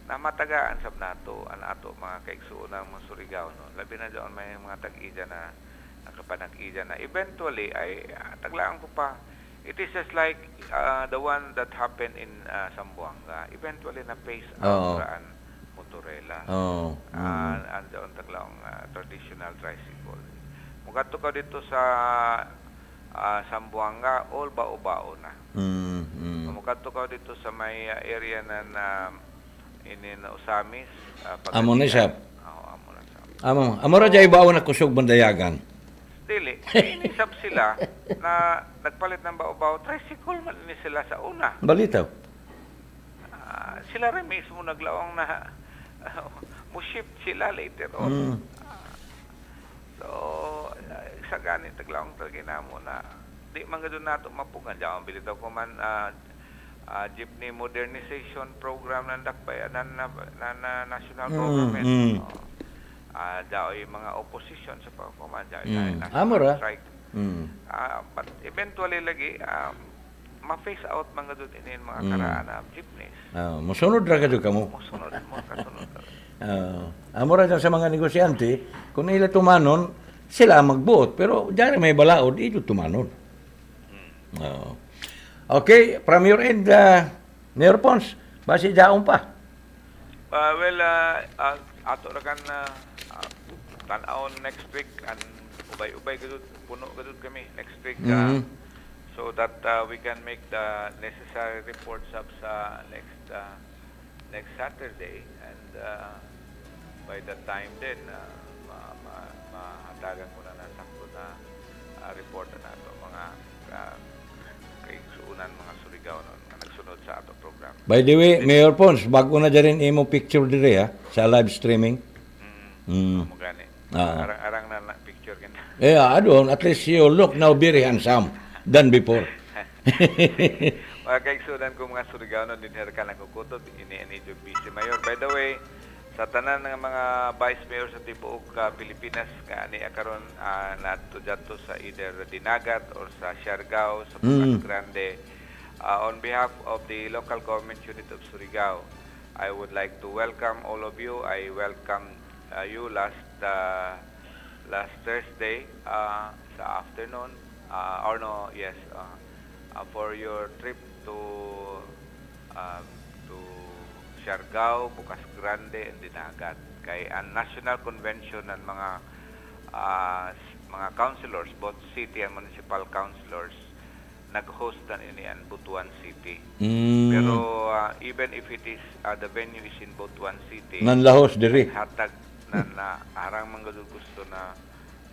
na matagaan sab nato ang ato mga kaigsuon ng mga Surigao no labi na doon may mga tag-ija na nakapanag-ija na eventually ay ah, taglaan ko pa it is just like ah, the one that happened in ah, Zamboanga eventually na face out Oo. raan motorela Oo. Ah, and doon taglaong ah, traditional tricycle mugadto ka dito sa ah, Zamboanga all bao-bao na Mm. Mm. Ka dito sa may uh, area na na inin Usamis. Uh, Amo na siya. Oo, amo na siya. Amo, amo ra jay bawo na kusog bandayagan. Dili, inisab sila na nagpalit ng bao-bao. Tricycle man ni sila sa una. Balitaw. Ah, sila rin mismo naglawang na mo shift sila later on. Mm. So, uh, sa ganit taglawang talaga mo na di man gadon nato mapungan diyan bilitaw ko man ah, ah, jeepney modernization program ng dakbayanan na, na, na national Mm, government. mm. Oh. Ah, daoy mga opposition sa pagkuman diyan Mm. national Amo ra. strike. Mm. Ah, but eventually lagi um, ma-face out mga doon ini mga Mm. karaan na jeepneys. Ah, musunod ra kadto kamo. Musunod mo kasunod. Uh, amo ra sa mga negosyante, kung nila tumanon, sila ang magbuot. Pero dyan may balaod, ito tumanon. Oo. okay, from your end, uh, Mayor Pons, basi jaon pa. Uh, well, uh, uh, ato ra kan uh, uh, tan-aon next week and ubay-ubay gadud puno gadud kami next week uh, Mhm. so that uh, we can make the necessary reports up sa next uh, next Saturday and uh, by that time then uh, ma, ma, mahatagan ko na na sakto na uh, report na ato mga uh, kay suunan mga Surigao no, nga nagsunod sa ato program. By the way, Mayor Pons, bago na dyan imo picture dire ha, sa live streaming. Mm. Mo Ah. Arang-arang na, na picture kita. Eh, adon, at least you look now very handsome than before. Mga kaigsunan ko mga Surigao din her ka nagkukutot ini ini jud busy mayor. By the way, sa tanan ng mga vice mayor sa tibuok ka Pilipinas nga ani karon uh, nato dyato sa either Dinagat or sa Siargao sa Pucas Mm. Grande. Uh, on behalf of the local government unit of Surigao, I would like to welcome all of you. I welcome uh, you last uh, last Thursday uh, sa afternoon uh, or no yes uh, uh, for your trip to um, to Siargao, Bukas Grande, and Dinagat kay ang national convention ng mga uh, mga councilors both city and municipal councilors nag-host na ini ang Butuan City. Mm. Pero uh, even if it is uh, the venue is in Butuan City, Nanlahos diri. hatag na, na arang mga gusto na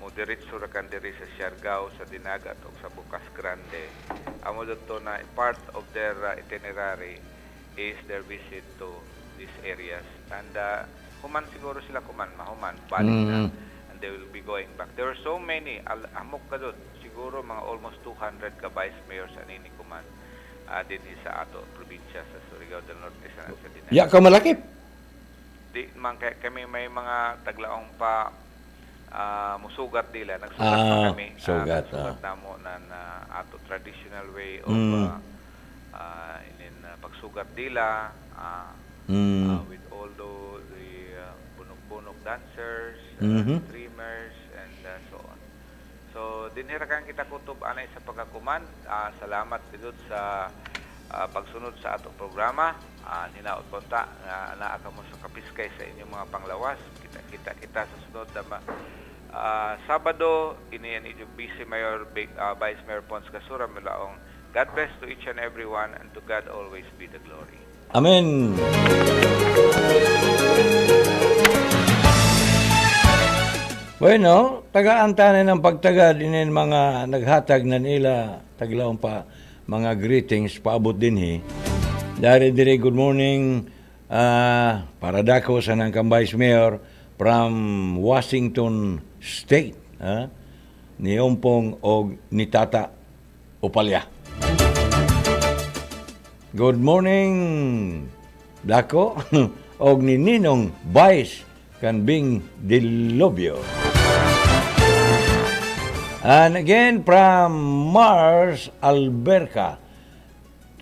mo diretso ra kan diri sa Siargao, sa Dinagat o sa Bukas Grande. Amo dito na part of their uh, itinerary is their visit to these areas. And uh, human siguro sila kuman, mahuman, balik na. Mm. And they will be going back. There are so many, al amok ka doon, siguro mga almost 200 ka vice mayors anini kuman uh, din sa ato probinsya sa Surigao del Norte sa sa Dinagat. Ya ka malakip. Di man kay kami may mga taglaong pa ah, musugat dila. Nagsugat Ah, kami. Ah, sugat, nagsugat ah. namo na, na ato traditional way of Mm. ah, ah, inin ah, pagsugat dila ah, Mm. ah, with all the, the ah, bunok-bunok dancers, ah, Mhm. streamers and ah, so on. So dinhira kang kita kutob anay sa pagkakuman. Ah, salamat gid sa ah, pagsunod sa atong programa. Uh, ninaot punta nga naa ka mo sa kapiskay sa inyong mga panglawas. Kita kita kita sa sunod na ma- ah, Sabado ini ang inyong busy Mayor ah, Vice Mayor Pons Kasura Mulaong. God bless to each and everyone and to God always be the glory. Amen. Bueno, tagaan-tanan ng pagtagad inin mga naghatag na nila taglaon pa mga greetings paabot din hi. Dari dire good morning ah, para dako sa nang Vice Mayor from Washington State. Ha? Ni Ompong o ni Tata Upalya. Good morning, Dako, og ni Ninong Vice Canbing Dilobio. And again from Mars Alberca,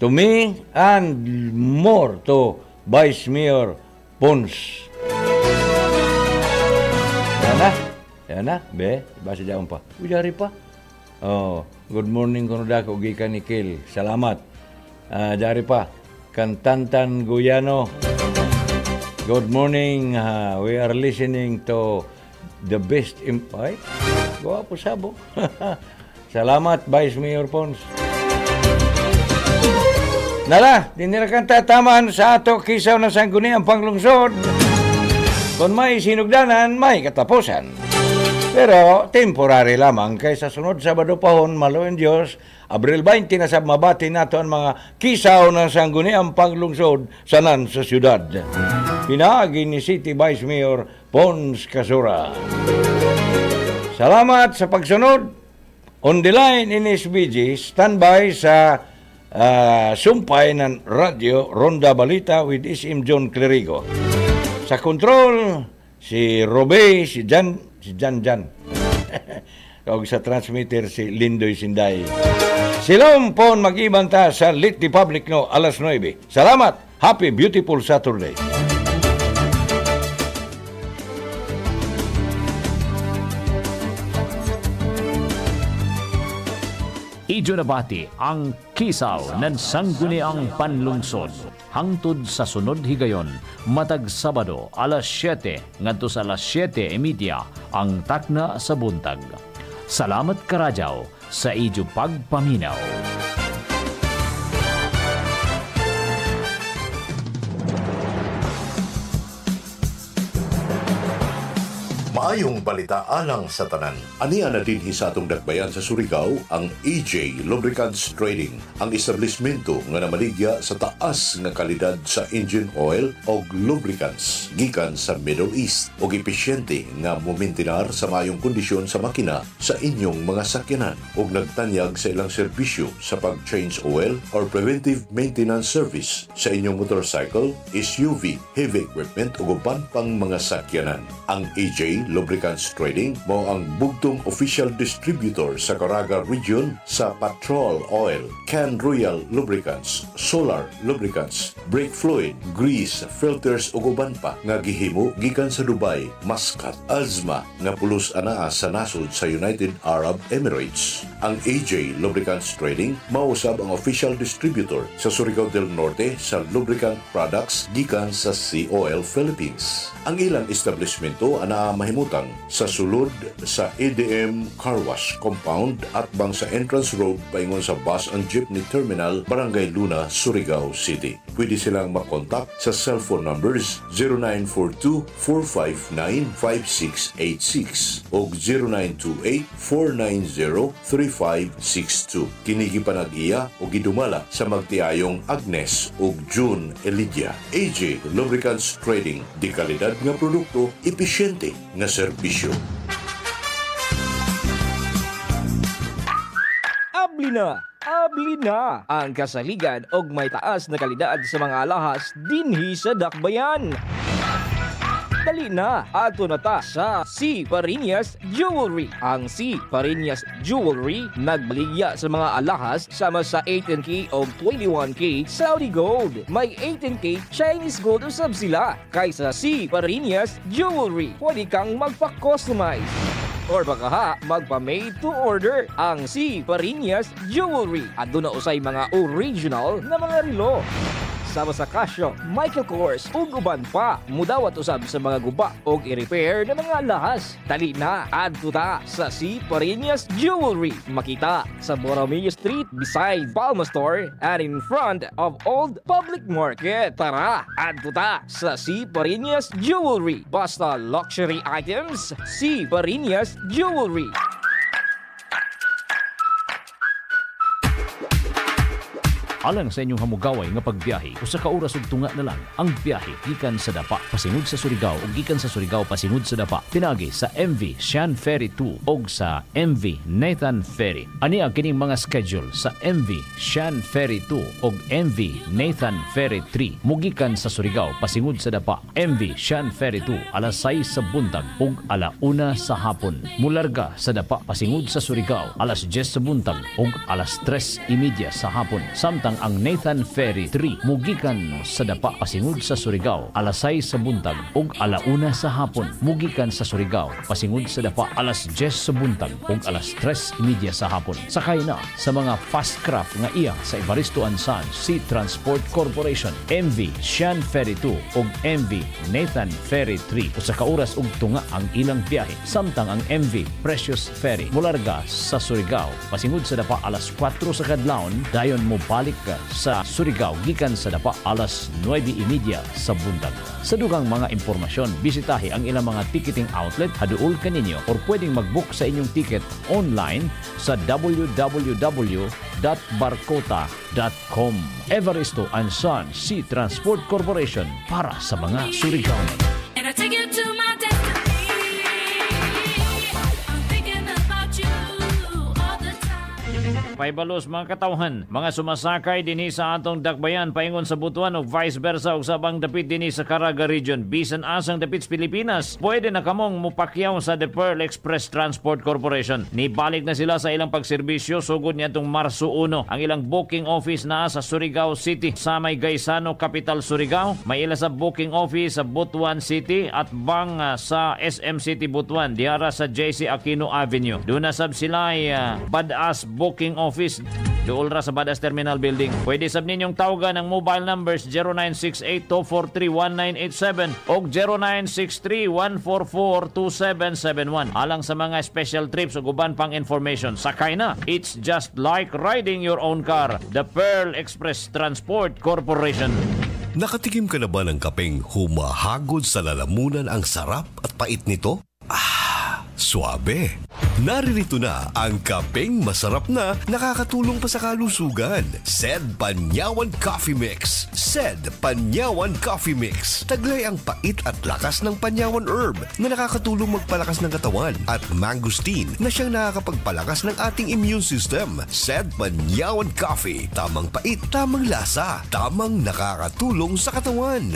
to me and more to Vice Mayor Pons. Yan na. Yan na. Be, basa dyan pa. Ujari pa. Oh, good morning kuno dako gikan ni. Salamat. Ah, dari pa. Kantantan Guyano. Good morning. ah, we are listening to the best. Ay, gawa po sabo. Salamat, Vice Mayor Pons. Nala, dinirakan tataman sa ato kisaw na sangguni ang panglungsod. Kung may sinugdanan, may katapusan. Pero temporary lamang kay sa sunod Sabado pahon, maluin Diyos, Abril 20 na sa mabati nato ang mga kisaw ng sangguni ang panglungsod sanan sa syudad. Pinaagi ni City Vice Mayor Pons Casura. Salamat sa pagsunod. On the line in SBG, standby sa ah, sumpay ng radyo Ronda Balita with SM John Clerigo. Sa control, si Robe, si Jan, si Jan Jan. Kag sa transmitter, si Lindoy Sinday. Silom pon mag-ibanta sa Lit di Public no alas 9. Salamat. Happy beautiful Saturday. Ijo nabati ang kisaw nan sangguniang panlungsod. Hangtod sa sunod higayon, matag Sabado alas 7 ngadto sa alas 7:30 ang takna sa buntag. Salamat karajaw sa ijo pagpaminaw. Maayong balita alang sa tanan. Aniya na din sa atong dakbayan sa Surigao ang AJ Lubricants Trading, ang establishmento nga namaligya sa taas nga kalidad sa engine oil o lubricants gikan sa Middle East ug epesyente nga momentenar sa maayong kondisyon sa makina sa inyong mga sakyanan ug nagtanyag sa ilang serbisyo sa pag-change oil or preventive maintenance service sa inyong motorcycle, SUV, heavy equipment ug uban pang mga sakyanan. Ang AJ Lubricants Trading mao ang bugtong official distributor sa Caraga Region sa Patrol Oil, Can Royal Lubricants, Solar Lubricants, brake fluid, grease, filters ug uban pa nga gihimo gikan sa Dubai, Muscat, Azma nga pulos anaa sa nasod sa United Arab Emirates. Ang AJ Lubricants Trading mausab ang official distributor sa Surigao del Norte sa lubricant products gikan sa Sea Oil Philippines. Ang ilang establishmento anaa mahimutang sa sulod sa EDM Car Wash Compound at bang sa entrance road paingon sa bus and jeepney terminal Barangay Luna, Surigao City. Pwede silang makontak sa cellphone numbers 0942-459-5686 o 0928-490-3562. Kinigi panag-iya o gidumala sa magtiayong Agnes o June Elidia. AJ Lubricants Trading, di kalidad nga produkto, epesyente nga serbisyo. Abli na! Abli na! Ang kasaligan og may taas na kalidad sa mga alahas dinhi sa dakbayan. Dali na, ato na ta sa C. Parinas Jewelry. Ang C. Parinas Jewelry nagbaligya sa mga alahas sama sa 18K o 21K Saudi Gold. May 18K Chinese Gold usab sila. Kaysa C. Parinas Jewelry, pwede kang magpa-customize or baka ha, magpa-made to order ang C. Parinas Jewelry at doon na usay mga original na mga relo. Sama sa Casio, Michael Kors ug uban pa. Mudawat usab sa mga guba ug i-repair na mga lahas. Dali na, adto ta sa C. Parinas Jewelry. Makita sa Borromeo Street beside Palma Store and in front of Old Public Market. Tara, adto ta sa C. Parinas Jewelry. Basta luxury items, C. Parinas Jewelry. Alang sa inyong hamugaway nga pagbiyahe, usa ka oras ug tunga na lang ang biyahe gikan sa Dapa pasingod sa Surigao ug gikan sa Surigao pasingod sa Dapa. Pinagi sa MV Shan Ferry 2 ug sa MV Nathan Ferry. Ani ang kining mga schedule sa MV Shan Ferry 2 ug MV Nathan Ferry 3 mugikan sa Surigao pasingod sa Dapa. MV Shan Ferry 2 alas 6 sa buntag ug ala 1 sa hapon. Mularga sa Dapa pasingod sa Surigao alas 10 sa buntag ug alas 3:30 sa hapon. Samtang ang Nathan Ferry 3 mugikan sa Dapa pasingod sa Surigao. Alas 6 sa buntag ug ala 1 sa hapon. Mugikan sa Surigao pasingod sa Dapa alas 10 sa buntag ug alas 3:30 sa hapon. Sakay na sa mga fast craft nga iya sa Evaristo Ansan Sea Transport Corporation. MV Shan Ferry 2 ug MV Nathan Ferry 3 usa ka oras ug tunga ang ilang biyahe. Samtang ang MV Precious Ferry mularga sa Surigao. Pasingod sa Dapa alas 4 sa kadlawon. Dayon mo balik sa Surigao gikan sa Dapa alas 9:30 sa buntag. Sa dugang mga impormasyon, bisitahi ang ilang mga ticketing outlet haduol kaninyo or pwedeng mag-book sa inyong ticket online sa www.barcota.com. Evaristo and Son Sea Transport Corporation para sa mga Surigao. And I take you to my. Paibalos mga katawhan, mga sumasakay dinhi sa atong dakbayan paingon sa Butuan o vice versa og sabang dapit dinhi sa Caraga region. Bisan asang dapit sa Pilipinas, pwede na kamong mupakyaw sa The Pearl Express Transport Corporation. Nibalik na sila sa ilang pagserbisyo sugod niadtong Marso 1. Ang ilang booking office na sa Surigao City sa may Gaisano Capital Surigao, may ila sa booking office sa Butuan City at bang ah, sa SM City Butuan diara sa JC Aquino Avenue. Doon na sab sila ay ah, badass booking office Duol ra sa Badas Terminal Building. Pwede sab ninyong tawagan ang mobile numbers 0968-243-1987 o 0963-144-2771. Alang sa mga special trips o guban pang information, sakay na. It's just like riding your own car. The Pearl Express Transport Corporation. Nakatikim ka na ba ng kapeng humahagod sa lalamunan ang sarap at pait nito? Ah, suabe. Naririto na ang kapeng masarap na nakakatulong pa sa kalusugan. Sed Panyawan Coffee Mix. Sed Panyawan Coffee Mix. Taglay ang pait at lakas ng Panyawan Herb na nakakatulong magpalakas ng katawan at mangosteen na siyang nakakapagpalakas ng ating immune system. Sed Panyawan Coffee. Tamang pait, tamang lasa, tamang nakakatulong sa katawan.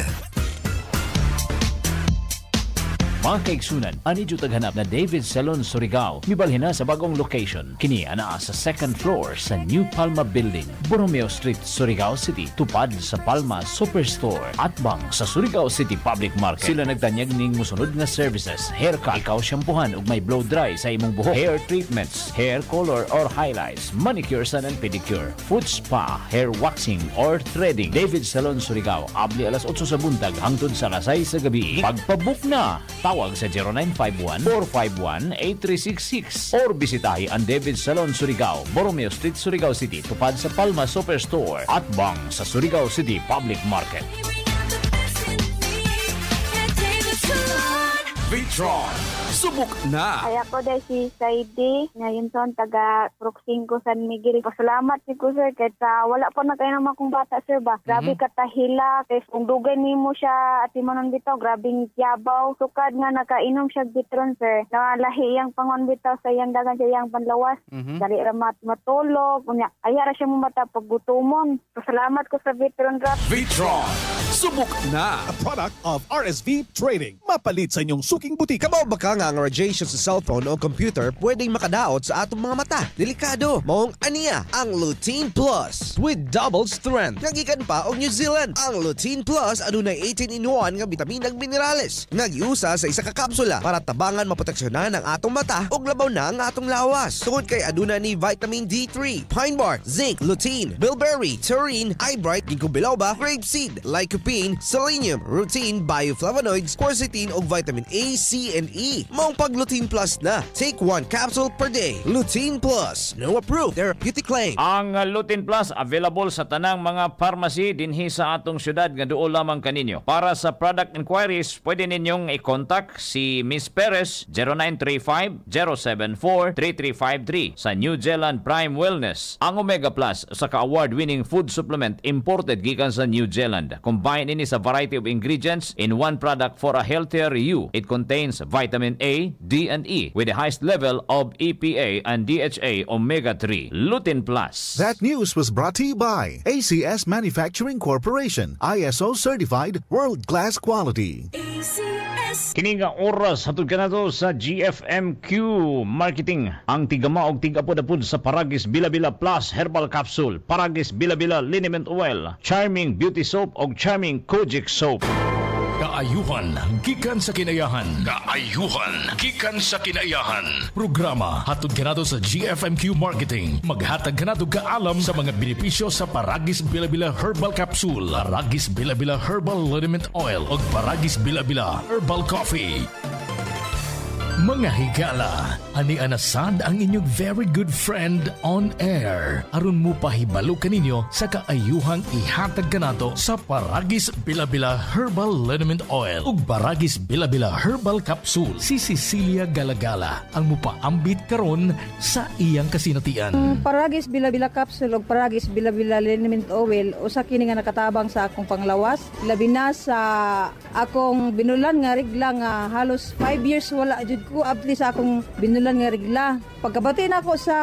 Mga kaigsunan, ani taghanap na David Salon Surigao. Mibalhin na sa bagong location. Kini ana sa second floor sa New Palma Building, Borromeo Street, Surigao City. Tupad sa Palma Superstore at bang sa Surigao City Public Market. Sila nagtanyag ning musunod nga services. Haircut, ikaw shampoohan ug may blow dry sa imong buhok. Hair treatments, hair color or highlights, manicure and pedicure, foot spa, hair waxing or threading. David Salon Surigao, abli alas 8 sa buntag hangtod sa 6 sa gabi. Pagpabook na, tawag sa 0951-451-8366 or bisitahi ang David Salon Surigao, Borromeo Street, Surigao City, tupad sa Palma Superstore at bang sa Surigao City Public Market. Vitron, subok na! Ay ako dahil si Saidi, ngayon son taga Proxinco San Miguel. Pasalamat si ko sir kahit sa wala pa na kayo naman kong bata sir ba. Grabe Mhm. katahila, kay kung dugay ni mo siya at imanon bitaw, grabing yabaw. Sukad nga nakainom siya bitron sir. Nalahi iyang pangon bitaw sa iyang dagan sa iyang panlawas. Mhm. Dali ra mat matulog. Ayara siya mo mata paggutumon. Pasalamat ko sa bitron rap. Vitron, subok na! A product of RSV Trading. Mapalit sa inyong suking butika. Kabaw ba ka nga ang radiation sa cellphone o computer pwedeng makadaot sa atong mga mata? Delikado. Maong aniya ang Lutein Plus with double strength. Nagikan pa og New Zealand. Ang Lutein Plus adunay 18 in 1 nga bitamin ug minerales. Nagiusa sa isa ka kapsula para tabangan maproteksyonan ang atong mata ug labaw na ang atong lawas. Tungod kay aduna ni vitamin D3, pine bark, zinc, lutein, bilberry, taurine, eyebright, ginkgo biloba, grapeseed, lycopene, selenium, rutin, bioflavonoids, quercetin ug vitamin A, C, and E. Maong pag Lutein Plus na. Take one capsule per day. Lutein Plus. No approved therapeutic claim. Ang uh, Lutin Plus available sa tanang mga pharmacy dinhi sa atong syudad nga duol lamang kaninyo. Para sa product inquiries, pwede ninyong i-contact si Miss Perez 0935-074-3353 sa New Zealand Prime Wellness. Ang Omega Plus sa ka-award-winning food supplement imported gikan sa New Zealand. Combine ini sa variety of ingredients in one product for a healthier you. It vitamin A, D, and E with the highest level of EPA and DHA omega-3. Lutin Plus. That news was brought to you by ACS Manufacturing Corporation, ISO certified world class quality. Kini nga oras hatod ka na to sa GFMQ Marketing. Ang tigama og tigapod-apod sa Paragis Bila-Bila Plus Herbal Capsule, Paragis Bila-Bila Liniment Oil, Charming Beauty Soap og Charming Kojic Soap. Kaayuhan, gikan sa kinayahan. Kaayuhan, gikan sa kinayahan. Programa hatod kanado sa GFMQ Marketing. Maghatag kanado kaalam sa mga benepisyo sa Paragis Bila-Bila Herbal Capsule, Paragis Bila-Bila Herbal Liniment Oil ug Paragis Bila-Bila Herbal Coffee. Mga higala, ani anasad ang inyong very good friend on air. Aron mo pahibalo kaninyo sa kaayuhang ihatag kanato sa Paragis Bilabila Herbal Liniment Oil ug Paragis Bilabila Herbal Capsule. Si Cecilia Galagala ang mupaambit karon sa iyang kasinatian. Paragis bila-bila capsule ug paragis bila-bila liniment oil usa kini nga nakatabang sa akong panglawas labi na sa akong binulan nga rigla nga halos 5 years wala jud ko abli sa akong binulan nga regla. Pagkabati na ako sa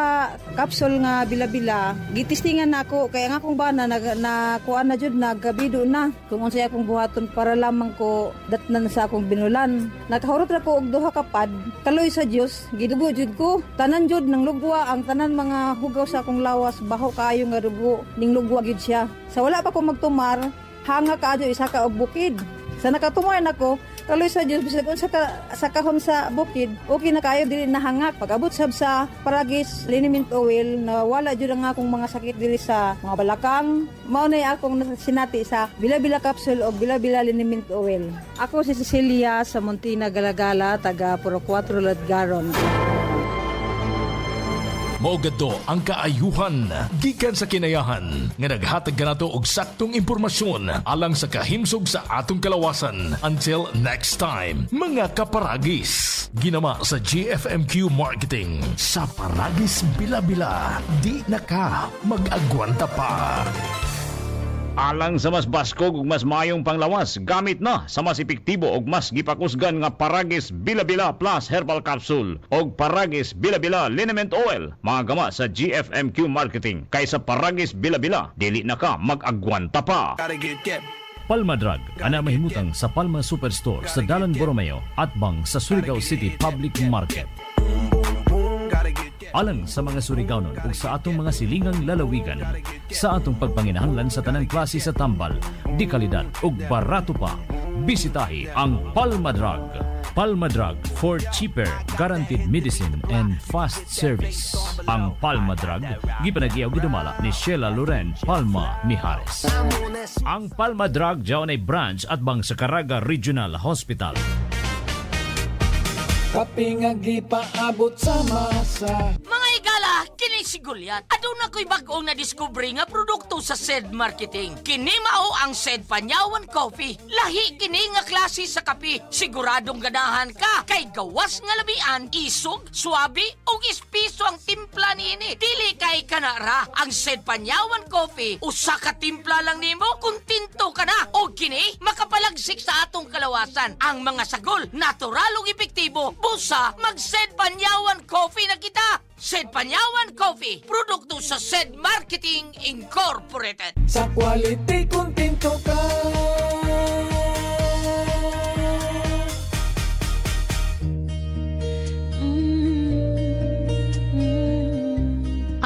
capsule nga bila-bila, gitistingan na ako kaya nga akong bana na, na kuan na jud nagabido na kung unsay akong buhaton para lamang ko datnan sa akong binulan. Nakahurot ra ko og duha ka pad, kaloy sa Dios, gidugo jud ko. Tanan jud nang lugwa ang tanan mga hugaw sa akong lawas baho kaayo nga dugo ning lugwa gid siya. Sa wala pa ko magtumar, hanga kaadyo isa ka og bukid. Sa nakatumar nako, kaloy sa Dios bisag unsa ka sa kahon sa bukid, okay na kayo dili nahangak. Pag-abot sab sa paragis liniment oil na wala jud ang akong mga sakit dili sa mga balakang. Mao na akong sinati sa bila-bila capsule o bila-bila liniment oil. Ako si Cecilia sa Montina Galagala, taga Puro 4 Ladgaron. Maugado ang kaayuhan gikan sa kinayahan nga naghatag kanato og saktong impormasyon alang sa kahimsog sa atong kalawasan. Until next time, mga kaparagis. Ginama sa GFMQ Marketing. Sa Paragis Bila-Bila, di na ka mag-agwanta pa. Alang sa mas baskog ug mas mayong panglawas, gamit na sa mas epektibo ug mas gipakusgan nga Paragis Bila-Bila Plus Herbal Capsule ug Paragis Bila-Bila Liniment Oil, mga gama sa GFMQ Marketing. Kaysa Paragis Bila-Bila, dili na ka mag-agwanta pa. Palma Drug, ana mahimutang sa Palma Superstore sa Dalan Borromeo at bang sa Surigao City Public Market. Alang sa mga Surigaunon ug sa atong mga silingang lalawigan, sa atong pagpanginahanglan sa tanang klase sa tambal, di kalidad ug barato pa, bisitahi ang Palma Drug. Palma Drug for cheaper, guaranteed medicine and fast service. Ang Palma Drug, gipanagiyaw gidumala ni Sheila Loren Palma Mijares. Ang Palma Drug jaon ay branch at bang sa Caraga Regional Hospital. Kapingagi paabot sa masa Mga igala, kini si Goliath. Aduna ko'y bagong na-discovery nga produkto sa SED Marketing. Kini mao ang SED Panyawan Coffee. Lahi kini nga klase sa kape. Siguradong ganahan ka. Kay gawas nga labian, isog, swabe, ug ispiso ang timpla niini. Dili kay kanara. Ang SED Panyawan Coffee, usa ka timpla lang nimo, kuntinto ka na. O kini, makapalagsik sa atong kalawasan. Ang mga sagol, natural ug epektibo. Busa, mag-SED Panyawan Coffee na kita. SED Panyawan Coffee, produkto sa SED Marketing Incorporated. Sa quality kontento ka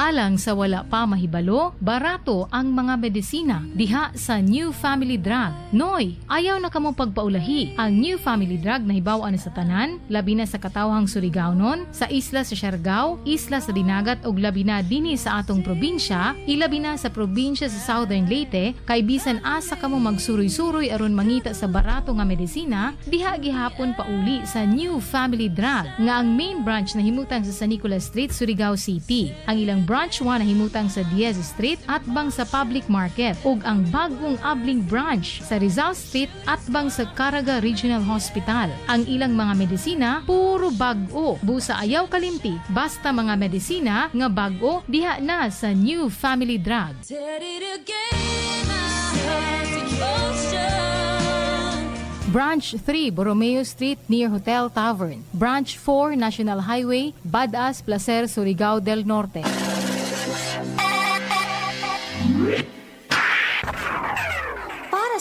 Alang sa wala pa mahibalo, barato ang mga medisina diha sa New Family Drug. Noy, ayaw na kamo pagpaulahi. Ang New Family Drug na hibawaan sa tanan, labi na sa katawhang Surigao sa isla sa Siargao, isla sa Dinagat ug labi na dinhi sa atong probinsya, ilabi na sa probinsya sa Southern Leyte, kay bisan asa kamo magsuroy-suroy aron mangita sa barato nga medisina, diha gihapon pauli sa New Family Drug nga ang main branch na himutang sa San Nicolas Street, Surigao City. Ang ilang branch 1 na himutang sa Diaz Street at bang sa Public Market ug ang bagong Abling branch sa Rizal Street at bang sa Caraga Regional Hospital. Ang ilang mga medisina puro bag-o. Busa ayaw kalimti basta mga medisina nga bag-o diha na sa New Family Drug. Branch 3, Borromeo Street near Hotel Tavern. Branch 4, National Highway, Badas, Placer, Surigao del Norte.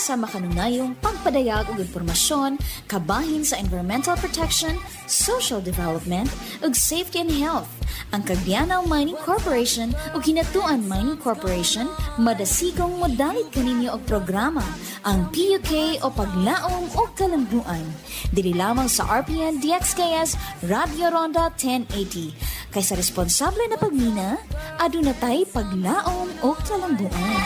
Sa makanunayong pagpadayag og impormasyon, kabahin sa environmental protection, social development, ug safety and health, ang Cagdianaw Mining Corporation ug Hinatuan Mining Corporation madasigong modalit kaninyo og programa ang PUK o Paglaom o Kalambuan. Dili lamang sa RPN DXKS Radio Ronda 1080. Kay sa responsable na pagmina, aduna tay paglaom o kalambuan.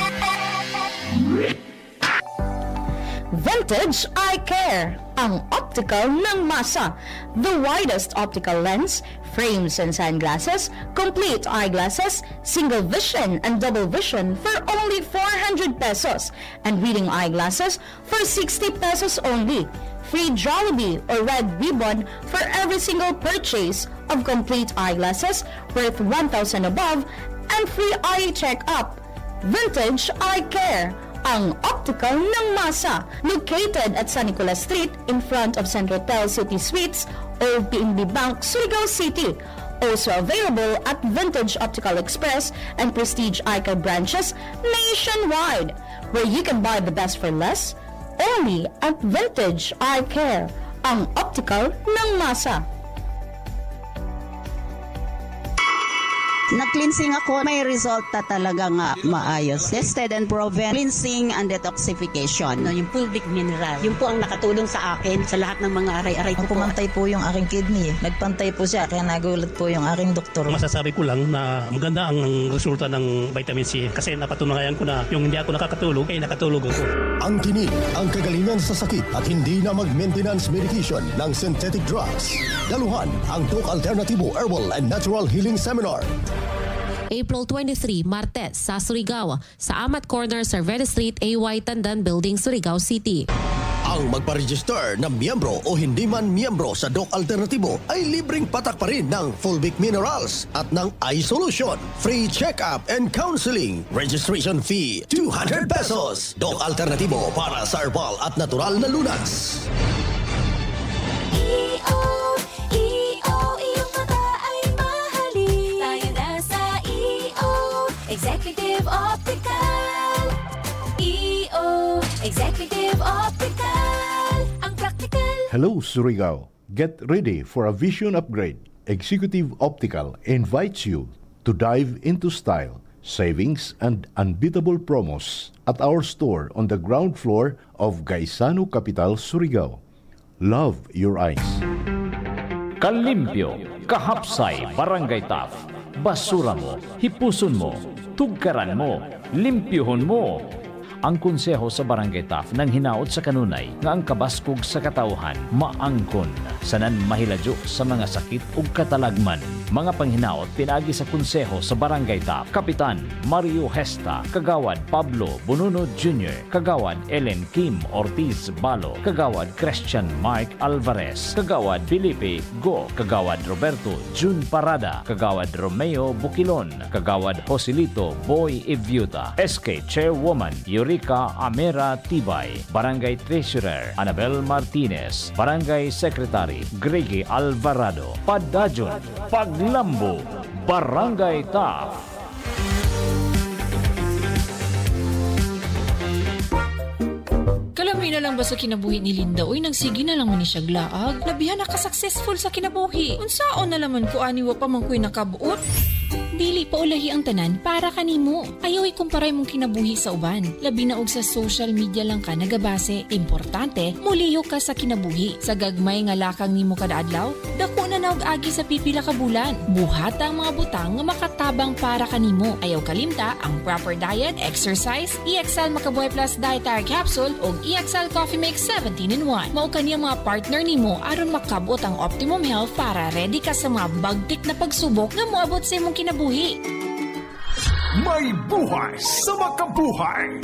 Vintage Eye Care, ang optical ng masa. The widest optical lens, frames and sunglasses, complete eyeglasses, single vision and double vision for only 400 pesos, and reading eyeglasses for 60 pesos only. Free Jollibee or Red Ribbon for every single purchase of complete eyeglasses worth 1,000 above, and free eye check-up. Vintage Eye Care, ang optical ng masa, located at San Nicolas Street in front of Central Tel City Suites, o PNB Bank, Surigao City. Also available at Vintage Optical Express and Prestige Care branches nationwide, where you can buy the best for less only at Vintage Eye Care, ang optical ng masa. Nag-cleansing ako, may resulta talaga nga maayos. Tested and proven, cleansing and detoxification. No, yung fulvic mineral, yun po ang nakatulong sa akin sa lahat ng mga aray-aray ko po. Pumantay po yung aking kidney. Nagpantay po siya, kaya nagulat po yung aking doktor. Masasabi ko lang na maganda ang resulta ng vitamin C kasi napatunayan ko na yung hindi ako nakakatulog, ay nakatulog ako. Ang tinig, ang kagalingan sa sakit at hindi na mag-maintenance medication ng synthetic drugs. Daluhan ang Tok Alternatibo Herbal and Natural Healing Seminar. April 23, Martes, sa Surigao, sa Amat Corner, Cervera Street, AY Tandan Building, Surigao City. Ang magpa-register na miyembro o hindi man miyembro sa Doc Alternatibo ay libreng patak pa rin ng Fulvic Minerals at ng Eye Solution. Free check-up and counseling. Registration fee, 200 pesos. Doc Alternatibo para sa herbal at natural na lunas. EO, Optical. Ang practical. Hello, Surigao. Get ready for a vision upgrade. Executive Optical invites you to dive into style, savings, and unbeatable promos at our store on the ground floor of Gaisano Capital, Surigao. Love your eyes. Kalimpyo, kahapsay, barangay taf. Basura mo, hipuson mo, tugkaran mo, limpyuhon mo. Ang konseho sa Barangay Taf nang hinaot sa kanunay nga ang kabaskog sa katawhan maangkon sanan mahiladyo sa mga sakit ug katalagman. Mga panghinaot pinagi sa konseho sa Barangay Taf. Kapitan Mario Hesta, Kagawad Pablo Bununod Jr., Kagawad Ellen Kim Ortiz Balo, Kagawad Christian Mark Alvarez, Kagawad Felipe Go, Kagawad Roberto Jun Parada, Kagawad Romeo Bukilon, Kagawad Joselito Boy Eviuta, SK Chairwoman Eureka Amera Tibay, Barangay Treasurer Anabel Martinez, Barangay Secretary Gregi Alvarado, Padajon, Paglambo, Barangay Taf. Kalami na lang ba sa kinabuhi ni Linda? Uy, nagsigi na lang man siya glaag. Labihan na ka-successful sa kinabuhi. Unsaon na laman ko aniwa pa man ko'y nakabuot? Dili pa ulahi ang tanan para kanimo. Ayaw ikumparay mong kinabuhi sa uban. Labi na og sa social media lang ka nagabase. Importante, muliyo ka sa kinabuhi. Sa gagmay nga lakang nimo kada adlaw, dako na naog agi sa pipila ka bulan. Buhat ang mga butang nga makatabang para kanimo. Ayaw kalimta ang proper diet, exercise, EXL Makabuhay Plus Dietary Capsule ug EXL Coffee Mix 17 in 1. Mao kaniya mga partner nimo aron makabot ang optimum health para ready ka sa mga bagtik na pagsubok nga moabot sa imong kinabuhi. May buhay sa makabuhay!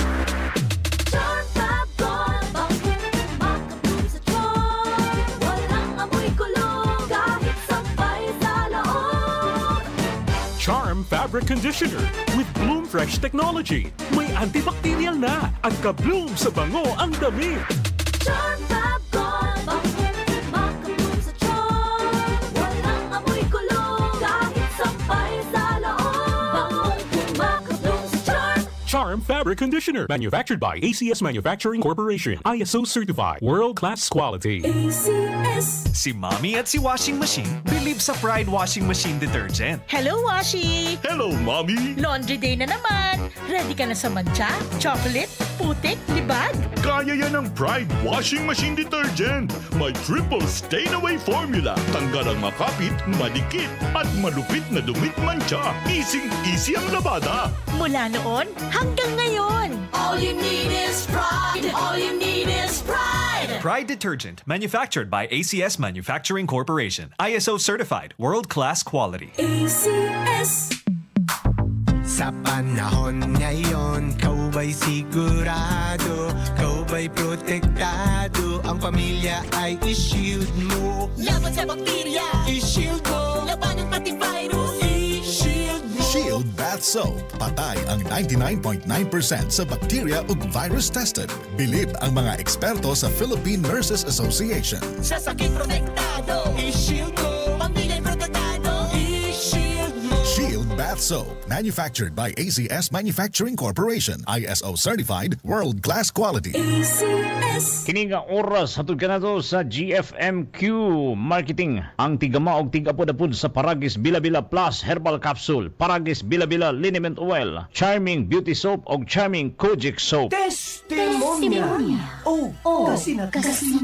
Charm Fabric Conditioner with Bloom Fresh Technology. May antibacterial na at ka-bloom sa bango ang damit. Charm Charm Fabric Conditioner. Manufactured by ACS Manufacturing Corporation. ISO certified. World-class quality. ACS. Si Mommy at si Washing Machine believe sa Pride Washing Machine Detergent. Hello, Washi! Hello, Mommy! Laundry day na naman! Ready ka na sa mancha, chocolate, putik, libag? Kaya yan ang Pride Washing Machine Detergent. May triple stain-away formula. Tanggal ang makapit, madikit, at malupit na dumit mancha. Easy-easy ang labada. Mula noon hanggang ngayon! All you need is pride. All you need is pride. Pride Detergent, manufactured by ACS Manufacturing Corporation. ISO certified. World-class quality. ACS. Sa panahon ngayon, kau ba'y sigurado? Kau ba'y protektado? Ang pamilya ay i-shield mo Laban sa bakterya. I-shield mo Laban ng pati virus. Shield Bath Soap. Patay ang 99.9% sa bacteria ug virus tested. Bilib ang mga eksperto sa Philippine Nurses Association. Sa sakit protektado, i-shield mo. Pamilya protektado, Bath Soap. Manufactured by ACS Manufacturing Corporation. ISO certified, world-class quality. Kini nga oras hatod ka na to sa GFMQ Marketing. Ang tigama og tigapod-apod sa Paragis Bila-Bila Plus Herbal Capsule, Paragis Bila-Bila Liniment Oil, Charming Beauty Soap og Charming Kojic Soap. Testimonia. Oh, oh kasi na kasi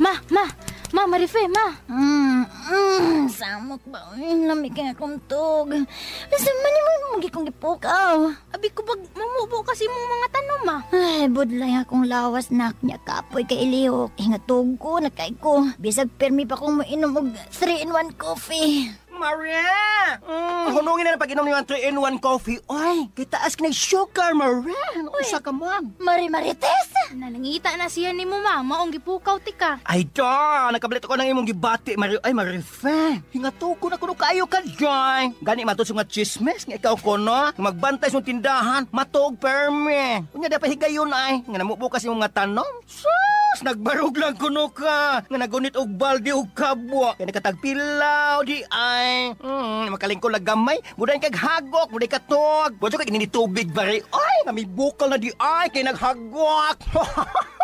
Ma, ma, ma, Marife, ma. Mm, mm, samok ba? Uy, lamig ka akong tog. Nasa man mo magi kong gipukaw. Abi ko bag mamubo kasi mong mga tanong, ma. Ay, budlay akong lawas nak niya kapoy kay ilihok. Hingatog ko, nakay ko. Bisag permi pa kong mainom og 3-in-1 coffee. Maria! Mm, hunungin na ng pag-inom ang 3-in-1 coffee. Oy, kitaas ka yung sugar, Maria. Usa ka, ma'am. Mari Marites! Nanangita na siya ni mo, ma. Maong gipukaw tika. Ay, da! Nakabalit ako ng imong gibati, Mario. Ay, Marife. Hingatuko na kuno kayo ka, Joy. Gani matod sa mga chismes nga ikaw ko, no? Nga Magbantay sa tindahan, matog perme. Unya dapat higayon ay. Nga namubukas yung mga tanong. Sus! Nagbarog lang kuno ka. Nga nagunit og balde og kabwa. Kaya nakatagpilaw di ay. Hmm, makaling ko lagamay. Muday kag hagok, muday katog. Bojo kay ni tubig bari. Ay, nami bukal na di ay kay naghagok.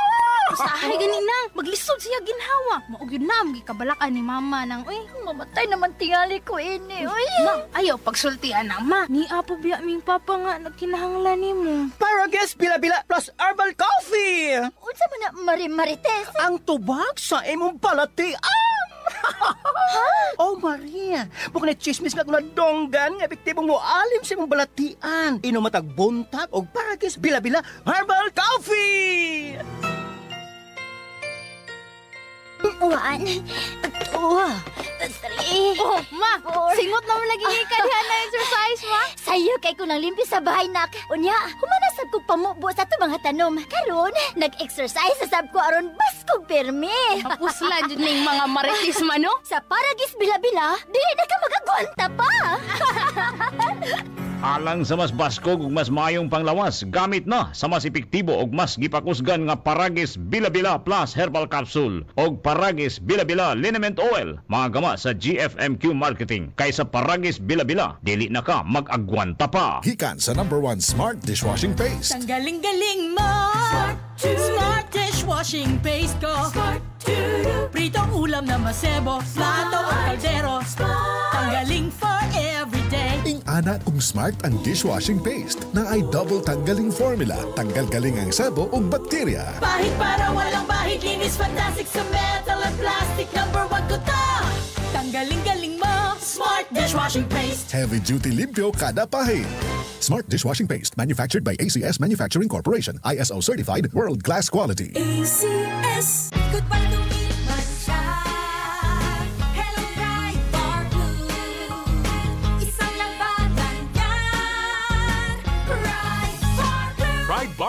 Usahay gani nang, maglisod siya ginhawa. Maog yun na, magikabalakan ni mama nang, uy, Mamatay naman tingali ko ini. Uy. Ma, ayaw pagsultian na, ma. Ni apo biya ming papa nga nagkinahanglan ni mo. Paragas Bila-Bila plus Herbal Coffee! Unsa man na Mari Marites? Ang tubag sa imong balatian! oh, Maria. Bukang na chismis nga kung nadonggan nga epektibong mo alim sa imong balatian. Inumatag buntag o paragis bila-bila herbal coffee! One, two, three, Oh, ma, four. singot na mo lagi ka diha na exercise, ma. Sayo kay ko nang limpi sa bahay nak. Unya, humanasab ko pamubo sa to mga tanom. Karon, nag-exercise sa sab ko aron bas kog permi. Kapuslan dyan ning mga maritis man, no? Sa paragis bila-bila, dili na ka magagwanta pa. Alang sa mas baskog ug mas mayong panglawas, gamit na sa mas epektibo ug mas gipakusgan nga Paragis Bila-Bila Plus Herbal Capsule ug Paragis Bila-Bila Liniment Oil, mga gama sa GFMQ Marketing. Kaysa Paragis Bila-Bila, dili na ka mag-agwanta pa. Hikan sa number one smart dishwashing paste. Ang galing-galing mo! Smart dishwashing paste ko. Smart Pritong ulam na masebo. Plato at kaldero. Tanggaling for everyday ana kung smart ang dishwashing paste na ay double tanggaling formula. Tanggal galing ang sebo o bakterya. Bahid para walang bahid Linis fantastic sa metal at plastic Number one ko to Tanggaling-galing mo Smart dishwashing paste Heavy duty limpyo kada pahid. Smart dishwashing paste manufactured by ACS Manufacturing Corporation. ISO certified, world class quality. ACS Goodbye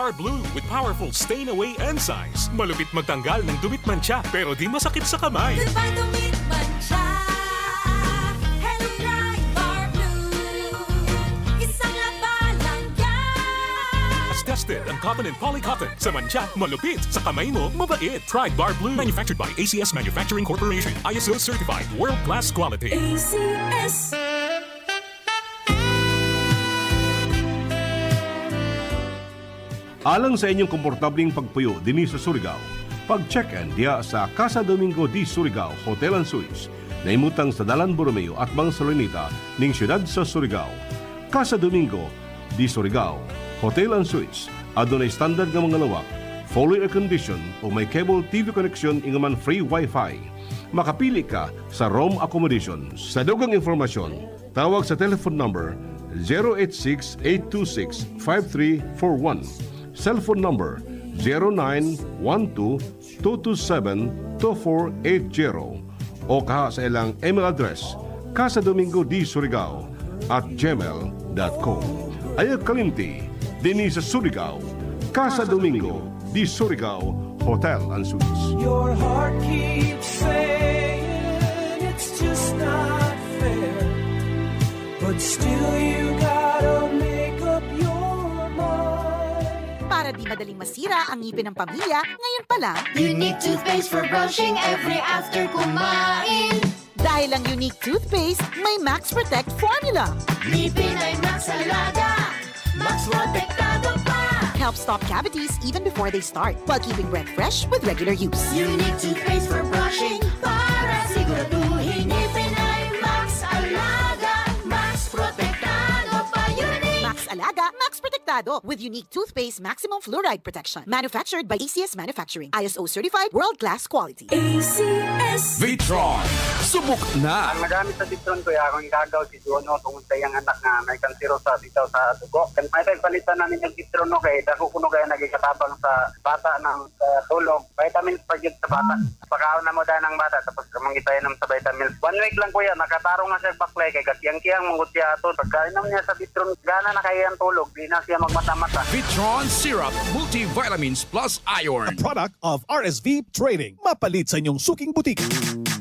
Bar Blue with powerful stain-away enzymes. Malupit magtanggal ng dumit mancha pero di masakit sa kamay. Goodbye yan As tested ang cotton and polycotton. Sa mancha, malupit. Sa kamay mo, mabait. Pride Bar Blue. Manufactured by ACS Manufacturing Corporation. ISO certified. World-class quality. ACS Alang sa inyong komportabling pagpuyo dinhi sa Surigao, pag-check-in diya sa Casa Domingo di Surigao Hotel and Suites na imutang sa Dalan Borromeo at Bang Salonita ning siyudad sa Surigao. Casa Domingo di Surigao Hotel and Suites adunay standard nga mga lawak, fully air condition o may cable TV connection ingaman free wifi. Makapili ka sa room accommodation. Sa dugang informasyon, tawag sa telephone number 086-826-5341 Cellphone number 0912-227-2480 o kaha sa ilang email address kasadomingo di surigao at gmail.com Ayag kalimti, dini sa Surigao, Casa Domingo, di Surigao, Hotel and Suites. Your heart keeps saying it's just not fair, but still you gotta make para di madaling masira ang ngipin ng pamilya, ngayon pa lang, Unique toothpaste for brushing every after kumain. dahil ang unique toothpaste, may Max Protect formula. Ngipin ay Max Alaga. Max Protectado pa. Helps stop cavities even before they start, while keeping breath fresh with regular use. Unique toothpaste for brushing para siguraduhin ngipin ay Max Alaga. Max Protectado pa. Unique. Max Alaga, Max Protectado with unique toothpaste maximum fluoride protection. Manufactured by ACS Manufacturing. ISO certified world-class quality. ACS. Vitron, subok na! Ang nagamit sa Vitron ko, akong gagaw si Juno tungkol sa iyang anak nga may kansiro sa bitaw sa dugo. Kan may pagpalitan namin yung Vitron no kay dako kuno kaya nagikatabang sa bata ng uh, tulog. Vitamins pa sa bata. Pagkaon na mo dahil ng bata tapos kamang itainom sa vitamins. One week lang kuya, nakatarong na siya baklay kay kakiyang-kiyang mungod siya ato. Pagkainom niya sa Vitron, gana na kaya ang tulog. Di na siya magmata-mata. Vitron Syrup Multivitamins Plus Iron. Product of RSV Trading. Mapalit sa inyong suking butik.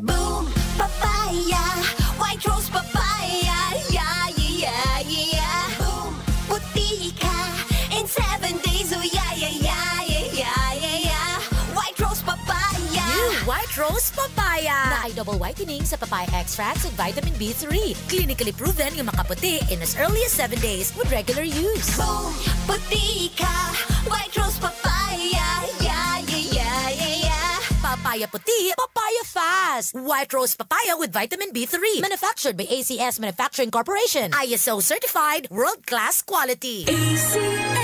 Boom, papaya, white rose papaya, Rose Papaya na ay double whitening sa papaya extracts with vitamin B3. Clinically proven yung makaputi in as early as 7 days with regular use. Boom, puti ka, white rose papaya, yeah, yeah, yeah, yeah, yeah. Papaya puti, papaya fast. White Rose Papaya with vitamin B3. Manufactured by ACS Manufacturing Corporation. ISO certified world-class quality. ACS.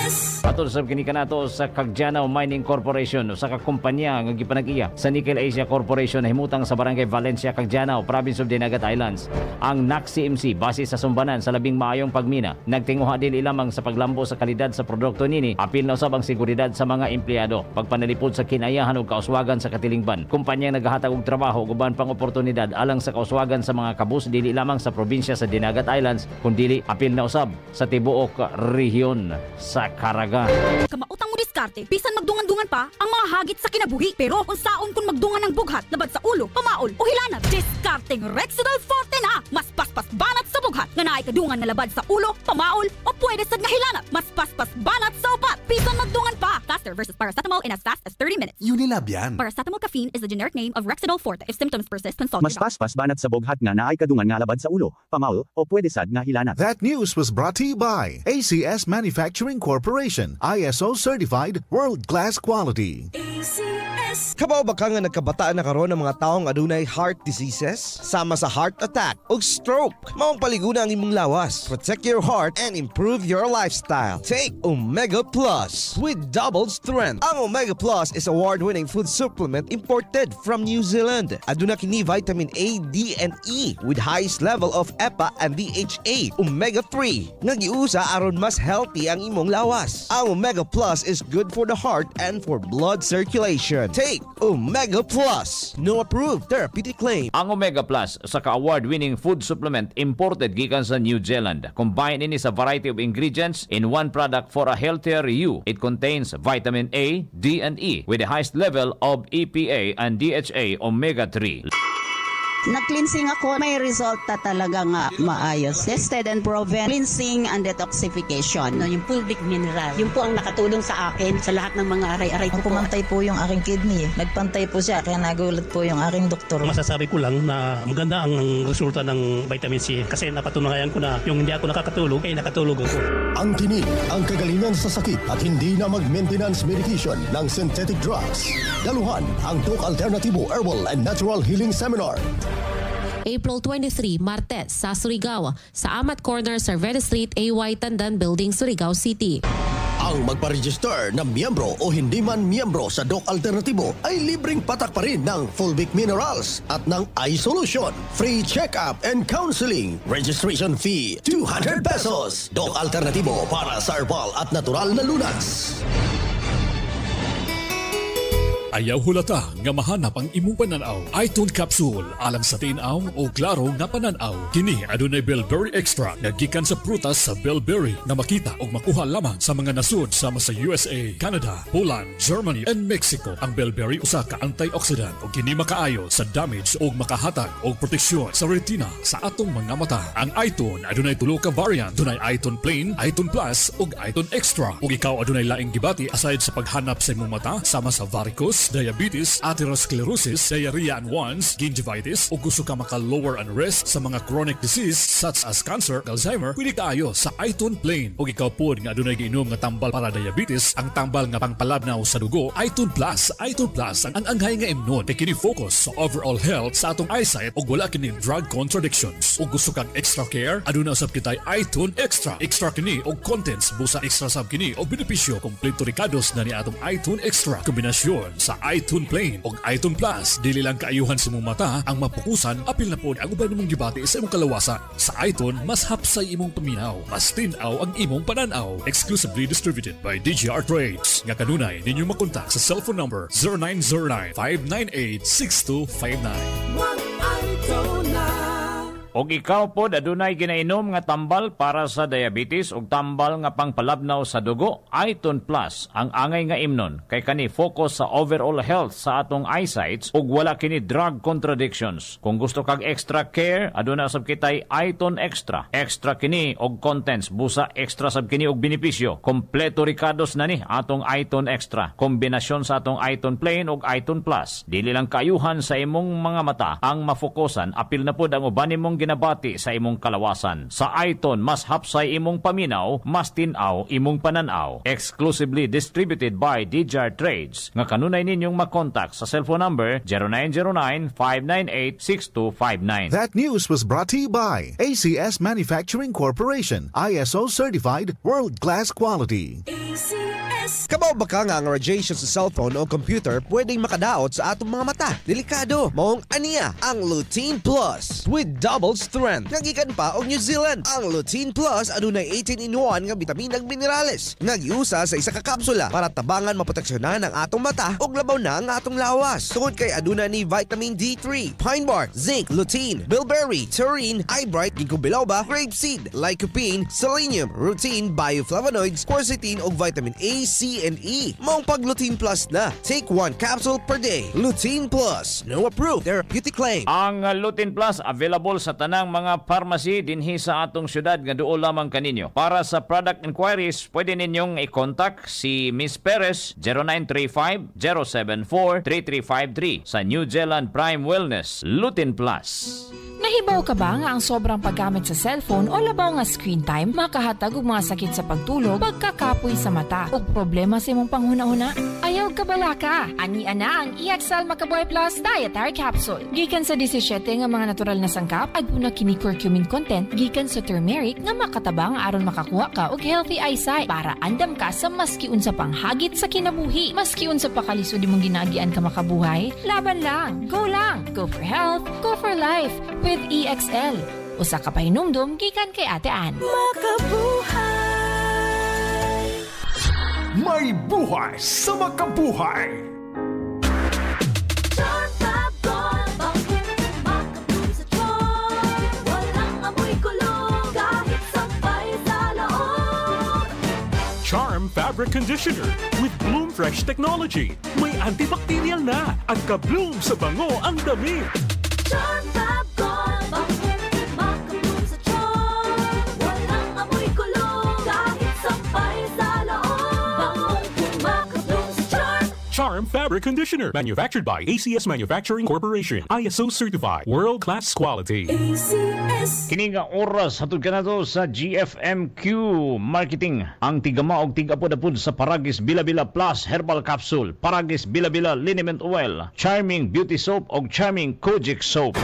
Atol sa kini kanato sa Caggianao Mining Corporation usa ka kumpanya nga gipanag-iya sa Nickel Asia Corporation na himutang sa Barangay Valencia, Caggianao, Province of Dinagat Islands. Ang NAC-CMC base sa sumbanan sa labing maayong pagmina nagtinguha dili lamang sa paglambo sa kalidad sa produkto nini apil na usab ang seguridad sa mga empleyado pagpanalipod sa kinayahan ug kauswagan sa katilingban. Kumpanya nagahatag og trabaho ug uban pang oportunidad alang sa kauswagan sa mga kabus dili lamang sa probinsya sa Dinagat Islands kundi apil na usab sa tibuok rehiyon sa Caraga. Kamautang mo diskarte, bisan magdungan-dungan pa ang mga hagit sa kinabuhi. Pero kung saon kung magdungan ng bughat, labad sa ulo, pamaol o hilanat, diskarteng Rexidol Forte na! Mas paspas banat sa bughat, nga naay kadungan na labad sa ulo, pamaol o pwede sad nga hilanat. Mas paspas banat sa upat, bisan magdungan pa! Faster versus paracetamol in as fast as 30 minutes. Unilab yan. Paracetamol caffeine is the generic name of Rexidol Forte. If symptoms persist, consult Mas paspas banat sa boghat nga naay kadungan nga labad sa ulo, pamaol o pwede sad nga hilanat. That news was brought to you by ACS Manufacturing Corporation, ISO certified world-class quality. ACS. Kabaw ba ka nga nagkabataan na karon ng mga taong adunay heart diseases? Sama sa heart attack o stroke. Maong paliguna ang imong lawas. Protect your heart and improve your lifestyle. Take Omega Plus with double strength. Ang Omega Plus is award-winning food supplement imported from New Zealand. Aduna kini vitamin A, D, and E with highest level of EPA and DHA. Omega 3 nga giusa aron mas healthy ang imong lawas. Ang Omega Plus is good for the heart and for blood circulation. Take Omega Plus. No approved therapeutic claim. Ang Omega Plus sa ka-award-winning food supplement imported imported gikan sa New Zealand. Combine ini sa variety of ingredients in one product for a healthier you. It contains vitamin A, D, and E with the highest level of EPA and DHA omega-3. Nag-cleansing ako, may resulta talaga nga maayos. Tested and proven cleansing and detoxification. No, yung pulvic mineral. Yun po ang nakatulong sa akin sa lahat ng mga aray-aray ko. Pumantay po yung aking kidney. Nagpantay po siya, kaya nagulat po yung aking doktor. Masasabi ko lang na maganda ang resulta ng vitamin C kasi napatunayan ko na yung hindi ako nakakatulog, ay eh, nakatulog ako. Ang tinig, ang kagalingan sa sakit at hindi na mag-maintenance medication ng synthetic drugs. Daluhan ang Tok Alternatibo Herbal and Natural Healing Seminar April 23, Martes, sa Surigao, sa Amat Corner, Cervera Street, AY Tandan Building, Surigao City. Ang magpa-register na miyembro o hindi man miyembro sa Doc Alternativo ay libreng patak pa rin ng Fulvic Minerals at ng iSolution. Free check-up and counseling. Registration fee, 200 pesos. Doc Alternativo para sa herbal at natural na lunas. Ayaw hulata nga mahanap ang imong pananaw. Iton Capsule alang sa tinaw o klaro nga pananaw. Kini adunay Bellberry Extra nga gikan sa prutas sa Bellberry na makita o makuha lamang sa mga nasud sama sa USA, Canada, Poland, Germany, and Mexico. Ang Bellberry usa ka antioxidant o kini makaayo sa damage o makahatag o proteksyon sa retina sa atong mga mata. Ang Iton adunay tulo ka variant. Dunay Iton Plain, Iton Plus ug Iton Extra. Ug ikaw adunay laing gibati aside sa paghanap sa imong mata sama sa varicose, diabetes, atherosclerosis, diarrhea and wands, gingivitis o gusto ka maka-lower and rest sa mga chronic disease such as cancer, Alzheimer, pwede kaayo sa Iton Plain. O ikaw po nga adunay giinom nga tambal para diabetes, ang tambal nga pangpalabnaw sa dugo, Iton Plus. Iton Plus ang anghay nga imnon kay kini focus sa overall health sa atong eyesight ug wala kini drug contradictions. O gusto kang extra care, aduna usab kitay Iton Extra. Extra kini og contents busa extra sab kini og benepisyo kompleto rikados na ni atong iTunes Extra. Kombinasyon sa iTunes Plain ug iTunes Plus. Dili lang kaayuhan sa imong mata ang mapukusan apil na pod ang uban nimong gibati sa imong kalawasan. Sa iTunes mas hapsay imong paminaw, mas tinaw ang imong pananaw. Exclusively distributed by DGR Trades. Nga kanunay ninyo makontak sa cellphone number 0909-598-6259. Og ikaw po adunay ginainom nga tambal para sa diabetes ug tambal nga pangpalabnaw sa dugo, Iton Plus ang angay nga imnon kay kani focus sa overall health sa atong eyesight ug wala kini drug contradictions. Kung gusto kag extra care, aduna sab kitay Iton Extra. Extra kini og contents busa extra sab kini og benepisyo. Kompleto rikados na ni atong Iton Extra. Kombinasyon sa atong Iton Plain ug Iton Plus. Dili lang kayuhan sa imong mga mata ang mafokusan apil na pod ang uban nimong ginabati sa imong kalawasan. Sa Iton, mas hapsay imong paminaw, mas tinaw imong pananaw. Exclusively distributed by DJR Trades. Nga kanunay ninyong makontak sa cellphone number 0909-598-6259. That news was brought to you by ACS Manufacturing Corporation, ISO certified world class quality. Kabaw ba ka nga ang radiation sa cellphone o computer pwedeng makadaot sa atong mga mata? Delikado. Maong aniya ang Lutein Plus with double strength. Nagikan pa og New Zealand. Ang Lutein Plus adunay 18 in 1 nga bitamin ug minerales. Nagiusa sa isa ka kapsula para tabangan maproteksyonan ang atong mata ug labaw na ang atong lawas. Tungod kay aduna ni vitamin D3, pine bark, zinc, lutein, bilberry, taurine, eyebright, ginkgo biloba, grapeseed, lycopene, selenium, rutin, bioflavonoids, quercetin ug vitamin A, C, and E. Maong pag Lutein Plus na. Take one capsule per day. Lutein Plus. No approved therapeutic claim. Ang uh, Lutin Plus available sa tanang mga pharmacy dinhi sa atong syudad nga duol lamang kaninyo. Para sa product inquiries, pwede ninyong i-contact si Miss Perez 0935-074-3353 sa New Zealand Prime Wellness Lutin Plus. Nahibaw ka ba nga ang sobrang paggamit sa cellphone o labaw nga screen time makahatag og mga sakit sa pagtulog, pagkakapoy sa mata ug problema sa imong panghuna-huna? Ayaw ka bala ka. Ani ana ang EXL Makaboy Plus Dietary Capsule. Gikan sa 17 nga mga natural na sangkap aduna kini curcumin content gikan sa turmeric nga makatabang aron makakuha ka og healthy eyesight para andam ka sa maski unsa pang hagit sa kinabuhi. Maski unsa pa kalisod imong ginagian ka makabuhay, laban lang. Go lang. Go for health. Go for life EXL. Usa ka pahinumdum gikan kay Ate Ann. May buhay sa makabuhay! Charm Fabric Conditioner with Bloom Fresh Technology. May antibacterial na at ka-bloom sa bango ang damit. Charm Fabric Conditioner. Manufactured by ACS Manufacturing Corporation. ISO certified. World class quality. Kini nga oras hatod kanado sa GFMQ Marketing. Ang tigama og tigapod-apod sa Paragis Bila-Bila Plus Herbal Capsule, Paragis Bila-Bila Liniment Oil, Charming Beauty Soap og Charming Kojic Soap.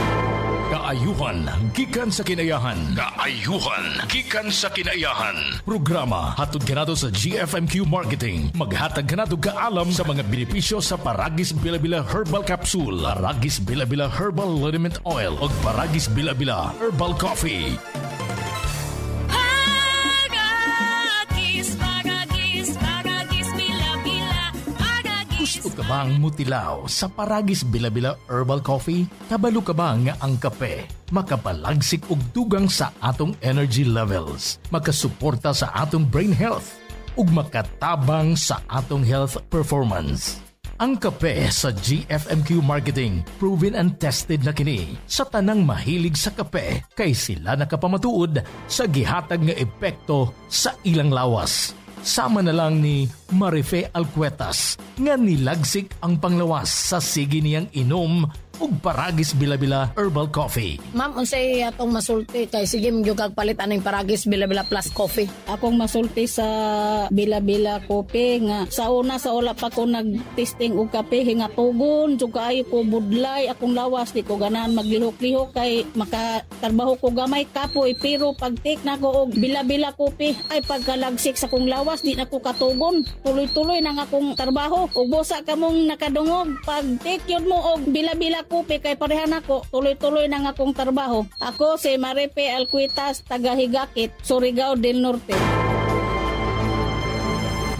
Kaayuhan, gikan sa kinayahan. Kaayuhan, gikan sa kinaiyahan. Programa hatod kanado sa GFMQ Marketing. Maghatag kanado kaalam sa mga benepisyo sa Paragis Bila-Bila Herbal Capsule, Paragis Bila-Bila Herbal Liniment Oil ug Paragis Bila-Bila Herbal Coffee. Gusto ka bang mutilaw sa Paragis Bilabila Herbal Coffee? Kabalo ka ba nga ang kape? Makapalagsik og dugang sa atong energy levels, makasuporta sa atong brain health, ug makatabang sa atong health performance. Ang kape sa GFMQ Marketing, proven and tested na kini sa tanang mahilig sa kape kay sila nakapamatuod sa gihatag nga epekto sa ilang lawas. Sama na lang ni Marife Alcuetas nga nilagsik ang panglawas sa sige niyang inom ug paragis bila-bila herbal coffee. Ma'am, unsay atong masulti kay sige mo kag palit aning paragis bila-bila plus coffee. Akong masulti sa bila-bila kope nga sa una sa wala pa ko nag-testing og kape nga tugon jud kaayo ko budlay akong lawas di ko ganahan maglihok-lihok kay makatrabaho ko gamay kapoy pero pag take na ko og bila-bila kope ay pagkalagsik sa kong lawas di na ko katugon tuloy-tuloy na nga akong trabaho ug busa kamong nakadungog pag take yun mo og bila-bila kope kay pareha nako tuloy-tuloy na nga akong trabaho ako si Maripe Alcuitas taga Higakit Surigao del Norte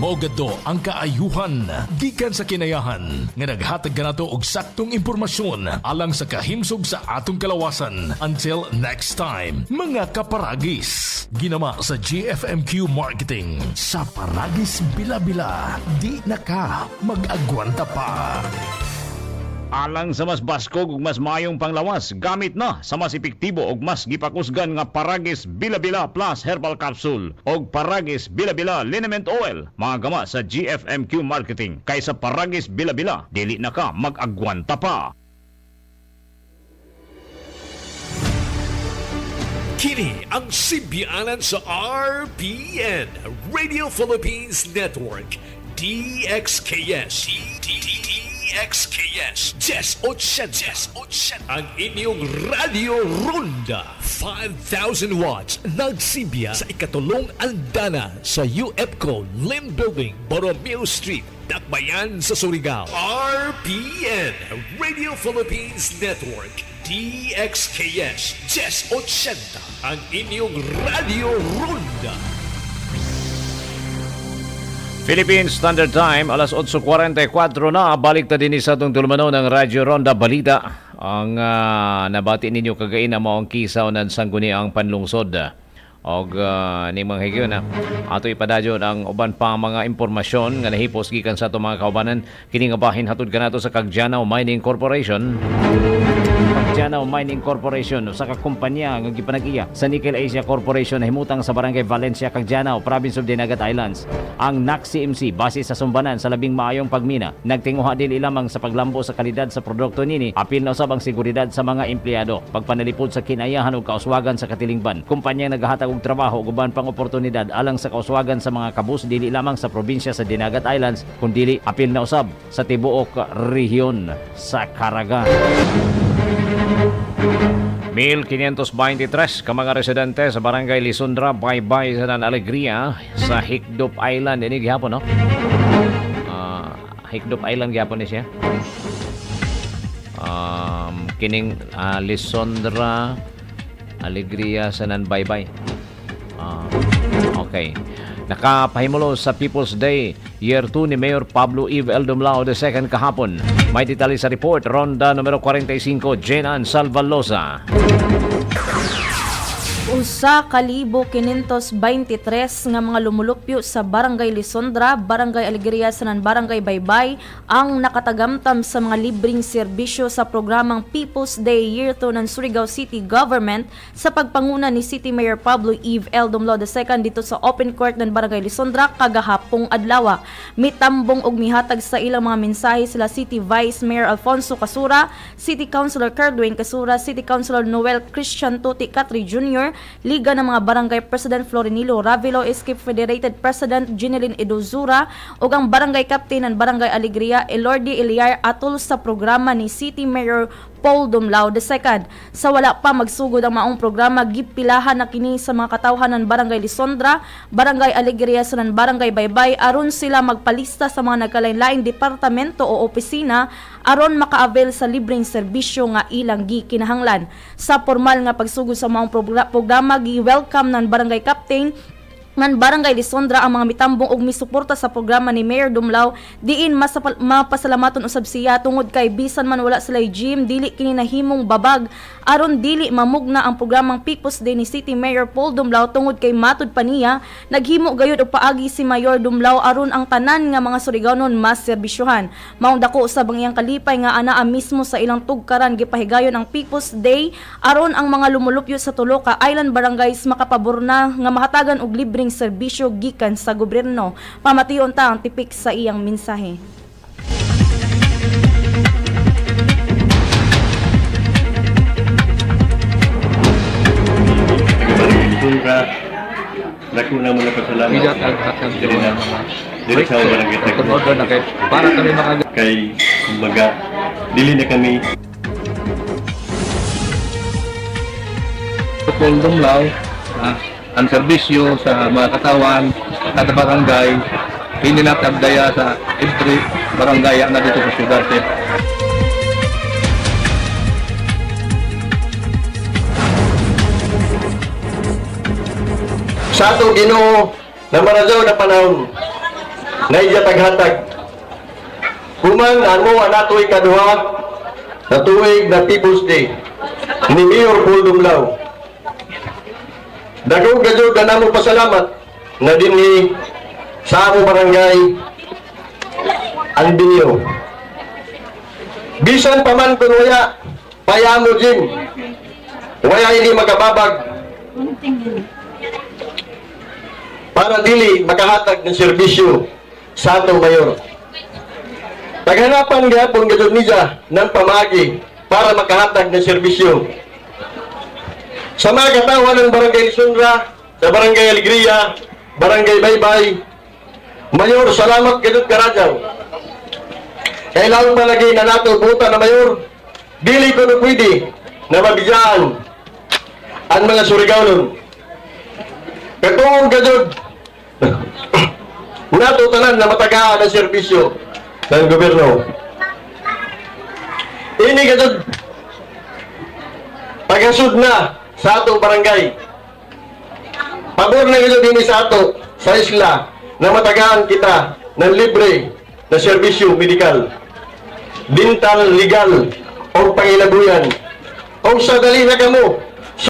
Maugado ang kaayuhan gikan sa kinayahan nga naghatag kanato og saktong impormasyon alang sa kahimsog sa atong kalawasan. Until next time, mga kaparagis. Ginama sa GFMQ Marketing. Sa Paragis Bila-Bila, di na ka mag-agwanta pa. Alang sa mas baskog ug mas mayong panglawas, gamit na sa mas epektibo ug mas gipakusgan nga Paragis Bila-Bila Plus Herbal Capsule ug Paragis Bila-Bila Liniment Oil, mga gama sa GFMQ Marketing. Kaysa Paragis Bila-Bila, dili na ka mag-agwanta pa. Kini ang simbianan sa RPN, Radio Philippines Network, DXKS. DXKS. Jess Ochenta. Ang inyong Radio Ronda. 5,000 watts. Nagsimbiya sa ikatulong andana sa UFCO Lim Building, Borromeo Street, Dakbayan sa Surigao. RPN, Radio Philippines Network. DXKS Jess 80 ang inyong Radio Ronda. Philippine Standard Time, alas 8.44 na. Balik ta din sa itong tulmano ng Radyo Ronda Balita. Ang ah, nabati ninyo kagain na maong kisaw ng sangguni ang panlungsod. Og uh, ni mga higyo na ato ipadadyon ang uban pa mga impormasyon nga nahipos gikan sa ato mga kaubanan kini nga bahin hatod kanato sa Kagjanaw Mining Corporation. Kagjanaw Mining Corporation usa ka kumpanya nga gipanag-iya sa Nickel Asia Corporation nahimutang sa Barangay Valencia, Kagjanaw, Province of Dinagat Islands. Ang NAC-CMC base sa sumbanan sa labing maayong pagmina nagtinguha dili lamang sa paglambo sa kalidad sa produkto nini apil na usab ang seguridad sa mga empleyado pagpanalipod sa kinayahan ug kauswagan sa katilingban. Kumpanya nagahatag og trabaho ug uban pang oportunidad alang sa kauswagan sa mga kabus dili lamang sa probinsya sa Dinagat Islands kundi apil na usab sa tibuok rehiyon sa Caraga. 1523 ka mga residente sa Barangay Lisundra, Baybay sa Nan Alegria sa Hikdop Island. Ini gihapon, no? Ah, Hikdop Island gihapon ni siya. Um, kining ah, Lisundra, Alegria sa Nan Baybay. Ah, okay. Nakapahimulo sa People's Day, Year 2 ni Mayor Pablo Eve Eldomlao II kahapon. May detalye sa report, Ronda numero 45, Jenan Salvalosa. Usa kalibo 523 nga mga lumulupyo sa Barangay Lisondra, Barangay Alegria, Sanan Barangay Baybay ang nakatagamtam sa mga libreng serbisyo sa programang People's Day Year 2 ng Surigao City Government sa pagpanguna ni City Mayor Pablo Eve L. Dumlo II dito sa Open Court ng Barangay Lisondra kagahapong adlaw. Mitambong og mihatag sa ilang mga mensahe sila City Vice Mayor Alfonso Casura, City Councilor Cardwin Casura, City Councilor Noel Christian Tuti Catri Jr., Liga ng mga Barangay President Florinilo Ravilo Escape Federated President Ginelin Edozura ug ang Barangay Captain ng Barangay Alegria Elordi Eliar atol sa programa ni City Mayor Paul Dumlao II. Sa wala pa magsugod ang maong programa, gipilahan na kini sa mga katawhan ng Barangay Lisondra, Barangay Alegria sa ng Barangay Baybay aron sila magpalista sa mga nagkalain-laing departamento o opisina aron maka-avail sa libreng serbisyo nga ilang gikinahanglan. Sa formal nga pagsugod sa maong progra- programa, gi-welcome ng Barangay Captain man Barangay Lisondra ang mga mitambong og misuporta sa programa ni Mayor Dumlao diin masapal- mapasalamaton usab siya tungod kay bisan man wala sila gym dili kini nahimong babag. Aron dili mamugna ang programang People's Day ni City Mayor Paul Dumlao tungod kay matud pa niya naghimo gayud og paagi si Mayor Dumlao aron ang tanan nga mga Surigao-non mas serbisyohan. Maong dako sa iyang kalipay nga anaa mismo sa ilang tugkaran gipahigayon ang People's Day aron ang mga lumulupyo sa tulo ka island barangays makapabor na nga mahatagan og libreng serbisyo gikan sa gobyerno. Pamation ta ang tipik sa iyang mensahe. Sundra, dako na mo na pasalamat. Igat ang akan Dili na. Dili sa barangay Tungod na kay para kami maka Kay, kumbaga, dili na kami Paul Dumlao, ah, ang serbisyo sa mga katawan at barangay, pininatagdaya sa every barangay na dito sa syudad. eh. sa ato Ginoo na marajaw na panahon na taghatag Human ano ang natoy kaduha na tuig na People's Day ni Mayor Paul. Dagog gajud na namo pasalamat na dinhi sa among barangay ang binyo. Bisan pa man kung waya, payamo Jim. Waya hindi magkababag para dili makahatag ng serbisyo sa atong mayor. Paghanapan gihapon gadud niya ng pamagi para makahatag ng serbisyo. Sa mga katawan ng Barangay Lisundra, sa Barangay Alegria, Barangay Baybay, Mayor, salamat gadud karajaw. Kailangan palagi na nato buta na mayor, dili ko na pwede na mabigyan ang mga Surigao Katungong gadud, nato tanan na matagaan ang serbisyo ng gobyerno. Ini gadud, pagasud na sa ato barangay. Pabor na gadud ini sa ato, sa isla, na matagaan kita ng libre na serbisyo medikal, dental, legal, o pangilabuyan. Kung sa dali na kamo,